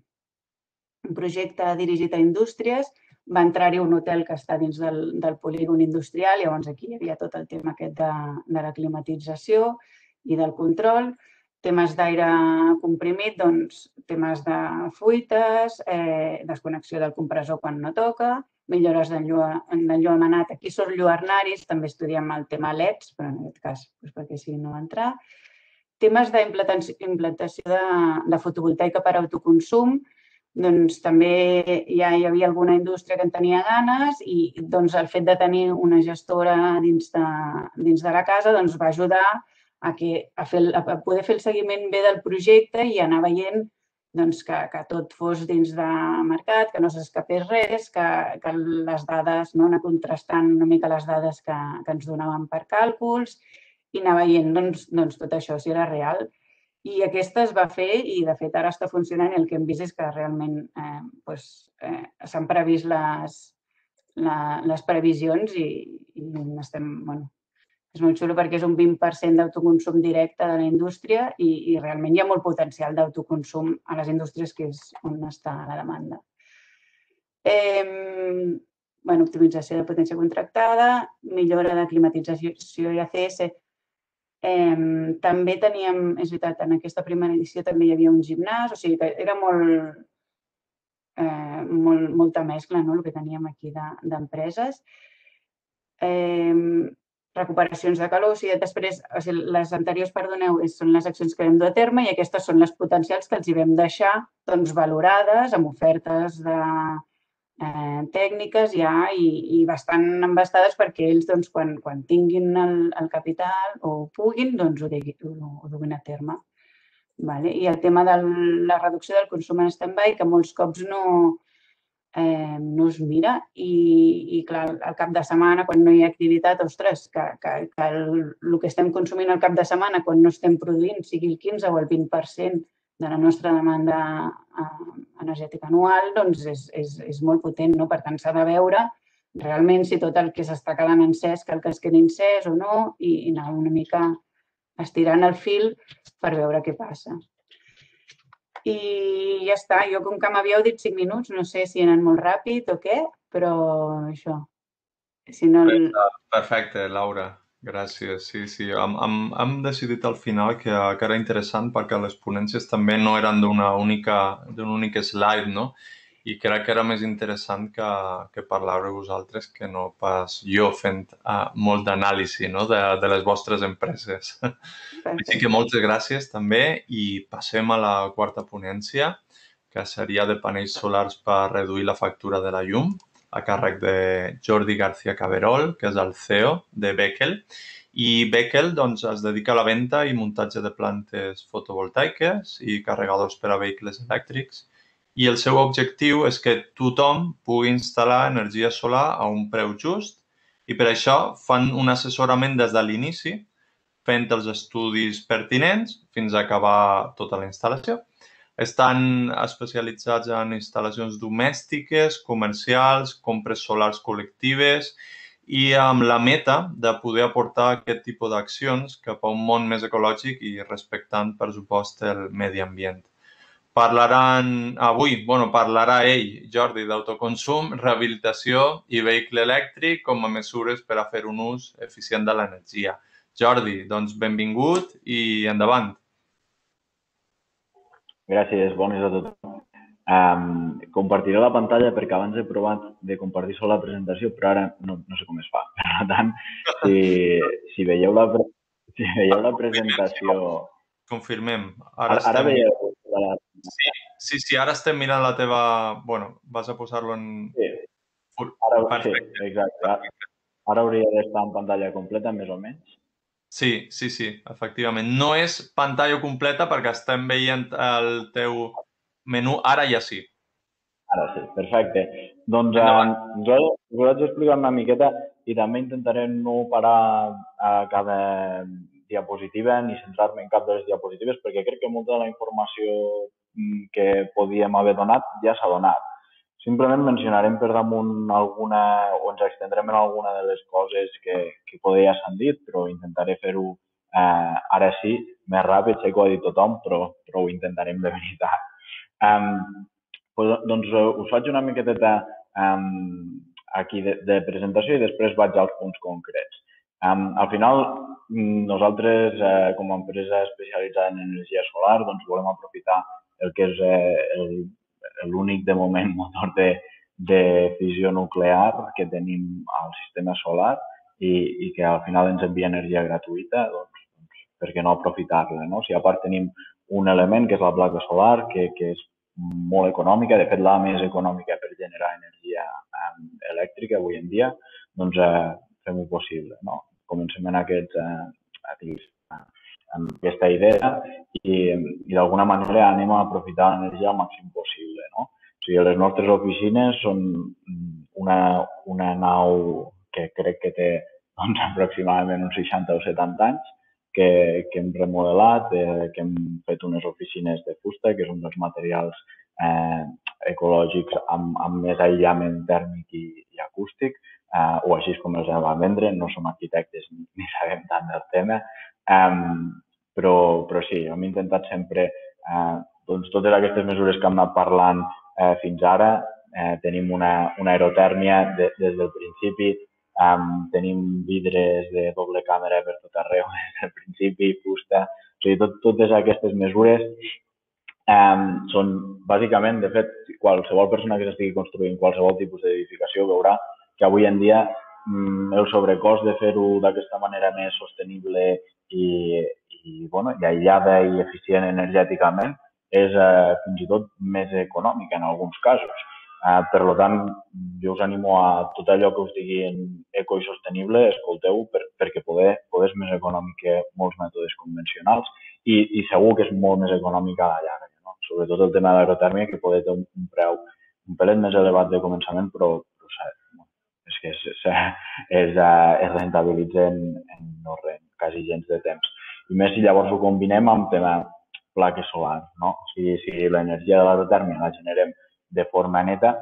un projecte dirigit a indústries, va entrar-hi un hotel que està dins del, del polígon industrial, llavors aquí hi havia tot el tema aquest de, de la climatització i del control. Temes d'aire comprimit, doncs temes de fuites, eh, desconnexió del compressor quan no toca, millores d'enllumenat. Aquí són lluernaris, també estudiem el tema LEDs, però en aquest cas doncs perquè si no entrar. Temes d'implantació de, de fotovoltaica per autoconsum, doncs també ja hi havia alguna indústria que en tenia ganes i doncs el fet de tenir una gestora dins de, dins de la casa doncs va ajudar a, que, a, fer, a poder fer el seguiment bé del projecte i anar veient doncs, que, que tot fos dins de mercat, que no s'escapés res, que, que les dades, no, anar contrastant una mica les dades que, que ens donaven per càlculs i anar veient doncs, doncs tot això si era real. I aquesta es va fer i, de fet, ara està funcionant el que hem vist és que realment eh, doncs, eh, s'han previst les, la, les previsions i, i estem, bueno, és molt xulo perquè és un 20% d'autoconsum directe de la indústria i, i realment hi ha molt potencial d'autoconsum a les indústries que és on està la demanda. Eh, bueno, optimització de potència contractada, millora de climatització i ACS. També teníem, és veritat, en aquesta primera edició també hi havia un gimnàs, o sigui que era molt, eh, molt, molta mescla no, el que teníem aquí d'empreses. De, eh, recuperacions de calor, o sigui, després, o sigui, les anteriors, perdoneu, són les accions que vam dur a terme i aquestes són les potencials que els hi vam deixar doncs, valorades amb ofertes de, eh, tècniques ja i, i bastant embastades perquè ells, doncs, quan, quan tinguin el, el capital o puguin, doncs ho, ho, ho duguin a terme. Vale? I el tema de la reduccció del consum en stand-by, que molts cops no, eh, no es mira i, i clar, al cap de setmana, quan no hi ha activitat, ostres, que, que, que el, el que estem consumint al cap de setmana, quan no estem produint, sigui el 15 o el 20% de la nostra demanda eh, energètica anual, doncs és, és, és molt potent. No? Per tant, s'ha de veure realment si tot el que s'està quedant encès cal que es quedi encès o no i, i anar una mica estirant el fil per veure què passa. I ja està. Jo, com que m'havíeu dit 5 minuts, no sé si he anat molt ràpid o què, però això. Si no... Perfecte, Laura. Gràcies. Sí, sí. Hem, hem, hem decidit al final que, que era interessant perquè les ponències també no eren d'una única, d'un únic slide, no? I crec que era més interessant que, que parlar-ho vosaltres que no pas jo fent uh, molt d'anàlisi no? de, de les vostres empreses. Perfecte. Així que moltes gràcies també i passem a la quarta ponència, que seria de panells solars per reduir la factura de la llum a càrrec de Jordi García Caberol, que és el CEO de Beckel. I Beckel doncs, es dedica a la venda i muntatge de plantes fotovoltaiques i carregadors per a vehicles elèctrics. I el seu objectiu és que tothom pugui instal·lar energia solar a un preu just i per això fan un assessorament des de l'inici, fent els estudis pertinents fins a acabar tota la instal·lació estan especialitzats en instal·lacions domèstiques, comercials, compres solars col·lectives i amb la meta de poder aportar aquest tipus d'accions cap a un món més ecològic i respectant, per supost, el medi ambient. Parlaran avui, bueno, parlarà ell, Jordi, d'autoconsum, rehabilitació i vehicle elèctric com a mesures per a fer un ús eficient de l'energia. Jordi, doncs benvingut i endavant. Gràcies, bones a tothom. Um, compartiré la pantalla perquè abans he provat de compartir sola la presentació, però ara no, no sé com es fa. [LAUGHS] Per tant, si, si, veieu, la, si veieu la presentació... Confirmem. Ara, ara, ara veieu... La... Sí, sí, sí, ara estem mirant la teva... Bueno, vas a posar-lo en... Sí, ara, Perfecte. sí, exacte. Ara hauria d'estar en pantalla completa, més o menys. Sí, sí, sí, efectivament. No és pantalla completa perquè estem veient el teu menú. Ara ja sí. Ara sí, perfecte. Doncs eh, jo us vaig explicar una miqueta i també intentaré no parar a cada diapositiva ni centrar-me en cap de les diapositives perquè crec que molta de la informació mm, que podíem haver donat ja s'ha donat. Simplement mencionarem per damunt alguna, o ens extendrem en alguna de les coses que, que poder ja s'han dit, però intentaré fer-ho eh, ara sí, més ràpid, sé que ho ha dit tothom, però, però ho intentarem de veritat. Um, doncs uh, us faig una miqueta um, aquí de, de presentació i després vaig als punts concrets. Um, al final, nosaltres, eh, com a empresa especialitzada en energia solar, doncs volem aprofitar el que és eh, el l'únic de moment [LAUGHS] motor de, de fissió nuclear que tenim al sistema solar i, i que al final ens envia energia gratuïta, doncs, doncs per què no aprofitar-la? No? Si a part tenim un element que és la placa solar, que, que és molt econòmica, de fet la més econòmica per generar energia eh, elèctrica avui en dia, doncs eh, fem-ho possible. No? Comencem en aquests, eh, amb aquesta idea i, i d'alguna manera anem a aprofitar l'energia al màxim possible. No? O sigui, les nostres oficines són una, una nau que crec que té doncs, aproximadament uns 60 o 70 anys, que, que hem remodelat, eh, que hem fet unes oficines de fusta, que és un dels materials eh, ecològics amb, amb més aïllament tèrmic i, i acústic, eh, o així com els vam vendre, no som arquitectes ni, ni sabem tant del tema, Um, però, però sí, hem intentat sempre eh, doncs, totes aquestes mesures que hem anat parlant eh, fins ara. Eh, tenim una, una aerotèrmia de, des del principi, um, tenim vidres de doble càmera per tot arreu [LAUGHS] des del principi, fusta, o sigui, tot, totes aquestes mesures um, són bàsicament, de fet, qualsevol persona que s'estigui construint qualsevol tipus d'edificació veurà que avui en dia mm, el sobrecost de fer-ho d'aquesta manera més sostenible i, i, bueno, i aïllada i eficient energèticament és eh, fins i tot més econòmica en alguns casos. Eh, per tant, jo us animo a tot allò que us diguin eco i sostenible, escolteu per, perquè poder, poder és més econòmic que molts mètodes convencionals i, i segur que és molt més econòmic a la llarga. Sobretot el tema de l'aerotèrmia, que poder té un, preu un pelet més elevat de començament, però, però és que és, és, és, es rentabilitza en, en no res, quasi gens de temps. I més si llavors ho combinem amb tema plaques solars, no? Si, si l'energia de l'aerotèrmia la generem de forma neta,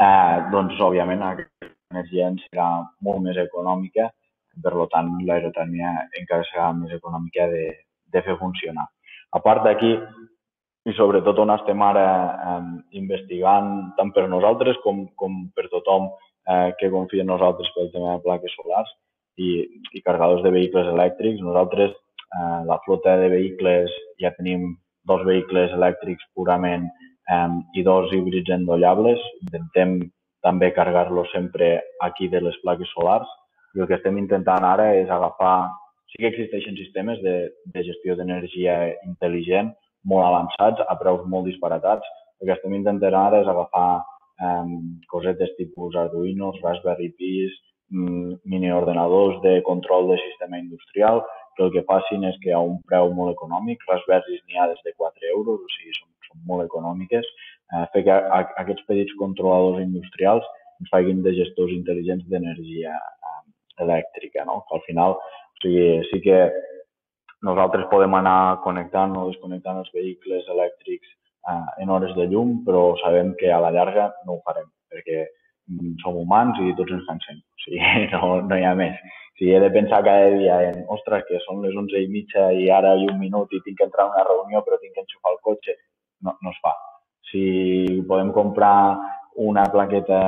eh, doncs òbviament aquesta energia ens serà molt més econòmica, per tant l'aerotèrmia encara serà més econòmica de, de fer funcionar. A part d'aquí, i sobretot on estem ara eh, investigant tant per nosaltres com, com per tothom eh, que confia en nosaltres pel tema de plaques solars i, i carregadors de vehicles elèctrics. Nosaltres, eh, la flota de vehicles, ja tenim dos vehicles elèctrics purament eh, i dos híbrids endollables. Intentem també carregar-los sempre aquí de les plaques solars i el que estem intentant ara és agafar... Sí que existeixen sistemes de, de gestió d'energia intel·ligent molt avançats, a preus molt disparatats. El que estem intentant ara és agafar eh, cosetes tipus Arduino, Raspberry Pis, mm, miniordenadors de control de sistema industrial, que el que facin és que a un preu molt econòmic, Raspberry n'hi ha des de 4 euros, o sigui, són, són molt econòmiques, eh, fer que a, aquests petits controladors industrials ens facin de gestors intel·ligents d'energia elèctrica, no? Que al final, o sigui, sí que nosaltres podem anar connectant o desconnectant els vehicles elèctrics eh, en hores de llum, però sabem que a la llarga no ho farem, perquè mm, som humans i tots ens cansem. O sigui, [LAUGHS] no, no hi ha més. Si he de pensar cada dia en, ostres, que són les 11 i mitja i ara hi un minut i tinc que entrar a una reunió però tinc que enxufar el cotxe, no, no es fa. Si podem comprar una plaqueta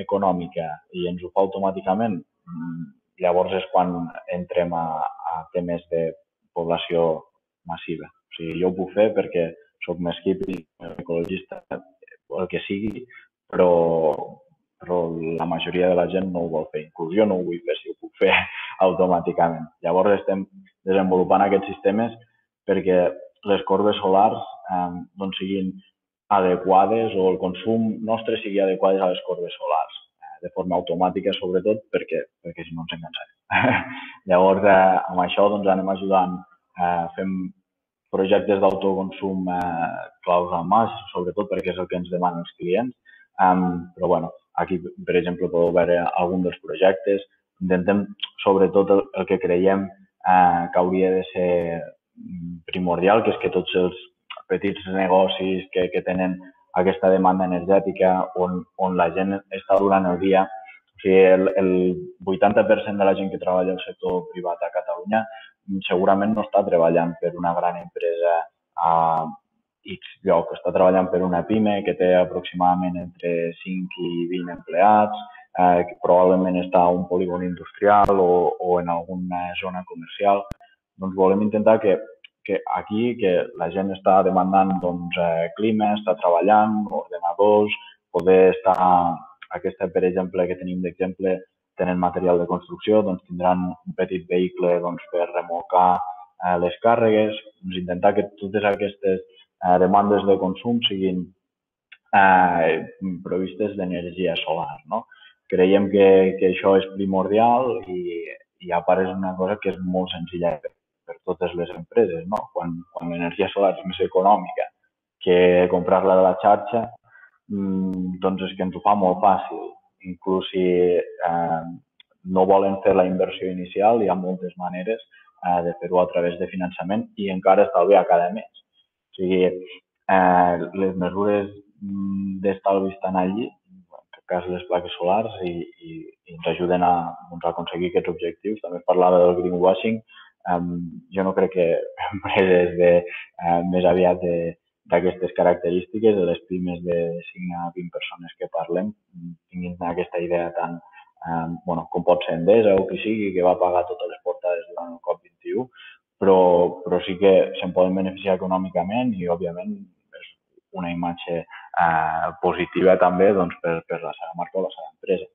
econòmica i ens ho fa automàticament, Mm, llavors és quan entrem a, a temes de població massiva. O sigui, jo ho puc fer perquè sóc més hippie, ecologista, el que sigui, però, però la majoria de la gent no ho vol fer. Inclús jo no ho vull fer si ho puc fer [LAUGHS] automàticament. Llavors estem desenvolupant aquests sistemes perquè les corbes solars eh, doncs siguin adequades o el consum nostre sigui adequat a les corbes solars de forma automàtica, sobretot, perquè, perquè si no ens encansarem. [LAUGHS] Llavors, eh, amb això doncs, anem ajudant, eh, fem projectes d'autoconsum eh, claus al mas, sobretot perquè és el que ens demanen els clients. Um, però bueno, aquí, per exemple, podeu veure algun dels projectes. Intentem, sobretot, el, el que creiem eh, que hauria de ser primordial, que és que tots els petits negocis que, que tenen aquesta demanda energètica on, on la gent està durant el dia. O sigui, el, el 80% de la gent que treballa al sector privat a Catalunya segurament no està treballant per una gran empresa a X lloc, està treballant per una PIME que té aproximadament entre 5 i 20 empleats, eh, que probablement està a un polígon industrial o, o en alguna zona comercial. Doncs volem intentar que que aquí que la gent està demandant doncs, eh, clima, està treballant, ordenadors, poder estar, aquesta per exemple que tenim d'exemple, tenen material de construcció, doncs tindran un petit vehicle doncs, per remolcar eh, les càrregues, doncs intentar que totes aquestes eh, demandes de consum siguin eh, provistes d'energia solar. No? Creiem que, que això és primordial i, i a part és una cosa que és molt senzilla de fer per totes les empreses. No? Quan, quan l'energia solar és més econòmica que comprar-la de la xarxa, mmm, doncs és que ens ho fa molt fàcil. Inclús si eh, no volen fer la inversió inicial, hi ha moltes maneres eh, de fer-ho a través de finançament i encara estalviar cada mes. O sigui, eh, les mesures mm, d'estalvi estan allí, en aquest cas les plaques solars, i, i, i ens ajuden a, doncs, a aconseguir aquests objectius. També parlava del greenwashing, Um, jo no crec que empreses de, uh, més aviat d'aquestes característiques, de les pimes de 5 a 20 persones que parlem, tinguin aquesta idea tan, um, bueno, com pot ser Endesa o qui sigui, que va pagar totes les portades durant el COP21, però, però sí que se'n poden beneficiar econòmicament i, òbviament, és una imatge eh, positiva també doncs, per, per la seva marca o la seva empresa.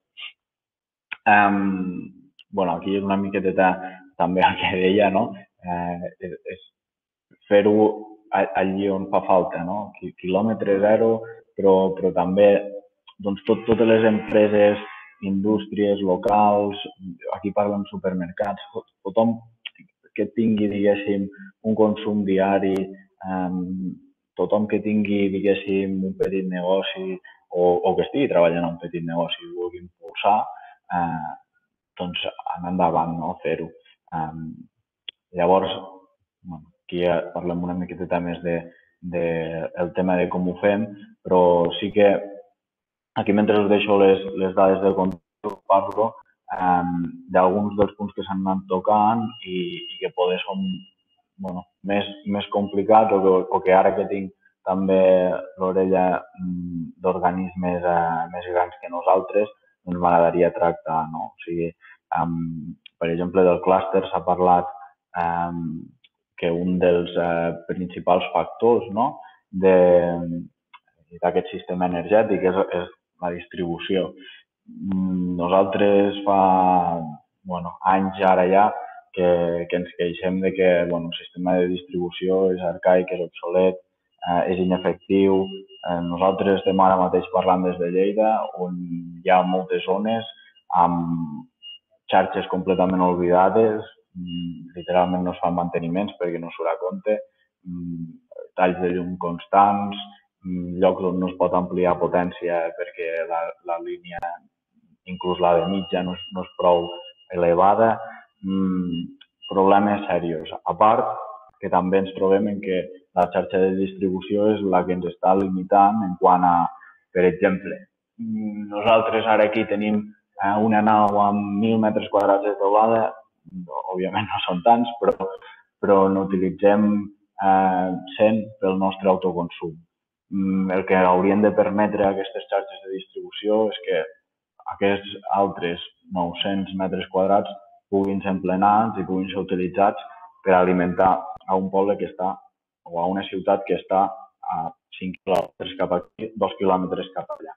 Um, bueno, aquí és una miqueta també el que deia, no? Eh, és, fer-ho allí on fa falta, no? Quilòmetre zero, però, però també doncs, tot, totes les empreses, indústries locals, aquí parlem supermercats, tothom que tingui, diguéssim, un consum diari, eh, tothom que tingui, diguéssim, un petit negoci o, o que estigui treballant en un petit negoci i vulgui impulsar, eh, doncs anar endavant, no? fer-ho. Um, llavors, bueno, aquí ja parlem una miqueta més de, de el tema de com ho fem, però sí que aquí mentre us deixo les, les dades del control parlo um, d'alguns dels punts que s'han anat tocant i, i que poder són bueno, més, més complicats o que, o que ara que tinc també l'orella mm, d'organismes eh, més grans que nosaltres, doncs m'agradaria tractar. No? O sigui, um, per exemple, del clúster s'ha parlat um, que un dels uh, principals factors no, d'aquest sistema energètic és, és la distribució. Mm, nosaltres fa bueno, anys ara ja que, que ens queixem de que bueno, el sistema de distribució és arcaic, és obsolet, eh, és inefectiu. Eh, nosaltres estem ara mateix parlant des de Lleida, on hi ha moltes zones amb xarxes completament oblidades, mm, literalment no es fan manteniments perquè no surt a compte, mm, talls de llum constants, mm, llocs on no es pot ampliar potència perquè la, la línia, inclús la de mitja, no no és prou elevada, problemes serios. A part, que també ens trobem en que la xarxa de distribució és la que ens està limitant en quant a, per exemple, nosaltres ara aquí tenim eh, una nau amb 1.000 metres quadrats de teulada, òbviament no són tants, però, però n'utilitzem eh, 100 pel nostre autoconsum. Mm, el que haurien de permetre aquestes xarxes de distribució és que aquests altres 900 metres quadrats puguin ser emplenats i puguin ser utilitzats per alimentar a un poble que està o a una ciutat que està a 5 quilòmetres cap aquí, 2 quilòmetres cap allà.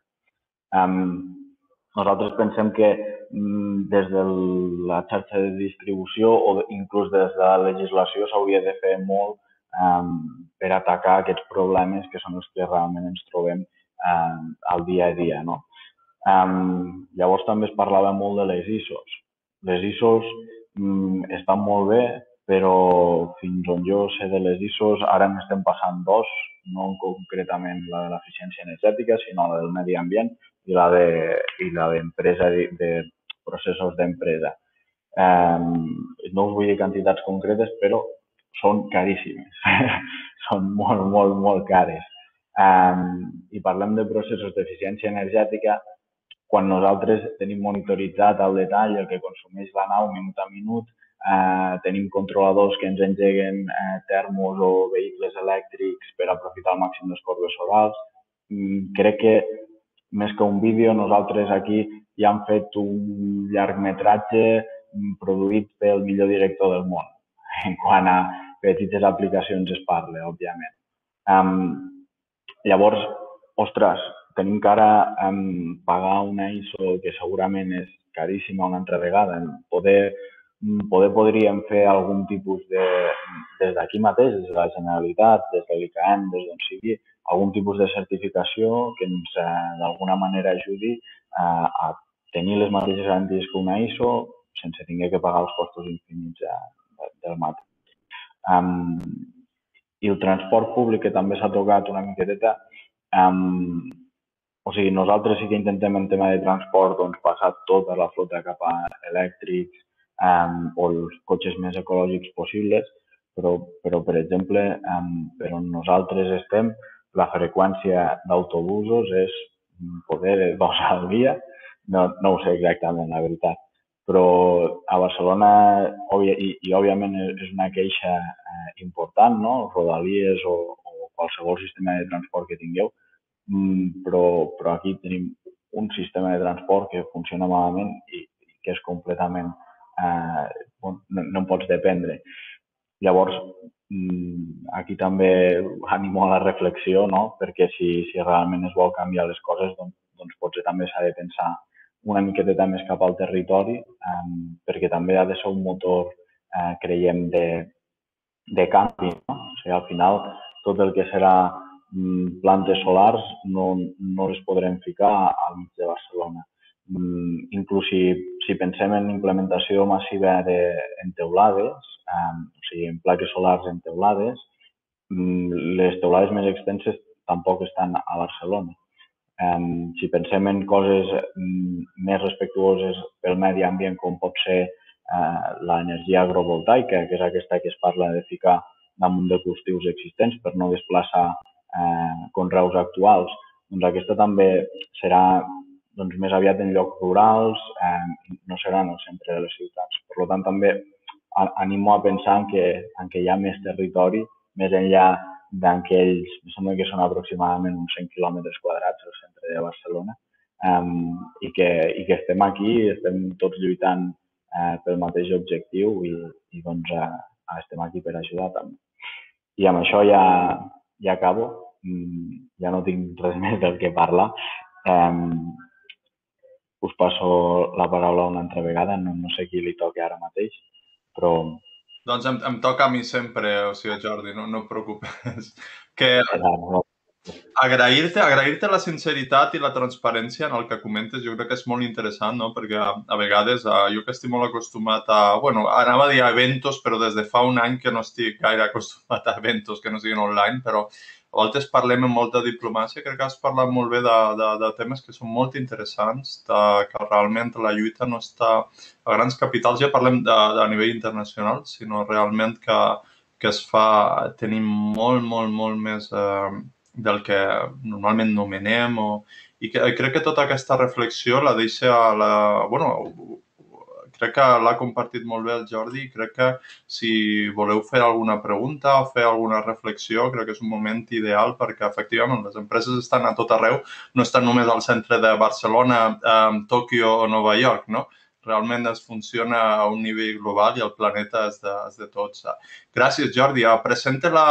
Um, nosaltres pensem que mm, des de la xarxa de distribució o inclús des de la legislació s'hauria de fer molt um, per atacar aquests problemes que són els que realment ens trobem um, al dia a dia. No? Um, llavors també es parlava molt de les ISOs. Les ISOs um, estan molt bé, però fins on jo sé de les ISOs, ara n'estem passant dos, no concretament la de l'eficiència energètica, sinó la del medi ambient, i la de i la d'empresa de, processos d'empresa. Um, no us vull dir quantitats concretes, però són caríssimes. [LAUGHS] són molt, molt, molt cares. Um, I parlem de processos d'eficiència energètica quan nosaltres tenim monitoritzat al detall el que consumeix la nau minut a minut, eh, tenim controladors que ens engeguen eh, termos o vehicles elèctrics per aprofitar al màxim les corbes solars. Mm, crec que més que un vídeo, nosaltres aquí ja hem fet un llargmetratge produït pel millor director del món. [LAUGHS] En quant a petites aplicacions es parla, òbviament. Um, llavors, ostres, tenim que ara um, pagar una ISO que segurament és caríssima una altra vegada. Poder, poder podríem fer algun tipus de, des d'aquí mateix, des de la Generalitat, des de l'ICAM, des d'on sigui, algun tipus de certificació que ens eh, d'alguna manera ajudi eh, a tenir les mateixes garanties que una ISO sense tinguer que pagar els costos infinits eh, del mateix. Um, I el transport públic, que també s'ha tocat una miqueteta, um, o sigui, nosaltres sí que intentem en tema de transport doncs, passar tota la flota cap a elèctrics um, o els cotxes més ecològics possibles, però, però per exemple, um, per on nosaltres estem, la freqüència d'autobusos és poder dos [LAUGHS] al dia, no, no ho sé exactament, la veritat. Però a Barcelona, i, i òbviament és una queixa eh, important, no? Rodalies o, o qualsevol sistema de transport que tingueu, mm, però, però aquí tenim un sistema de transport que funciona malament i, i que és completament... Eh, no, no en pots dependre. Llavors, Mm, aquí també animo a la reflexió, no? perquè si, si realment es vol canviar les coses, doncs, doncs potser també s'ha de pensar una miqueta més cap al territori, eh, perquè també ha de ser un motor, eh, creiem, de, de canvi. No? O sigui, al final, tot el que serà mm, plantes solars no, no les podrem ficar al mig de Barcelona. Mm, inclús si, si pensem en implementació massiva de, en teulades, um, o sigui, en plaques solars en teulades. Mm, les teulades més extenses tampoc estan a Barcelona. Um, si pensem en coses um, més respectuoses pel medi ambient, com pot ser uh, l'energia agrovoltaica, que és aquesta que es parla de ficar damunt de cultius existents per no desplaçar uh, conreus actuals, doncs aquesta també serà doncs, més aviat en llocs rurals, eh, no serà en el centre de les ciutats. Per tant, també animo a pensar en que, en que hi ha més territori més enllà d'aquells, em sembla que són aproximadament uns 100 quilòmetres quadrats al centre de Barcelona, um, i, que, i que estem aquí, estem tots lluitant uh, pel mateix objectiu i, i doncs uh, estem aquí per ajudar també. I amb això ja, ja acabo, mm, ja no tinc res [LAUGHS] més del que parlar. Um, us passo la paraula una altra vegada, no, no sé qui li toca ara mateix, però... Doncs em, em toca a mi sempre, o sigui, Jordi, no, no et preocupes. [LAUGHS] Que, no, Agrair-te agrair, la sinceritat i la transparència en el que comentes, jo crec que és molt interessant, no? perquè a, a vegades a, jo que estic molt acostumat a, bueno, anava a dir a eventos, però des de fa un any que no estic gaire [LAUGHS] acostumat a eventos que no siguin online, però a voltes parlem amb molta diplomàcia, crec que has parlat molt bé de, de, de temes que són molt interessants, de, que realment la lluita no està a grans capitals, ja parlem de, de nivell internacional, sinó realment que, que es fa, tenim molt, molt, molt més eh, del que normalment nomenem o, i que, crec que tota aquesta reflexió la deixa la... bueno, crec que l'ha compartit molt bé el Jordi crec que si voleu fer alguna pregunta o fer alguna reflexió, crec que és un moment ideal perquè efectivament les empreses estan a tot arreu, no estan només al centre de Barcelona, eh, Tòquio o Nova York, no? realment es funciona a un nivell global i el planeta és de, és de tots. Gràcies, Jordi. Presenta la,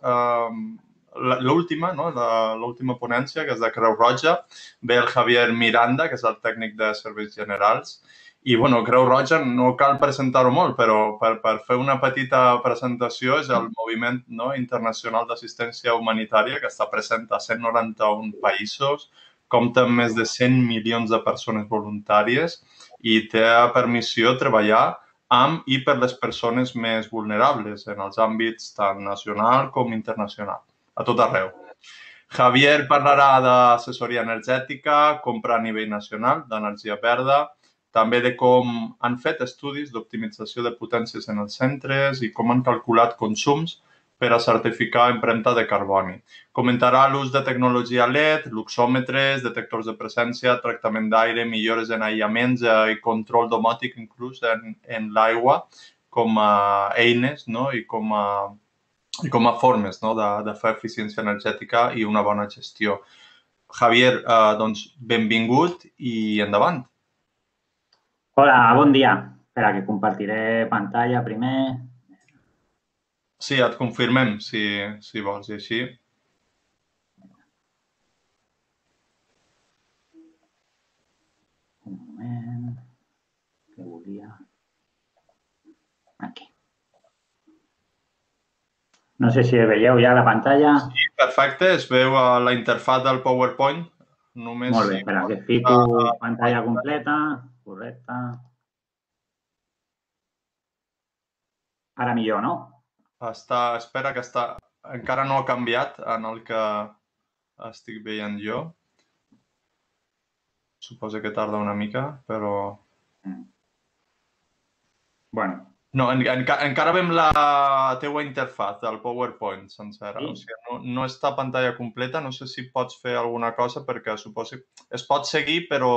eh, l'última, no? l'última ponència, que és de Creu Roja, ve el Javier Miranda, que és el tècnic de serveis generals, i, bueno, Creu Roja no cal presentar-ho molt, però per, per fer una petita presentació és el moviment no, internacional d'assistència humanitària que està present a 191 països, compta amb més de 100 milions de persones voluntàries i té permissió treballar amb i per les persones més vulnerables en els àmbits tant nacional com internacional a tot arreu. Javier parlarà d'assessoria energètica, compra a nivell nacional d'energia verda, també de com han fet estudis d'optimització de potències en els centres i com han calculat consums per a certificar empremta de carboni. Comentarà l'ús de tecnologia LED, luxòmetres, detectors de presència, tractament d'aire, millores en aïllaments i control domòtic inclús en, en l'aigua com a eines no? i com a i com a formes no, de, de fer eficiència energètica i una bona gestió. Javier, eh, doncs benvingut i endavant. Hola, bon dia. Espera, que compartiré pantalla primer. Sí, et confirmem, si, si vols, i així. Un moment, que volia... Aquí. No sé si veieu ja la pantalla. Sí, perfecte. Es veu a la interfaz del PowerPoint. Només... Molt bé, espera, que fico pantalla completa. Correcte. Ara millor, no? Està, espera que està... Encara no ha canviat en el que estic veient jo. Suposo que tarda una mica, però... Mm. Bueno, no, en, en, encara veiem la teua interfaz del PowerPoint sencera. Sí. O sigui, no, no està pantalla completa. No sé si pots fer alguna cosa perquè suposo es pot seguir, però...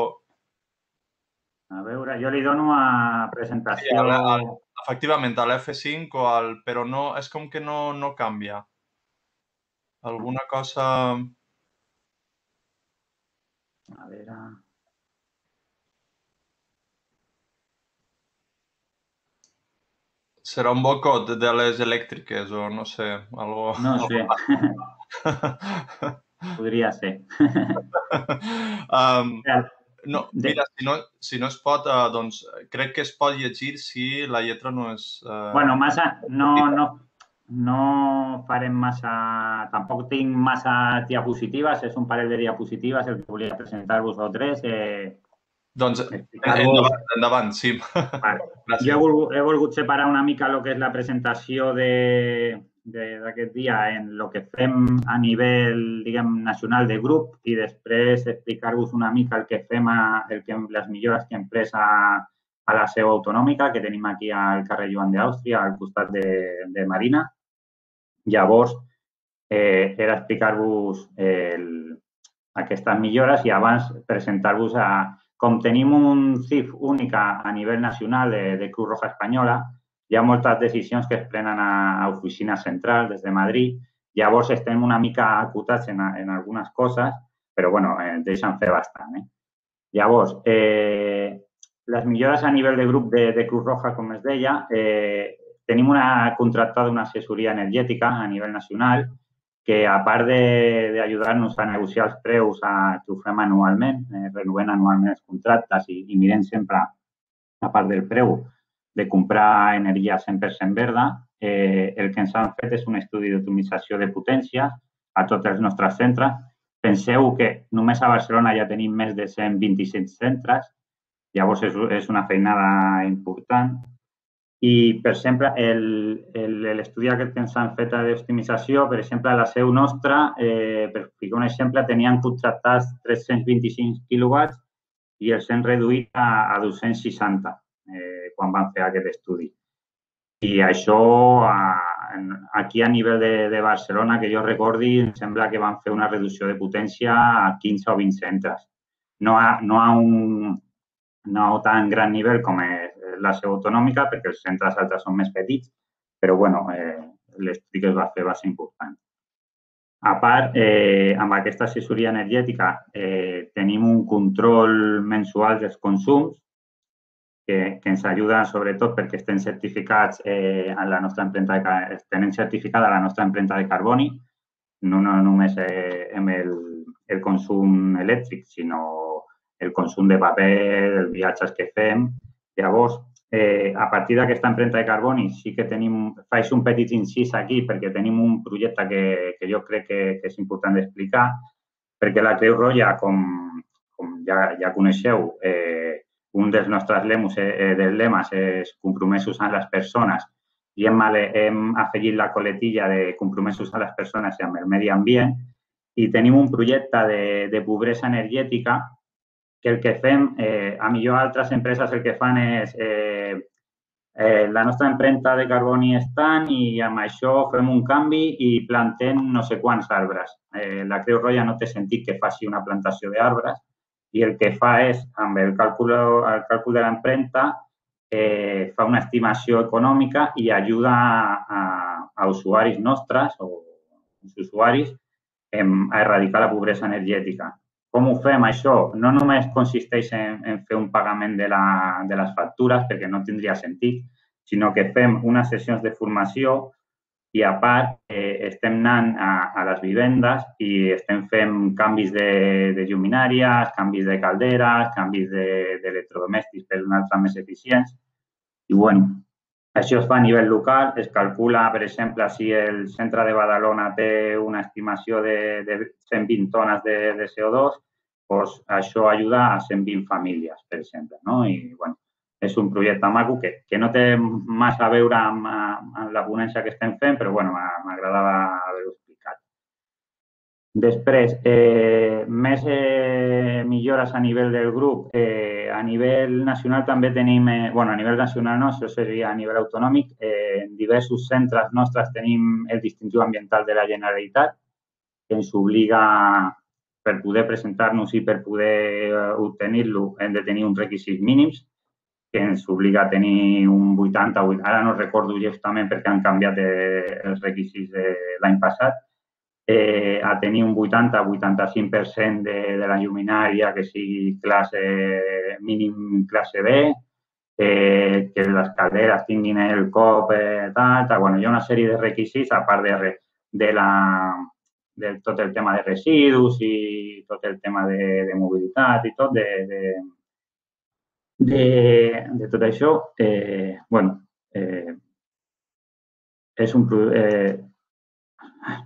A veure, jo li dono a presentació... Sí, a, a, efectivament, a l'F5 o al... Però no, és com que no, no canvia. Alguna cosa... A veure... Serà un bocot de les elèctriques o no sé, algo... No [LAUGHS] sé. [LAUGHS] Podria ser. um, no, mira, si no, si no es pot, uh, doncs crec que es pot llegir si la lletra no és... Uh... Bueno, massa, no, no, no farem massa... Tampoc tinc massa diapositives, és un parell de diapositives el que volia presentar-vos o tres. Eh, doncs endavant, endavant sí. Vale. [LAUGHS] Jo he volgut, he volgut separar una mica el que és la presentació d'aquest dia en el que fem a nivell, diguem, nacional de grup i després explicar-vos una mica el que fem, a, el que, les millores que hem pres a, a la seu autonòmica que tenim aquí al carrer Joan d'Àustria, al costat de, de Marina. Llavors, eh, era explicar-vos aquestes millores i abans presentar-vos a, com tenim un CIF únic a, a nivell nacional de, de Cruz Roja Espanyola, hi ha moltes decisions que es prenen a, a oficines centrals des de Madrid. Llavors estem una mica acotats en, en algunes coses però bueno, eh, deixen fer bastant. Eh? Llavors, eh, les millores a nivell de grup de, de Cruz Roja, com es deia, eh, tenim una contractada una assessoria energètica a nivell nacional que, a part d'ajudar-nos a negociar els preus a, que ho fem anualment, eh, renovem anualment els contractes i, i mirem sempre, a part del preu, de comprar energia 100% verda, eh, el que ens han fet és un estudi d'optimització de potència a tots els nostres centres. Penseu que només a Barcelona ja tenim més de 125 centres, llavors és, és una feinada important. I, per exemple, l'estudi aquest que ens han fet d'optimització, per exemple, a la seu nostra, eh, per ficar un exemple, tenien contractats 325 quilowatts i els hem reduït a, a 260 eh, quan van fer aquest estudi. I això, aquí a nivell de, de Barcelona, que jo recordi, em sembla que van fer una reducció de potència a 15 o 20 centres. No a, no a un no tan gran nivell com és la seu autonòmica, perquè els centres altres són més petits, però bueno, eh, l'estudi que es va fer va ser important. A part, eh, amb aquesta assessoria energètica eh, tenim un control mensual dels consums que, que ens ajuda sobretot perquè estem certificats eh, en la nostra empremta de, tenen certificada la nostra empremta de carboni, no, no només eh, amb el, el consum elèctric, sinó el consum de paper, els viatges que fem. Llavors, eh, a partir d'aquesta empremta de carboni sí que tenim, faig un petit incís aquí perquè tenim un projecte que, que jo crec que, que és important d'explicar, perquè la Creu Roja, com, com ja, ja coneixeu, eh, un dels nostres lemus, eh, dels lemes és compromesos amb les persones i hem, hem la coletilla de compromesos amb les persones i amb el medi ambient i un projecte de, de pobresa energètica que el que fem, eh, a millor altres empreses el que fan és eh, eh, la nostra empremta de carboni és tant i amb això fem un canvi i plantem no sé quants arbres. Eh, la Creu Roja no té sentit que faci una plantació d'arbres, i el que fa és, amb el càlcul, el càlcul de l'empremta, eh, fa una estimació econòmica i ajuda a, a usuaris nostres o usuaris em, a erradicar la pobresa energètica. Com ho fem, això? No només consisteix en, en fer un pagament de, la, de les factures, perquè no tindria sentit, sinó que fem unes sessions de formació i a part eh, estem anant a, a les vivendes i estem fent canvis de, de lluminàries, canvis de calderes, canvis d'electrodomèstics de, per un altre més eficients. I bueno, això es fa a nivell local, es calcula, per exemple, si el centre de Badalona té una estimació de, de 120 tones de, de CO2, doncs això ajuda a 120 famílies, per exemple. No? I, bueno, és un projecte maco que, que no té massa a veure amb, amb la ponència que estem fent, però bueno, m'agradava haver-ho explicat. Després, eh, més eh, millores a nivell del grup. Eh, a nivell nacional també tenim, eh, bueno, a nivell nacional no, això seria a nivell autonòmic. Eh, en diversos centres nostres tenim el distintiu ambiental de la Generalitat, que ens obliga per poder presentar-nos i per poder eh, obtenir-lo hem de tenir uns requisits mínims que ens obliga a tenir un 80, ara no recordo justament perquè han canviat els requisits de l'any passat, eh, a tenir un 80-85% de, de la lluminària que sigui classe mínim classe B, eh, que les calderes tinguin el cop, eh, tal, tal. Bueno, hi ha una sèrie de requisits, a part de, de, la, de tot el tema de residus i tot el tema de, de mobilitat i tot, de, de, de, de tot això, eh, bueno, eh, és un... Eh,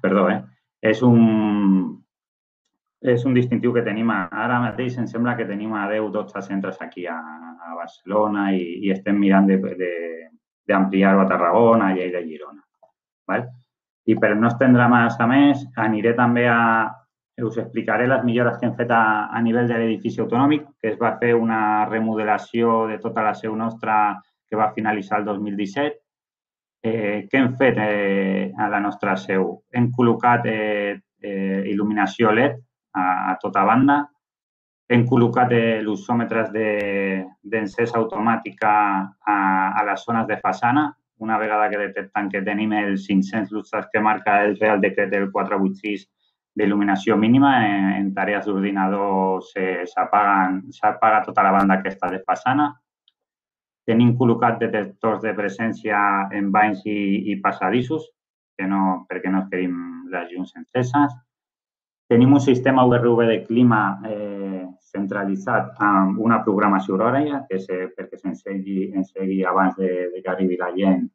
perdó, eh? És un, és un distintiu que tenim ara mateix, em sembla que tenim a 10-12 centres aquí a, a Barcelona i, i estem mirant d'ampliar-ho a Tarragona, a Lleida i Girona. Val? I per no estendre massa més, aniré també a, us explicaré les millores que hem fet a, a nivell de l'edifici autonòmic, que es va fer una remodelació de tota la seu nostra que va finalitzar el 2017. Eh, què hem fet eh, a la nostra seu? Hem col·locat eh, eh, il·luminació LED a, a tota banda, hem col·locat eh, l'usòmetres d'encès de, automàtica a, a les zones de façana. Una vegada que detecten que tenim els 500 lustres que marca el Real Decret del 486 d'il·luminació mínima. En, en tarees d'ordinador s'apaga tota la banda aquesta de façana. Tenim col·locat detectors de presència en banys i, i passadissos que no, perquè no es quedin les llums enceses. Tenim un sistema URV de clima eh, centralitzat amb una programació horària que se, perquè s'ensegui ensegui abans de, de que arribi la gent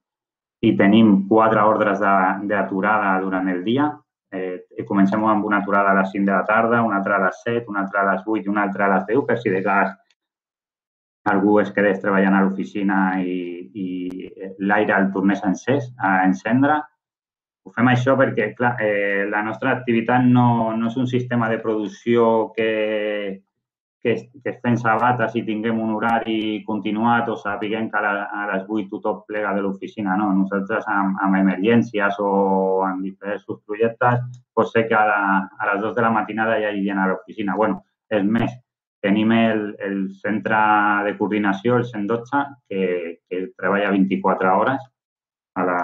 i tenim quatre ordres d'aturada durant el dia. Eh, comencem amb una aturada a les 5 de la tarda, una altra a les 7, una altra a les 8 i una altra a les 10, per si de cas algú es quedés treballant a l'oficina i, i l'aire el tornés encès, a encendre. Ho fem això perquè, clar, eh, la nostra activitat no, no és un sistema de producció que, que, que fem sabates i tinguem un horari continuat o sapiguem que a, la, a les 8 tothom plega de l'oficina. No, nosaltres amb, amb emergències o amb diferents projectes pot ser que a, la, a les 2 de la matinada hi hagi gent a l'oficina. bueno, és més, tenim el, el centre de coordinació, el 112, que, que treballa 24 hores a la,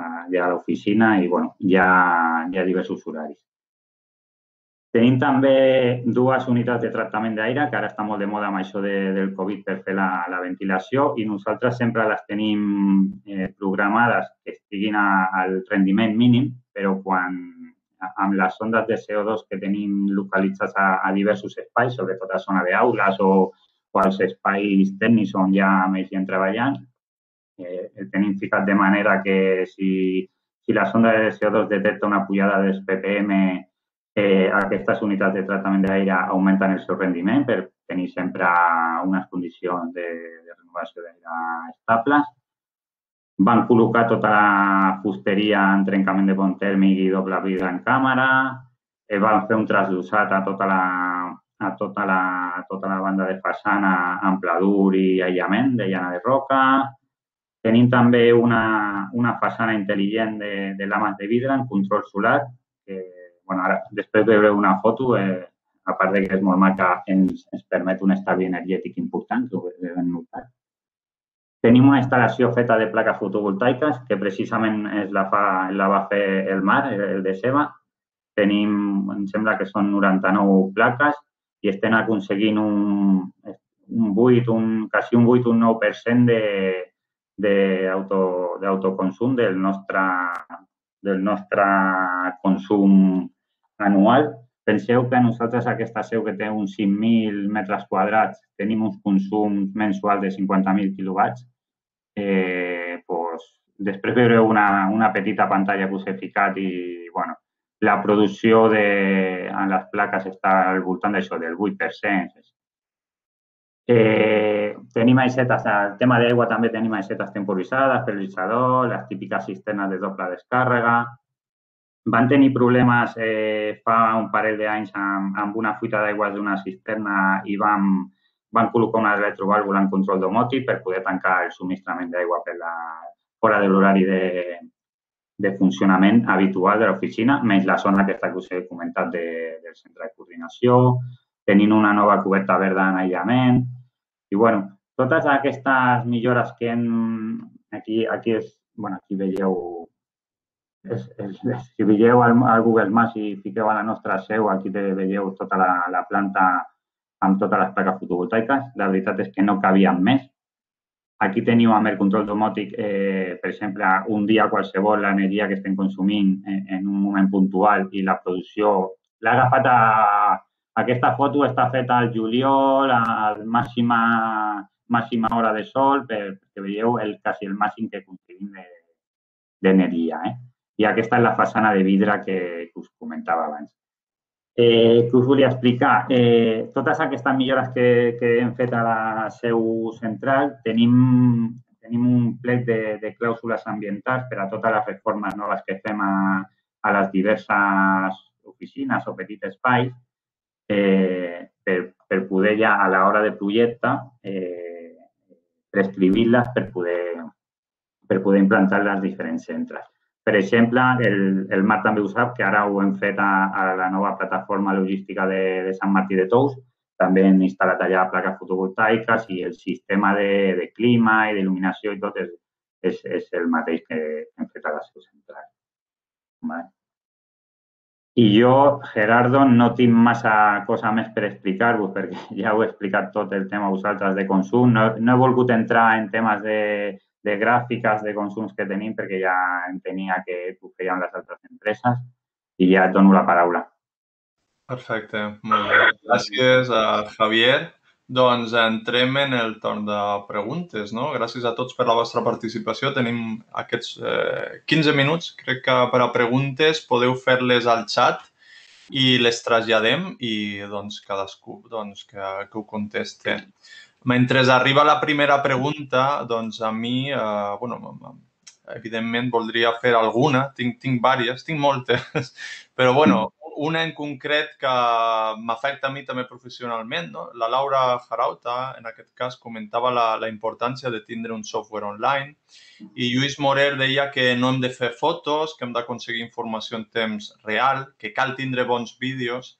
allà a l'oficina i bueno, hi, hi ha diversos horaris. Tenim també dues unitats de tractament d'aire, que ara està molt de moda amb això de, del Covid per fer la, la ventilació i nosaltres sempre les tenim eh, programades que estiguin a, al rendiment mínim, però quan amb les sondes de CO2 que tenim localitzats a, a diversos espais, sobretot a zona d'aules o, o als espais tècnics on hi ha més gent treballant, eh, el tenim ficat de manera que si, si la sonda de CO2 detecta una pujada dels ppm, eh, aquestes unitats de tractament d'aire augmenten el seu rendiment per tenir sempre unes condicions de, de renovació d'aire estables. Van col·locar tota la fusteria en trencament de pont tèrmic i doble vidre en càmera. Eh, van fer un trasllosat a tota la, a tota la, a tota la banda de façana amb pladur i aïllament de llana de roca. Tenim també una, una façana intel·ligent de, de lames de vidre en control solar, que bueno, ara, després de una foto, eh, a part de que és molt maca, ens, ens permet un estalvi energètic important, de plaques fotovoltaiques, que precisament es la, fa, el mar, el de Seva. Tenim, em sembla que són 99 plaques i estem aconseguint un, un 8, un, un 8, un 9% de, d'autoconsum del nostre, del nostre anual. Penseu que nosaltres aquesta seu que té uns 5.000 metres quadrats tenim uns consums mensuals de 50.000 quilowatts. Eh, pues, després veureu una, una petita pantalla que us he ficat i bueno, la producció de, en les plaques està al voltant d'això, del 8%. Eh, tenim aixetes, el tema d'aigua també tenim aixetes temporitzades, perioditzador, les típiques cisternes de doble descàrrega. Van tenir problemes eh, fa un parell d'anys amb, amb una fuita d'aigua d'una cisterna i vam, van col·locar una electrovàlvula en control domòtic per poder tancar el subministrament d'aigua per la, fora de l'horari de, de funcionament habitual de l'oficina, menys la zona aquesta que us he comentat de, del centre de coordinació, tenint una nova coberta verda en aïllament, i bueno, totes aquestes millores que hem... Aquí, aquí, és, bueno, aquí veieu és, és, si veieu al, al Google Maps i fiqueu a la nostra seu, aquí veieu tota la, la planta amb totes les plaques fotovoltaiques. La veritat és que no cabien més. Aquí teniu amb el control domòtic, eh, per exemple, un dia qualsevol l'energia que estem consumint en, en un moment puntual i la producció l'ha agafat a, aquesta foto està feta al juliol, a la màxima, màxima hora de sol, perquè veieu el, quasi el màxim que aconseguim d'energia. Eh? I aquesta és la façana de vidre que, us comentava abans. Eh, que us volia explicar? Eh, totes aquestes millores que, que hem fet a la seu central tenim, tenim un plec de, de clàusules ambientals per a totes les reformes noves que fem a, a les diverses oficines o petits espais eh, per, per poder ja a l'hora de projecte eh, prescriure-les per poder, per poder implantar les diferents centres. Per exemple, el, el Marc també ho sap, que ara ho hem fet a, a la nova plataforma logística de, de Sant Martí de Tous, també hem instal·lat allà plaques fotovoltaiques i el sistema de, de clima i d'il·luminació i tot és, és, és el mateix que hem fet a la seu central. Vale? I jo, Gerardo, no tinc massa cosa més per explicar-vos perquè [LAUGHS] ja heu explicat tot el tema vosaltres de consum. No, no he volgut entrar en temes de, de gràfiques de consums que tenim perquè ja entenia que ho feien les altres empreses i ja et dono la paraula. Perfecte, molt bé. Gràcies a Javier. Doncs entrem en el torn de preguntes, no? Gràcies a tots per la vostra participació. Tenim aquests eh, 15 minuts, crec que per a preguntes podeu fer-les al xat i les traslladem i doncs cadascú doncs, que, que ho conteste. Mentre arriba la primera pregunta, doncs a mi, eh, bueno, evidentment voldria fer alguna, tinc, tinc diverses, tinc moltes, [LAUGHS] però bueno, una en concret que m'afecta a mi també professionalment. No? La Laura Jarauta, en aquest cas, comentava la, la importància de tindre un software online i Lluís Morel deia que no hem de fer fotos, que hem d'aconseguir informació en temps real, que cal tindre bons vídeos.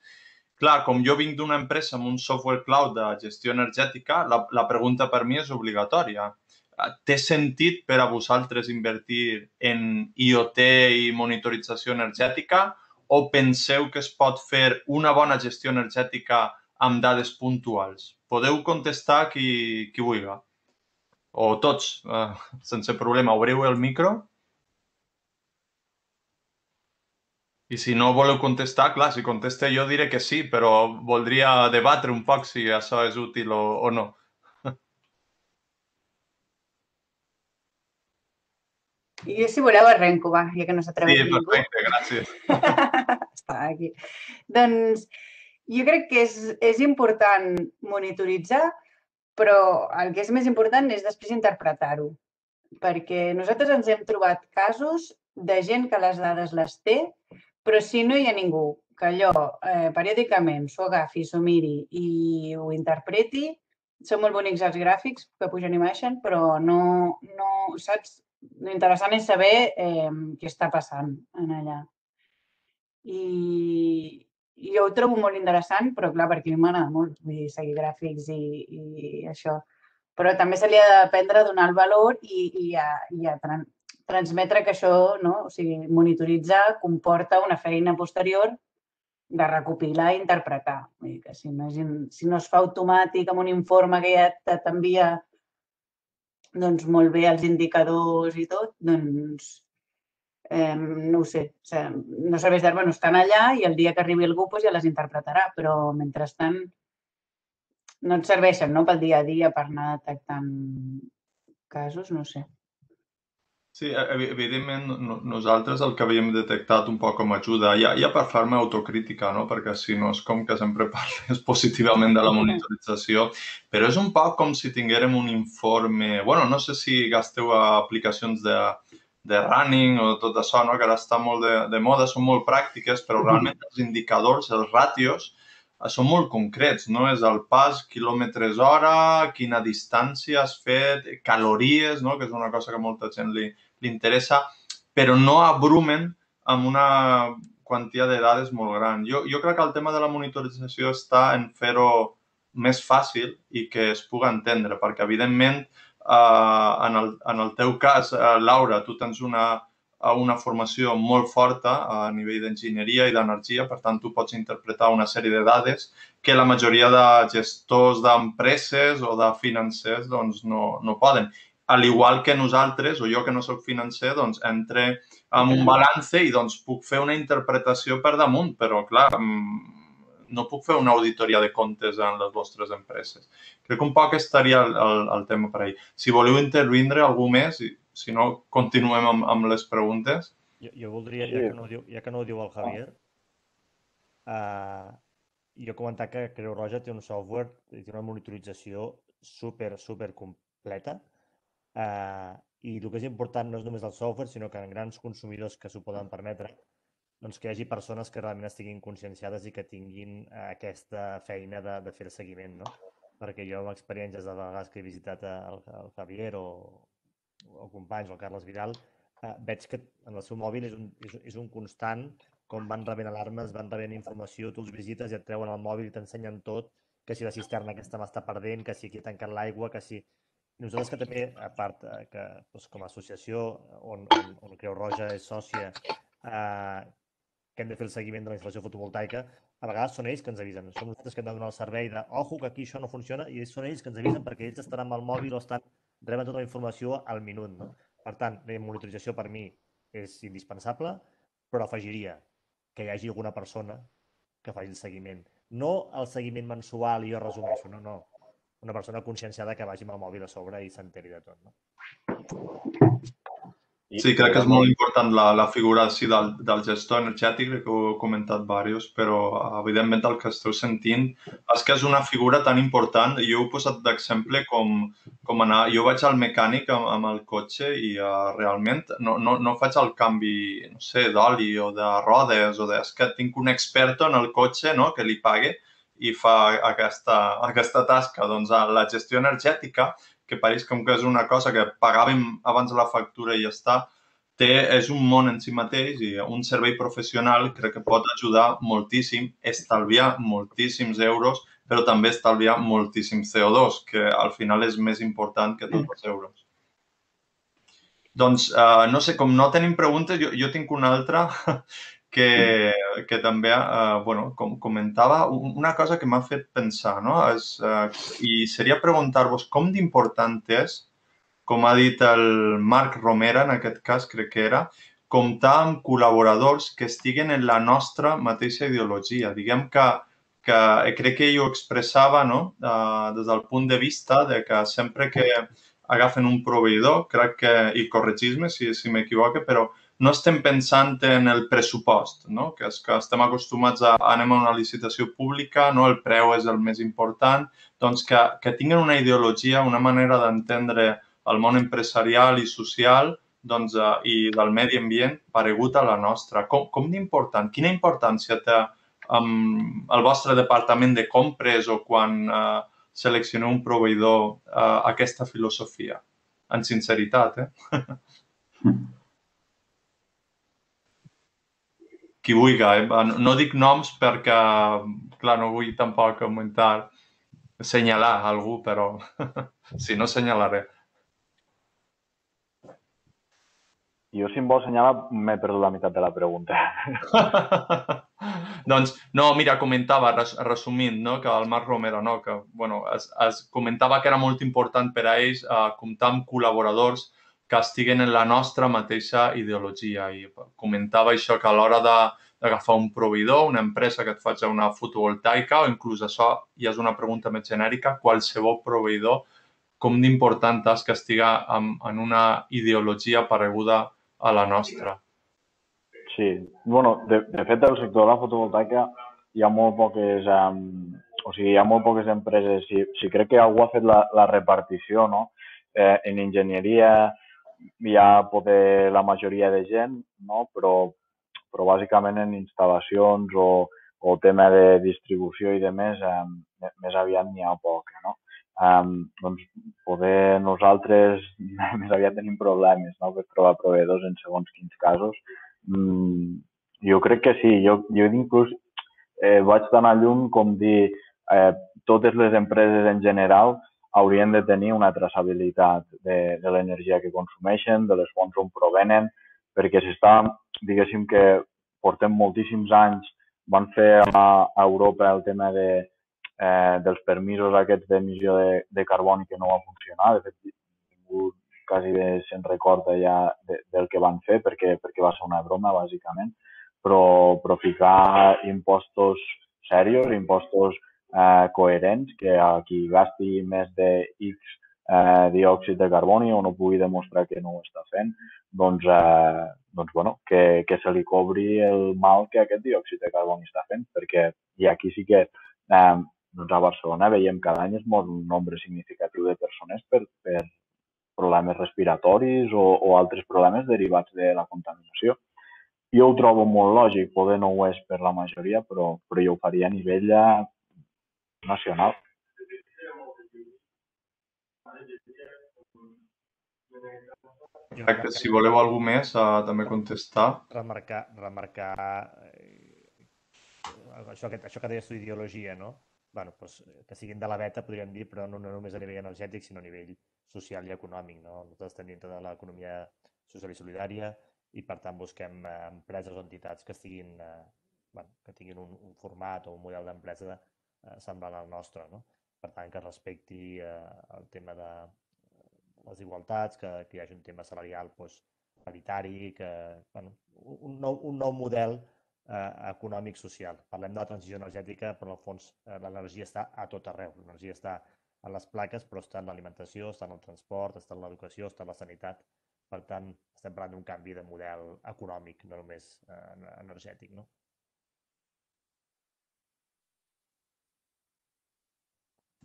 Clar, com jo vinc d'una empresa amb un software cloud de gestió energètica, la, la pregunta per mi és obligatòria. Té sentit per a vosaltres invertir en IoT i monitorització energètica o penseu que es pot fer una bona gestió energètica amb dades puntuals? Podeu contestar qui, qui vulgui. O tots, eh, sense problema. Obriu el micro. I si no voleu contestar, clar, si conteste jo diré que sí, però voldria debatre un poc si això és útil o, o no. I jo, si voleu, arrenco, va, ja que no s'atreveix sí, ningú. Sí, perfecte, gràcies. [LAUGHS] Està aquí. Doncs jo crec que és, és important monitoritzar, però el que és més important és després interpretar-ho. Perquè nosaltres ens hem trobat casos de gent que les dades les té, però si no hi ha ningú que allò eh, periòdicament s'ho agafi, s'ho miri i ho interpreti, són molt bonics els gràfics que pugen i baixen, però no, no saps? L'interessant és saber eh, què està passant en allà. I, i jo ho trobo molt interessant, però clar, perquè a mi m'agrada molt vull dir, seguir gràfics i, i això. Però també se li ha d'aprendre a donar el valor i, i, a, i a transmetre que això, no? o sigui, monitoritzar comporta una feina posterior de recopilar i interpretar. Vull dir que si, imagine, si no es fa automàtic amb un informe que ja t'envia doncs, molt bé els indicadors i tot, doncs eh, no ho sé, o sigui, no serveix de, bueno, estan allà i el dia que arribi algú doncs ja les interpretarà, però mentrestant no et serveixen no, pel dia a dia per anar detectant casos, no sé. Sí, evidentment nosaltres el que havíem detectat un poc com a ajuda, ja, ja per fer-me autocrítica, no? perquè si no és com que sempre [LAUGHS] parles positivament de la monitorització, però és un poc com si tinguérem un informe... bueno, no sé si gasteu aplicacions de, de running o tot això, no? que ara està molt de, de moda, són molt pràctiques, però realment els indicadors, els ràtios, eh, són molt concrets, no? És el pas, quilòmetres hora, quina distància has fet, calories, no? Que és una cosa que molta gent li, li interessa, però no abrumen amb una quantitat de dades molt gran. Jo, jo crec que el tema de la monitorització està en fer-ho més fàcil i que es pugui entendre, perquè, evidentment, eh, en, el, en el teu cas, eh, Laura, tu tens una, una formació molt forta a nivell d'enginyeria i d'energia, per tant, tu pots interpretar una sèrie de dades que la majoria de gestors d'empreses o de financers doncs, no, no poden al igual que nosaltres, o jo que no sóc financer, doncs entre amb un balance i doncs puc fer una interpretació per damunt, però clar, mm, no puc fer una auditoria de comptes en les vostres empreses. Crec que un poc estaria el, el, el tema per ahir. Si voleu intervindre algú més, si no, continuem amb, amb les preguntes. Jo, jo voldria, ja que, no diu, ja que no ho diu el Javier, uh, jo comentar que Creu Roja té un software, té una monitorització super, super completa, Eh, I el que és important no és només el software, sinó que en grans consumidors que s'ho poden permetre, doncs que hi hagi persones que realment estiguin conscienciades i que tinguin eh, aquesta feina de, de fer el seguiment, no? Perquè jo, amb experiències de vegades que he visitat el, el Javier o, o companys o el Carles Vidal, eh, veig que en el seu mòbil és un, és, és un constant com van rebent alarmes, van rebent informació, tu els visites i et treuen el mòbil i t'ensenyen tot, que si la cisterna aquesta m'està perdent, que si aquí he tancat l'aigua, que si nosaltres que també, a part eh, que doncs, com a associació on, on, on Creu Roja és sòcia, eh, que hem de fer el seguiment de la instal·lació fotovoltaica, a vegades són ells que ens avisen. Som nosaltres que hem de donar el servei de ojo, que aquí això no funciona, i són ells que ens avisen perquè ells estan amb el mòbil o estan reben tota la informació al minut. No? Per tant, la monitorització per mi és indispensable, però afegiria que hi hagi alguna persona que faci el seguiment. No el seguiment mensual i jo resumeixo, no, no. Una persona conscienciada que vagi amb el mòbil a sobre i s'enteri de tot. No? Sí, crec que és molt important la, la figura sí, del, del gestor energètic, que ho he comentat diversos, però evidentment el que esteu sentint és que és una figura tan important. Jo he posat d'exemple com, com anar... Jo vaig al mecànic amb, amb el cotxe i uh, realment no, no, no faig el canvi, no sé, d'oli o de rodes o de... És que tinc un experto en el cotxe no, que li pague i fa aquesta, aquesta tasca. Doncs la gestió energètica que pareix com que és una cosa que pagàvem abans la factura i ja està, té, és un món en si mateix i un servei professional crec que pot ajudar moltíssim, estalviar moltíssims euros, però també estalviar moltíssim CO2, que al final és més important que tots els euros. Doncs, uh, no sé, com no tenim preguntes, jo, jo tinc una altra que, que també, eh, bueno, com comentava, una cosa que m'ha fet pensar, no? És, eh, I seria preguntar-vos com d'important és, com ha dit el Marc Romera, en aquest cas crec que era, comptar amb col·laboradors que estiguen en la nostra mateixa ideologia. Diguem que, que crec que ell ho expressava no? Uh, des del punt de vista de que sempre que agafen un proveïdor, crec que, i corregis-me si, si m'equivoque, però no estem pensant en el pressupost, no? que és que estem acostumats a anem a una licitació pública, no? el preu és el més important, doncs que, que tinguin una ideologia, una manera d'entendre el món empresarial i social doncs, uh, i del medi ambient paregut a la nostra. Com, com d'important, quina importància té um, el vostre departament de compres o quan uh, seleccioneu un proveïdor uh, aquesta filosofia? En sinceritat, eh? [LAUGHS] qui vulgui. Eh? No dic noms perquè, clar, no vull tampoc comentar, senyalar algú, però [LAUGHS] si no, senyalaré. Jo, si em vol senyalar, m'he perdut la meitat de la pregunta. [LAUGHS] doncs, no, mira, comentava, res, resumint, no, que el Marc Romero, no, que, bueno, es, es comentava que era molt important per a ells uh, comptar amb col·laboradors que estiguen en la nostra mateixa ideologia. I comentava això que a l'hora d'agafar un proveïdor, una empresa que et faci una fotovoltaica o inclús això ja és una pregunta més genèrica, qualsevol proveïdor, com d'important és que estiga en, en una ideologia pareguda a la nostra. Sí, bueno, de, de fet, el sector de la fotovoltaica hi ha molt poques, um, o sigui, hi ha molt poques empreses, si, si crec que algú ha fet la, la repartició, no? Eh, en enginyeria, hi ha poder la majoria de gent, no? però, però bàsicament en instal·lacions o, o tema de distribució i de més, eh, més aviat n'hi ha poc. No? Um, doncs poder nosaltres [LAUGHS] més aviat tenim problemes no? per trobar proveïdors en segons quins casos. Mm, jo crec que sí, jo, jo inclús eh, vaig a llum com dir eh, totes les empreses en general haurien de tenir una traçabilitat de, de l'energia que consumeixen, de les fonts on provenen, perquè s'està, diguéssim que portem moltíssims anys, van fer a, a Europa el tema de, eh, dels permisos aquests d'emissió de, de carboni que no va funcionar. De fet, ningú quasi bé se'n recorda ja de, del que van fer perquè, perquè va ser una broma, bàsicament. Però, però ficar impostos serios, impostos eh, coherents, que a qui gasti més de X eh, diòxid de carboni o no pugui demostrar que no ho està fent, doncs, eh, doncs bueno, que, que se li cobri el mal que aquest diòxid de carboni està fent, perquè i aquí sí que eh, doncs a Barcelona veiem cada any es mor un nombre significatiu de persones per, per problemes respiratoris o, o altres problemes derivats de la contaminació. Jo ho trobo molt lògic, poder no ho és per la majoria, però, però jo ho faria a nivell nacional. Exacte, si voleu algú més, uh, també contestar. Remarcar, remarcar eh, això, que, això que deies tu d'ideologia, no? bueno, doncs, que siguin de la beta, podríem dir, però no, no només a nivell energètic, sinó a nivell social i econòmic. No? Nosaltres estem dintre de l'economia social i solidària i per tant busquem eh, empreses o entitats que estiguin eh, bueno, que tinguin un, un format o un model d'empresa eh, semblant al nostre. No? Per tant, que respecti eh, el tema de les igualtats, que, que hi hagi un tema salarial doncs, paritari, que, bueno, un, nou, un nou model eh, econòmic-social. Parlem de la transició energètica, però en el fons eh, l'energia està a tot arreu. L'energia està en les plaques, però està en l'alimentació, està en el transport, està en l'educació, està en la sanitat. Per tant, estem parlant d'un canvi de model econòmic, no només eh, energètic. No?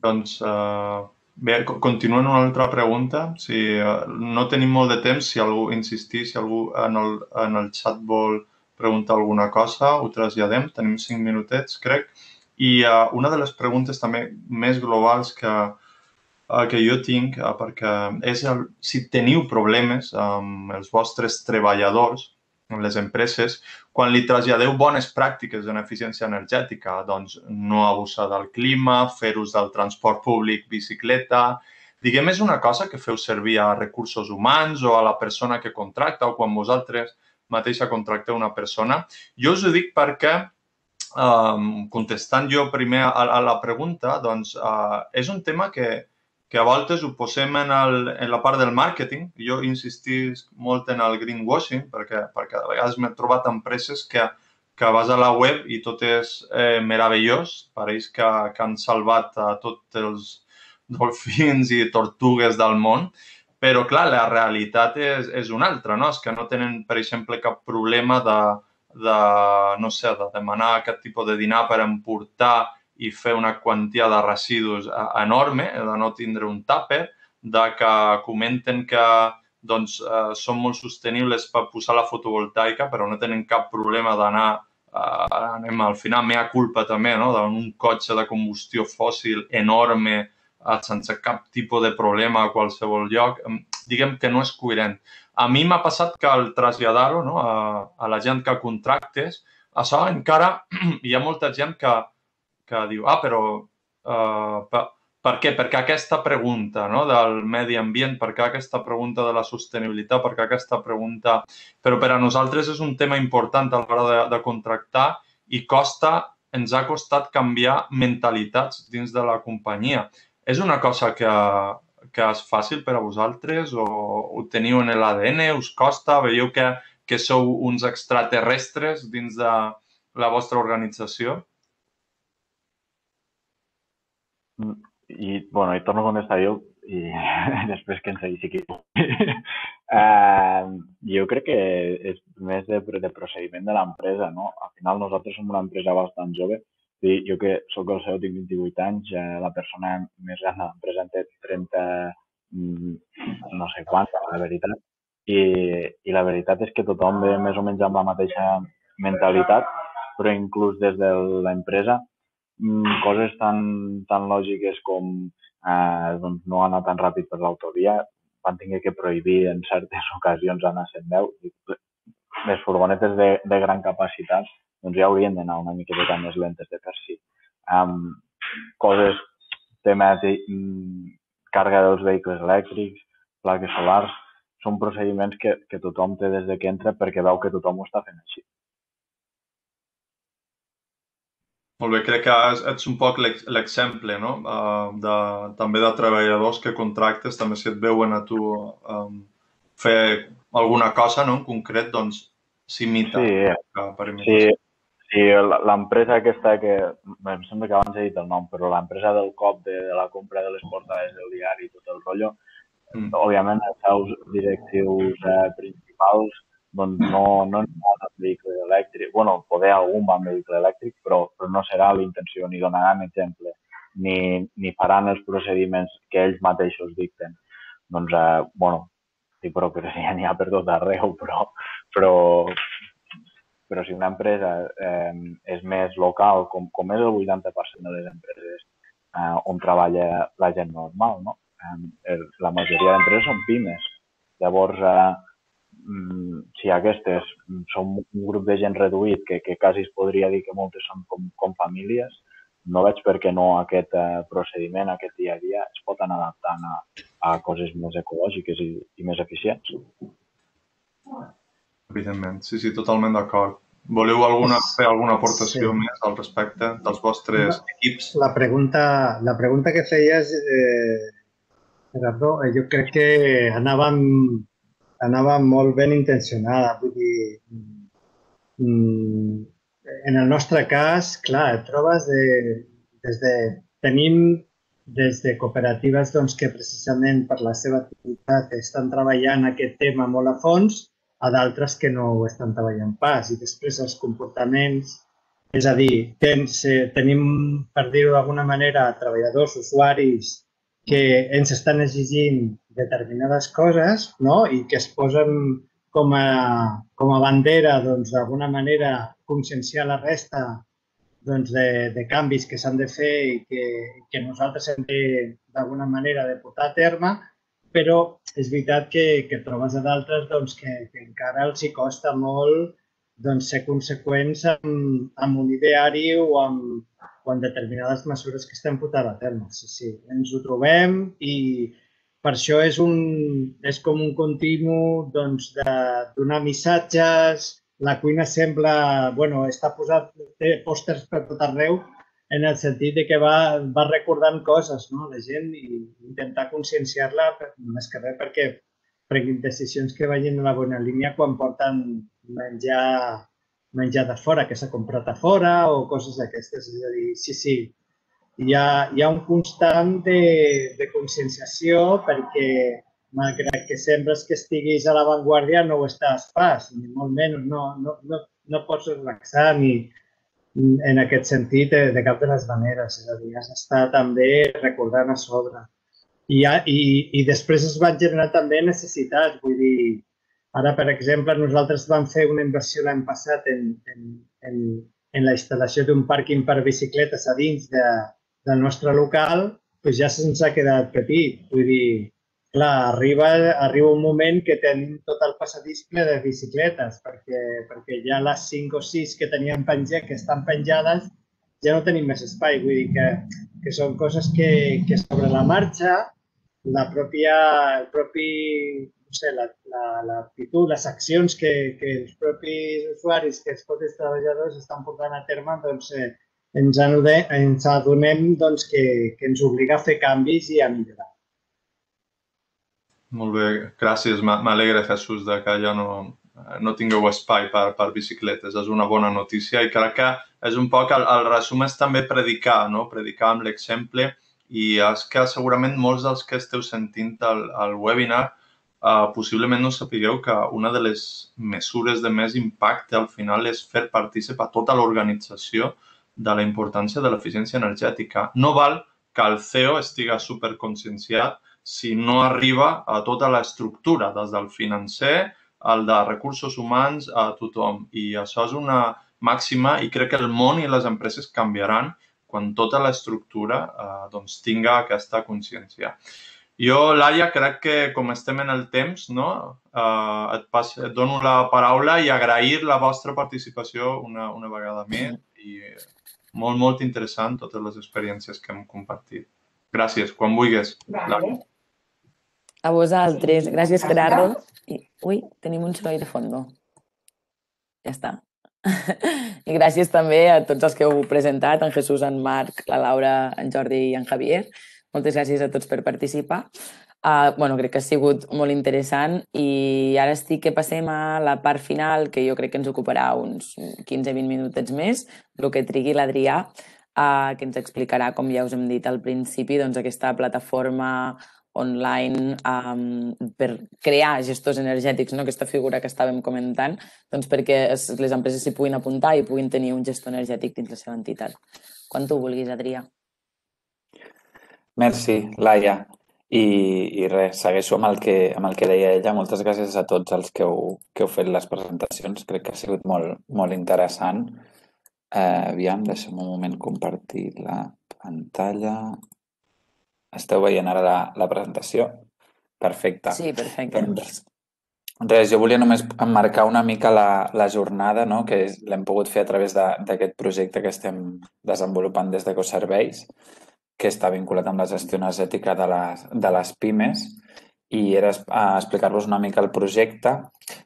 Doncs, uh, bé, continuant una altra pregunta. Si uh, no tenim molt de temps, si algú insistir, si algú en el, en el xat vol preguntar alguna cosa, ho traslladem. Tenim cinc minutets, crec. I uh, una de les preguntes també més globals que, uh, que jo tinc, uh, perquè és el, si teniu problemes amb els vostres treballadors, les empreses, quan li traslladeu bones pràctiques en eficiència energètica, doncs no abusar del clima, fer ús del transport públic, bicicleta... Diguem, és una cosa que feu servir a recursos humans o a la persona que contracta o quan vosaltres mateixa contracteu una persona. Jo us ho dic perquè, um, contestant jo primer a, a la pregunta, doncs uh, és un tema que, que a voltes ho posem en, el, en la part del màrqueting. Jo insistis molt en el greenwashing perquè, perquè a vegades m'he trobat empreses que, que vas a la web i tot és eh, meravellós. Pareix que, que han salvat a tots els dolfins i tortugues del món. Però, clar, la realitat és, és una altra, no? És que no tenen, per exemple, cap problema de, de no sé, de demanar aquest tipus de dinar per emportar i fer una quantia de residus eh, enorme, de no tindre un tàper, de que comenten que doncs, eh, són molt sostenibles per posar la fotovoltaica, però no tenen cap problema d'anar, eh, anem al final, mea culpa també, no? d'un cotxe de combustió fòssil enorme, eh, sense cap tipus de problema a qualsevol lloc. Diguem que no és coherent. A mi m'ha passat que al traslladar-ho no? a, a la gent que contractes, això encara [CLEARS THROAT] hi ha molta gent que, que diu, ah, però uh, per, per què? Perquè aquesta pregunta no, del medi ambient, perquè aquesta pregunta de la sostenibilitat, perquè aquesta pregunta... Però per a nosaltres és un tema important a l'hora de, de contractar i costa, ens ha costat canviar mentalitats dins de la companyia. És una cosa que, que és fàcil per a vosaltres o ho teniu en l'ADN, us costa, veieu que, que sou uns extraterrestres dins de la vostra organització? I, bueno, i torno a contestar jo i [LAUGHS] després que ens segueixi aquí. uh, [LAUGHS] jo crec que és més de, de procediment de l'empresa, no? Al final nosaltres som una empresa bastant jove. I jo que sóc el CEO, tinc 28 anys, uh, la persona més gran de l'empresa en té 30, mm, no sé quant, la veritat. I, I la veritat és que tothom ve més o menys amb la mateixa mentalitat, però inclús des de l'empresa coses tan, tan lògiques com eh, doncs no anar tan ràpid per l'autovia, van tenir que prohibir en certes [LAUGHS] ocasions anar a 110. Les furgonetes de, de gran capacitat doncs ja haurien d'anar una miqueta més lentes de per si. Um, coses, tema de càrrega dels vehicles elèctrics, plaques solars, són procediments que, que tothom té des de que entra perquè veu que tothom ho està fent així. Molt bé, crec que ets un poc l'exemple no? Uh, de, també de treballadors que contractes, també si et veuen a tu um, fer alguna cosa no? en concret, doncs s'imita. Sí, per sí, sí l'empresa aquesta que, bé, em sembla que abans he dit el nom, però l'empresa del cop de, de la compra de les portades del diari i tot el rotllo, mm. òbviament els seus directius eh, principals doncs no, no aniran vehicle elèctric. bueno, poder algun va amb vehicle elèctric, però, però no serà la intenció, ni donaran exemple, ni, ni faran els procediments que ells mateixos dicten. Doncs, eh, bueno, ja n'hi ha per tot arreu, però, però, però si una empresa eh, és més local, com, com és el 80% de les empreses eh, on treballa la gent normal, no? Eh, la majoria d'empreses són pimes. Llavors, eh, si aquestes són un grup de gent reduït, que, que quasi es podria dir que moltes són com, com famílies, no veig per què no aquest eh, procediment, aquest dia a dia, es pot anar adaptant a, a coses més ecològiques i, i més eficients. evidentment. Sí, sí, totalment d'acord. Voleu alguna, fer alguna aportació sí. més al respecte dels vostres la, equips? La pregunta, la pregunta que feies, eh, Gerardo, eh, jo crec que anava, anava molt ben intencionada. Vull dir, mm, en el nostre cas, clar, et trobes de, des de... Tenim des de cooperatives doncs, que precisament per la seva activitat estan treballant aquest tema molt a fons, a d'altres que no ho estan treballant pas. I després els comportaments, és a dir, tens, eh, tenim, per dir-ho d'alguna manera, treballadors, usuaris, que ens estan exigint determinades coses no? i que es posen com a, com a bandera, doncs, d'alguna manera, conscienciar la resta doncs, de, de canvis que s'han de fer i que, que nosaltres hem de, d'alguna manera, de portar a terme, però és veritat que, que trobes a d'altres doncs, que, que encara els hi costa molt doncs, ser conseqüents amb, amb un ideari o amb, o amb determinades mesures que estem portant a terme. Sí, sí, ens ho trobem i per això és, un, és com un continu doncs, de donar missatges, la cuina sembla, bueno, està posat, té pòsters per tot arreu, en el sentit de que va, va recordant coses, no?, la gent, i intentar conscienciar-la, més que res perquè prenguin decisions que vagin en la bona línia quan porten menjar, menjar de fora, que s'ha comprat a fora o coses d'aquestes. És a dir, sí, sí, hi ha, hi ha un constant de, de conscienciació perquè malgrat que sembles que estiguis a l'avantguàrdia, no ho estàs pas, ni molt menys, no, no, no, no pots relaxar ni en aquest sentit de, de cap de les maneres. És a dir, has d'estar també recordant a sobre. I, i, I després es van generar també necessitats. Vull dir, ara, per exemple, nosaltres vam fer una inversió l'any passat en, en, en, en la instal·lació d'un pàrquing per bicicletes a dins de, del nostre local, doncs ja se'ns ha quedat petit. Vull dir, clar, arriba, arriba un moment que tenim tot el passadís ple de bicicletes, perquè, perquè ja les 5 o 6 que teníem penjat, que estan penjades, ja no tenim més espai. Vull dir que, que són coses que, que sobre la marxa, la pròpia, el propi, no sé, l'actitud, la, les accions que, que els propis usuaris, que els propis treballadors estan portant a terme, doncs, eh, ens, ens adonem doncs, que, que ens obliga a fer canvis i a millorar. Molt bé, gràcies. M'alegra, Jesús, de que ja no, no tingueu espai per, per bicicletes. És una bona notícia i crec que és un poc, el, el resum és també predicar, no? predicar amb l'exemple i és que segurament molts dels que esteu sentint el, el webinar uh, possiblement no sapigueu que una de les mesures de més impacte al final és fer participar tota l'organització de la importància de l'eficiència energètica. No val que el CEO estiga superconscienciat si no arriba a tota l'estructura, des del financer, al de recursos humans, a tothom. I això és una màxima i crec que el món i les empreses canviaran quan tota l'estructura eh, doncs, tinga aquesta consciència. Jo, Laia, crec que com estem en el temps, no? eh, et, pas, et dono la paraula i agrair la vostra participació una, una vegada més i molt, molt interessant totes les experiències que hem compartit. Gràcies. Quan vulguis. Vale. A vosaltres. Gràcies, Gerardo. I, ui, tenim un soroll de fondo. Ja està. [LAUGHS] I gràcies també a tots els que heu presentat, en Jesús, en Marc, la Laura, en Jordi i en Javier. Moltes gràcies a tots per participar. Uh, bueno, crec que ha sigut molt interessant i ara estic que passem a la part final, que jo crec que ens ocuparà uns 15-20 minutets més, el que trigui l'Adrià, uh, que ens explicarà, com ja us hem dit al principi, doncs, aquesta plataforma online um, per crear gestors energètics, no? aquesta figura que estàvem comentant, doncs perquè les empreses s'hi puguin apuntar i puguin tenir un gestor energètic dins la seva entitat. Quan tu vulguis, Adrià. Merci, Laia. I, i res, segueixo amb el, que, amb el que deia ella. Moltes gràcies a tots els que heu, que heu fet les presentacions. Crec que ha sigut molt, molt interessant. Eh, aviam, deixa'm un moment compartir la pantalla. Esteu veient ara la, la presentació? Perfecte. Sí, perfecte. Doncs, res, jo volia només emmarcar una mica la, la jornada, no? que l'hem pogut fer a través d'aquest projecte que estem desenvolupant des d'Ecoserveis, que està vinculat amb la gestió energètica de les, de les pimes, i era explicar-vos una mica el projecte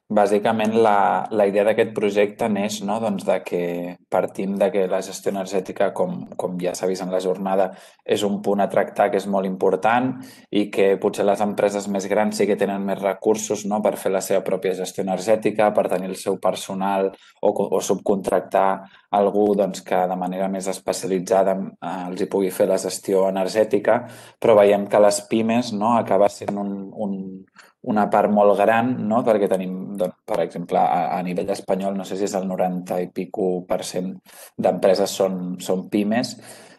Bàsicament, la, la idea d'aquest projecte neix no? doncs de que partim de que la gestió energètica, com, com ja s'ha vist en la jornada, és un punt a tractar que és molt important i que potser les empreses més grans sí que tenen més recursos no? per fer la seva pròpia gestió energètica, per tenir el seu personal o, o subcontractar algú doncs, que de manera més especialitzada eh, els hi pugui fer la gestió energètica, però veiem que les pimes no? acaba sent un, un, una part molt gran, no? perquè tenim, doncs, per exemple, a, a nivell espanyol, no sé si és el 90 i pico per cent d'empreses són, són pimes,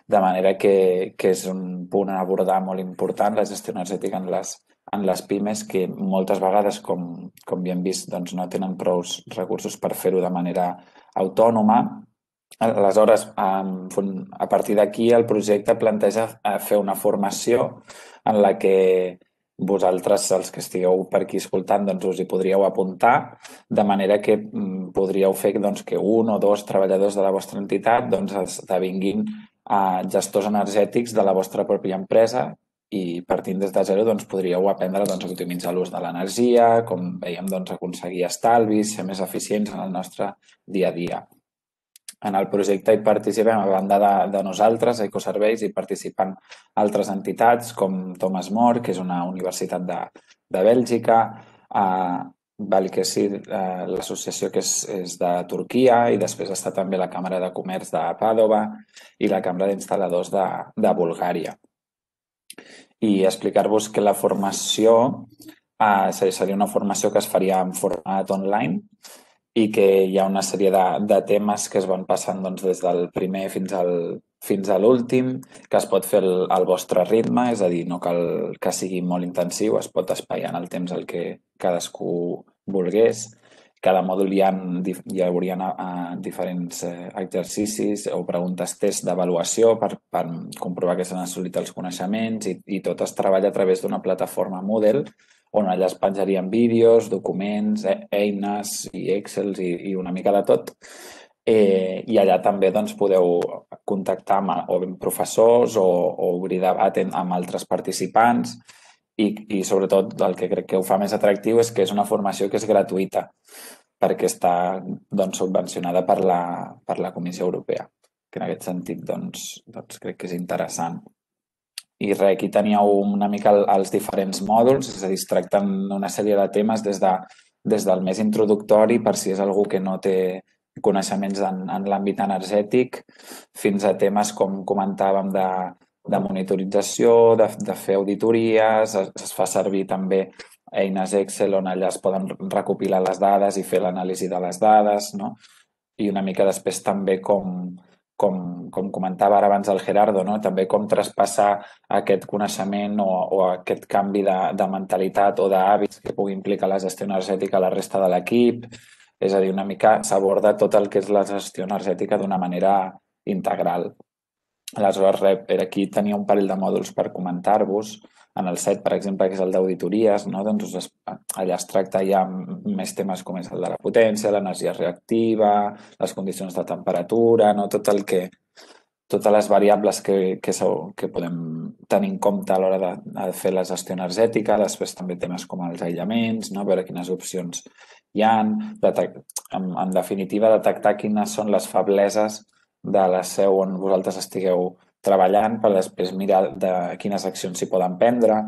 de manera que, que és un punt a abordar molt important, la gestió energètica en les, en les pimes, que moltes vegades, com, com hem vist, doncs no tenen prou recursos per fer-ho de manera autònoma. Aleshores, a partir d'aquí, el projecte planteja eh, fer una formació en la que vosaltres, els que estigueu per aquí escoltant, doncs us hi podríeu apuntar, de manera que mm, podríeu fer doncs, que un o dos treballadors de la vostra entitat doncs, esdevinguin eh, gestors energètics de la vostra pròpia empresa i partint des de zero doncs, podríeu aprendre doncs, a optimitzar l'ús de l'energia, com veiem, doncs, aconseguir estalvis, ser més eficients en el nostre dia a dia. En el projecte hi participem, a banda de, de nosaltres, Ecoserveis, hi participen altres entitats com Thomas More, que és una universitat de, de Bèlgica, a Balikesir, eh, l'associació que és, és de Turquia, i després està també la Càmera de Comerç de Pàdova i la Càmera d'Instal·ladors de, de Bulgària. I explicar-vos que la formació eh, seria una formació que es faria en format online, i que hi ha una sèrie de, de temes que es van passant doncs, des del primer fins al, fins a l'últim, que es pot fer al vostre ritme, és a dir, no cal que sigui molt intensiu, es pot espaiar en el temps el que cadascú volgués. Cada mòdul hi, ha, hi haurien a, a diferents eh, exercicis o preguntes test d'avaluació per, per comprovar que s'han assolit els coneixements i, i tot es treballa a través d'una plataforma Moodle on allà es penjarien vídeos, documents, e, eines i Excels i, i una mica de tot. Eh, I allà també doncs, podeu contactar amb, o amb professors o, o obrir debat amb altres participants i, i sobretot el que crec que ho fa més atractiu és que és una formació que és gratuïta perquè està doncs, subvencionada per la, per la Comissió Europea, que en aquest sentit doncs, doncs crec que és interessant. I res, aquí teníeu una mica els diferents mòduls, és a dir, es tracten una sèrie de temes des, de, des del més introductori per si és algú que no té coneixements en, en l'àmbit energètic, fins a temes com comentàvem de, de monitorització, de, de fer auditories, es, es fa servir també eines Excel on allà es poden recopilar les dades i fer l'anàlisi de les dades, no? I una mica després també com, com, com comentava ara abans el Gerardo, no? també com traspassar aquest coneixement o, o aquest canvi de, de mentalitat o d'hàbits que pugui implicar la gestió energètica a la resta de l'equip. És a dir, una mica s'aborda tot el que és la gestió energètica d'una manera integral. Aleshores, aquí tenia un parell de mòduls per comentar-vos en el set, per exemple, que és el d'auditories, no? doncs es, allà es tracta ja més temes com és el de la potència, l'energia reactiva, les condicions de temperatura, no? tot el que, totes les variables que, que, que podem tenir en compte a l'hora de, de fer la gestió energètica, després també temes com els aïllaments, no? veure quines opcions hi ha, en, en definitiva detectar quines són les febleses de la seu on vosaltres estigueu treballant per després mirar de quines accions s'hi poden prendre.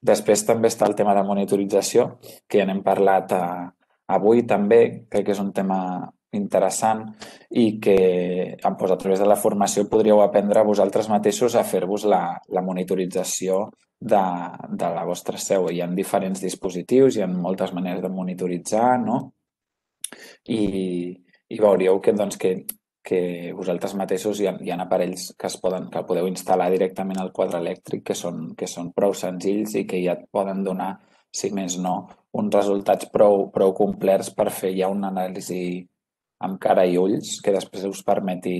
Després també està el tema de monitorització, que ja n'hem parlat eh, avui també, crec que és un tema interessant i que pues, a través de la formació podríeu aprendre vosaltres mateixos a fer-vos la, la monitorització de, de la vostra seu. Hi ha diferents dispositius, hi ha moltes maneres de monitoritzar, no? I, i veuríeu que, doncs, que que vosaltres mateixos hi ha, hi ha aparells que es poden, que podeu instal·lar directament al quadre elèctric que són, que són prou senzills i que ja et poden donar, si més no, uns resultats prou, prou complets per fer ja una anàlisi amb cara i ulls que després us permeti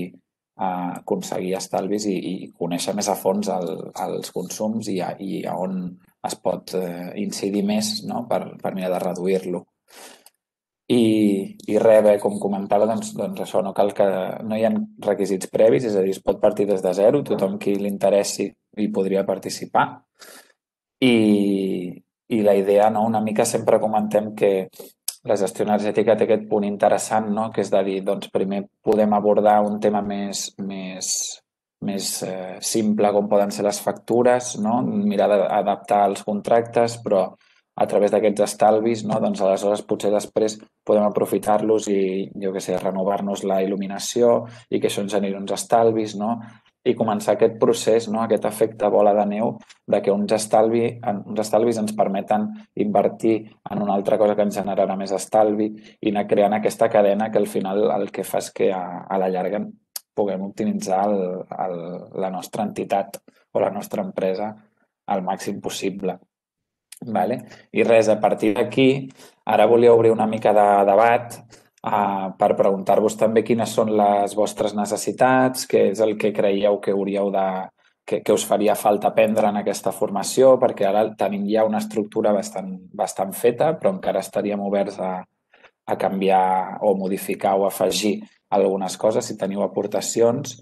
uh, aconseguir estalvis i, i conèixer més a fons el, els consums i a, i a on es pot uh, incidir més no? per, per mirar de reduir-lo. I, i res, bé, com comentava, doncs, doncs això, no cal que no hi ha requisits previs, és a dir, es pot partir des de zero, tothom qui l'interessi hi podria participar. I, i la idea, no? una mica sempre comentem que la gestió energètica té aquest punt interessant, no? que és de dir, doncs primer podem abordar un tema més, més, més eh, simple com poden ser les factures, no? mirar d'adaptar els contractes, però a través d'aquests estalvis, no? doncs aleshores potser després podem aprofitar-los i, jo què sé, renovar-nos la il·luminació i que això ens generi uns estalvis, no? i començar aquest procés, no? aquest efecte bola de neu, de que uns, estalvi, uns estalvis ens permeten invertir en una altra cosa que ens generarà més estalvi i anar creant aquesta cadena que al final el que fa és que a, a la llarga puguem optimitzar el, el, la nostra entitat o la nostra empresa al màxim possible. Vale? I res, a partir d'aquí, ara volia obrir una mica de debat uh, per preguntar-vos també quines són les vostres necessitats, què és el que creieu que hauríeu de, que, que us faria falta aprendre en aquesta formació, perquè ara tenim ja una estructura bastant, bastant feta, però encara estaríem oberts a, a canviar o modificar o afegir algunes coses si teniu aportacions.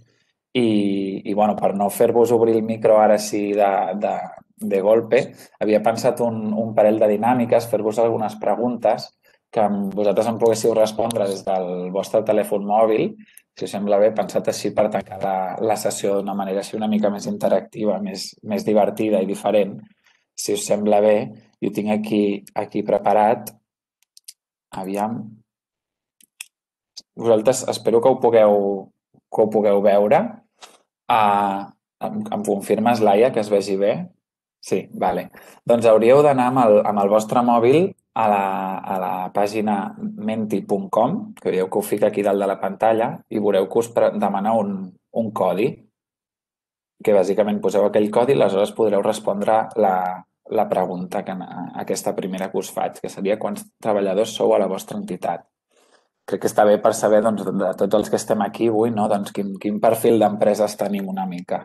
I, i bueno, per no fer-vos obrir el micro ara sí de, de, de golpe, havia pensat un, un parell de dinàmiques, fer-vos algunes preguntes que vosaltres em poguéssiu respondre des del vostre telèfon mòbil, si us sembla bé, pensat així per tancar la, la sessió d'una manera així una mica més interactiva, més, més divertida i diferent. Si us sembla bé, jo tinc aquí, aquí preparat. Aviam. Vosaltres espero que ho pugueu, que ho pugueu veure. Uh, em, em confirmes, Laia, que es vegi bé? Sí, vale. Doncs hauríeu d'anar amb, el, amb el vostre mòbil a la, a la pàgina menti.com, que veieu que ho fica aquí dalt de la pantalla, i veureu que us demana un, un codi, que bàsicament poseu aquell codi i aleshores podreu respondre la, la pregunta, que, aquesta primera que us faig, que seria quants treballadors sou a la vostra entitat. Crec que està bé per saber doncs, de tots els que estem aquí avui no? doncs, quin, quin perfil d'empreses tenim una mica.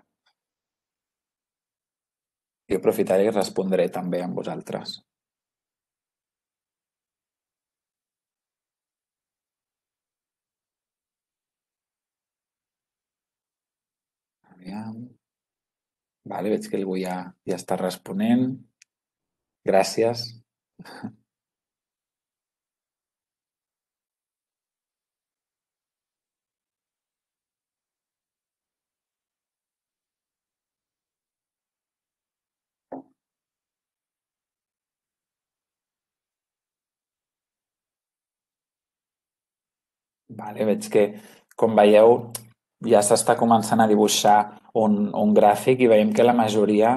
I aprofitaré i respondré també amb vosaltres. Aviam. Vale, veig que algú ja, ja està responent. Gràcies. [LAUGHS] Vale, veig que, com veieu, ja s'està començant a dibuixar un, un gràfic i veiem que la majoria...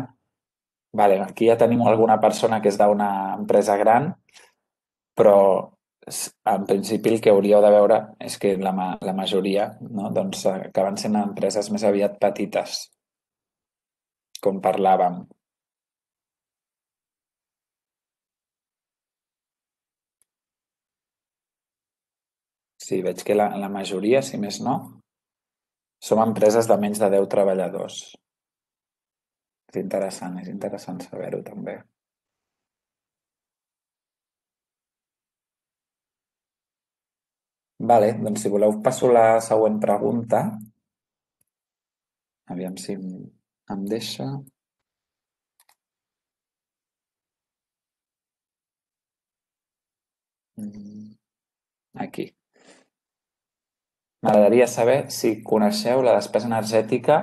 Vale, aquí ja tenim alguna persona que és d'una empresa gran, però en principi el que hauríeu de veure és que la, la majoria no? doncs, acaben sent empreses més aviat petites, com parlàvem. Sí, veig que la, la majoria, si més no, som empreses de menys de 10 treballadors. És interessant, és interessant saber-ho també. Vale, doncs si voleu passo la següent pregunta. Aviam si em, em deixa. Mm, aquí. M'agradaria saber si coneixeu la despesa energètica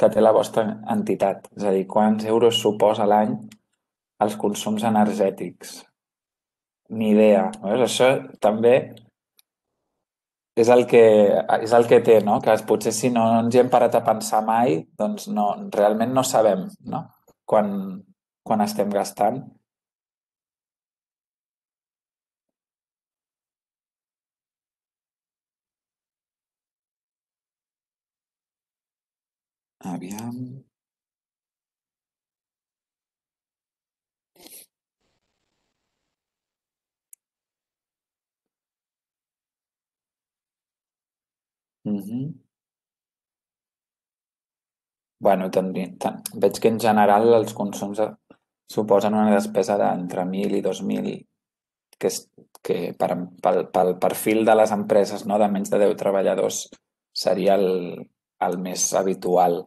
que té la vostra entitat. És a dir, quants euros suposa l'any els consums energètics. Ni idea. Veus? Això també és el que, és el que té, no? que potser si no ens hi hem parat a pensar mai, doncs no, realment no sabem no? Quan, quan estem gastant. Aviam. -hmm. Bueno, també, veig que en general els consums suposen una despesa d'entre 1.000 i 2.000, que, és, que per, pel, pel perfil de les empreses no, de menys de 10 treballadors seria el, el més habitual,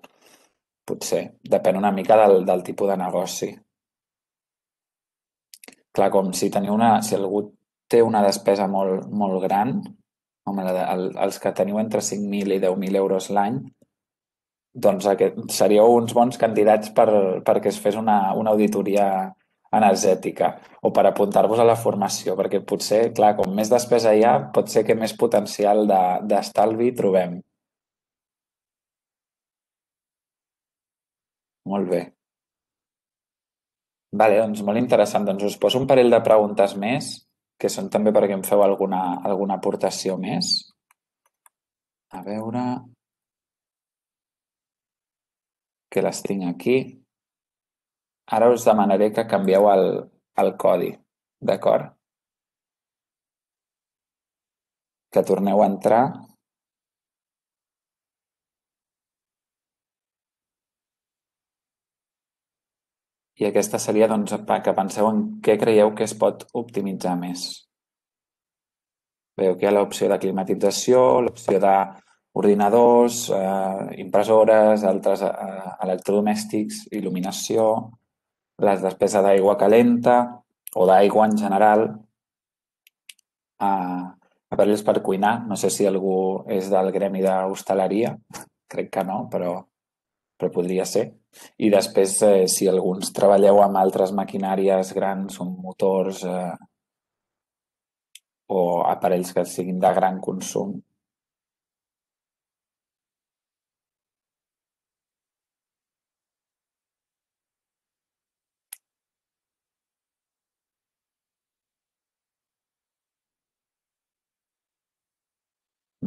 potser. Depèn una mica del, del tipus de negoci. Clar, com si teniu una... Si algú té una despesa molt, molt gran, home, el, els que teniu entre 5.000 i 10.000 euros l'any, doncs aquest, seríeu uns bons candidats per, perquè es fes una, una auditoria energètica o per apuntar-vos a la formació, perquè potser, clar, com més despesa hi ha, pot ser que més potencial d'estalvi de, trobem. Molt bé. Vale, doncs molt interessant. Doncs us poso un parell de preguntes més, que són també perquè em feu alguna, alguna aportació més. A veure... Que les tinc aquí. Ara us demanaré que canvieu el, el codi, d'acord? Que torneu a entrar I aquesta seria doncs, que penseu en què creieu que es pot optimitzar més. Veieu que hi ha l'opció de climatització, l'opció d'ordinadors, eh, impressores, altres eh, electrodomèstics, il·luminació, les despeses d'aigua calenta o d'aigua en general, eh, aparells per cuinar. No sé si algú és del gremi d'hostaleria, [LAUGHS] crec que no, però, però podria ser. I després, eh, si alguns treballeu amb altres maquinàries grans, com motors eh, o aparells que siguin de gran consum,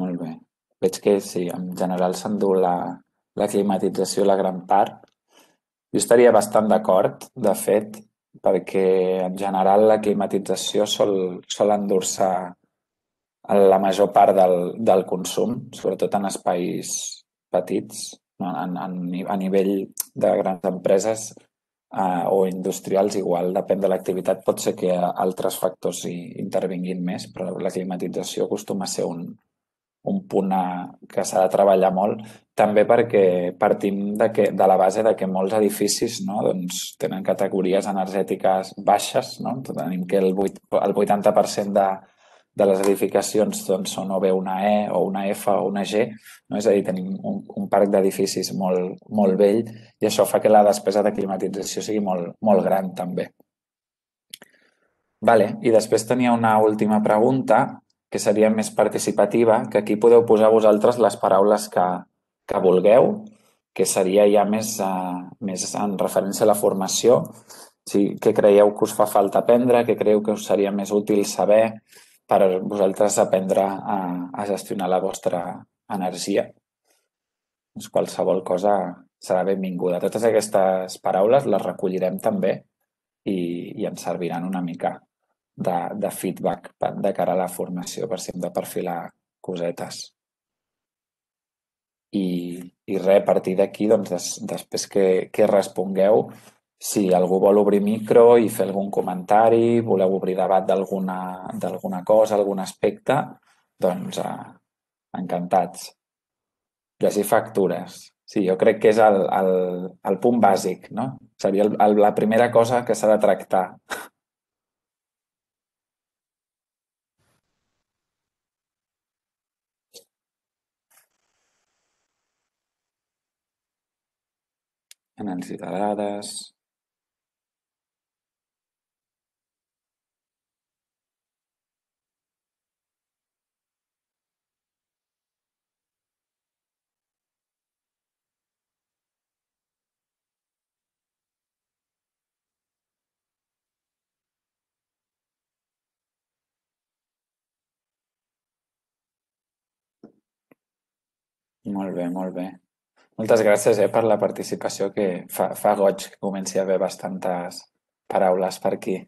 Molt bé. Veig que sí, en general s'endú la, la climatització la gran part. Jo estaria bastant d'acord, de fet, perquè en general la climatització sol, sol endur-se la major part del, del consum, sobretot en espais petits, en, en, a nivell de grans empreses eh, o industrials igual, depèn de l'activitat, pot ser que altres factors hi intervinguin més, però la climatització acostuma a ser un, un punt a, que s'ha de treballar molt, també perquè partim de, que, de la base de que molts edificis no, doncs, tenen categories energètiques baixes. No? Tenim que el, 8, el 80% de, de les edificacions doncs, són o bé una E o una F o una G. No? És a dir, tenim un, un parc d'edificis molt, molt vell i això fa que la despesa de climatització sigui molt, molt gran també. Vale. I després tenia una última pregunta que seria més participativa, que aquí podeu posar vosaltres les paraules que, que vulgueu, que seria ja més, uh, més en referència a la formació, si, què creieu que us fa falta aprendre, què creieu que us seria més útil saber per vosaltres aprendre a, a gestionar la vostra energia. Doncs qualsevol cosa serà benvinguda. Totes aquestes paraules les recollirem també i, i ens serviran una mica de, de feedback de cara a la formació per si hem de perfilar cosetes. I, i res, a partir d'aquí, doncs, des, després que, que respongueu, si algú vol obrir micro i fer algun comentari, voleu obrir debat d'alguna cosa, algun aspecte, doncs eh, encantats. Llegir factures. Sí, jo crec que és el, el, el punt bàsic, no? Seria el, el, la primera cosa que s'ha de tractar anàlisi de dades, Molt bé, molt bé. Moltes gràcies eh, per la participació, que fa, fa goig que comenci a haver bastantes paraules per aquí.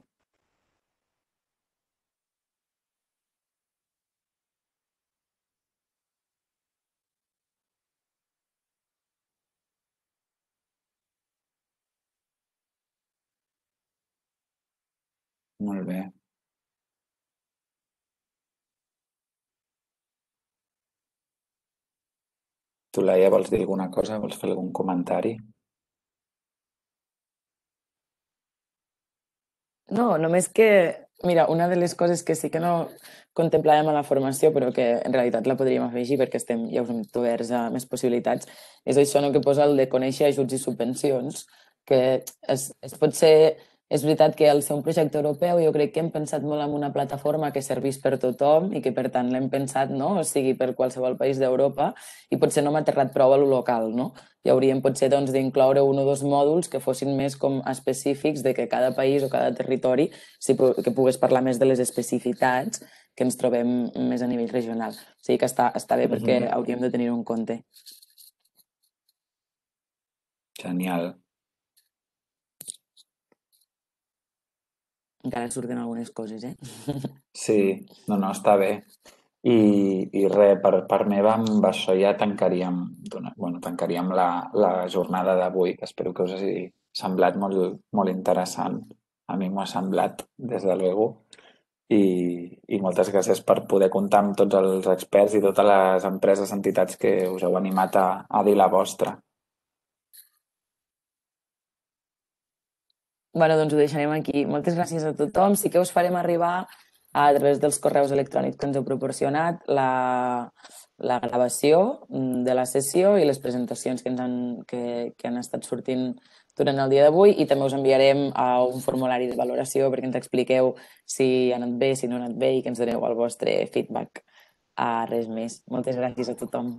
Molt bé. Tu, Laia, vols dir alguna cosa? Vols fer algun comentari? No, només que mira, una de les coses que sí que no contemplàvem a la formació, però que en realitat la podríem afegir perquè estem, ja us hem oberts a més possibilitats, és això no, que posa el de conèixer ajuts i subvencions, que es, es pot ser és veritat que al ser un projecte europeu jo crec que hem pensat molt en una plataforma que servís per tothom i que per tant l'hem pensat, no? o sigui, per qualsevol país d'Europa i potser no hem aterrat prou a lo local. No? I hauríem potser doncs, d'incloure un o dos mòduls que fossin més com específics de que cada país o cada territori si, que pogués parlar més de les especificitats que ens trobem més a nivell regional. O sigui que està, està bé perquè hauríem de tenir un compte. Genial. Encara surten algunes coses, eh? Sí, no, no, està bé. I, i res, per, per meva, amb això ja tancaríem, bueno, tancaríem la, la jornada d'avui, que espero que us hagi semblat molt, molt interessant. A mi m'ho ha semblat, des de luego. I, I moltes gràcies per poder comptar amb tots els experts i totes les empreses, entitats que us heu animat a, a dir la vostra. Bueno, doncs ho deixarem aquí. Moltes gràcies a tothom. Sí que us farem arribar a través dels correus electrònics que ens heu proporcionat la, la gravació de la sessió i les presentacions que, ens han, que, que han estat sortint durant el dia d'avui i també us enviarem a un formulari de valoració perquè ens expliqueu si ha anat bé, si no ha anat bé i que ens doneu el vostre feedback. A res més. Moltes gràcies a tothom.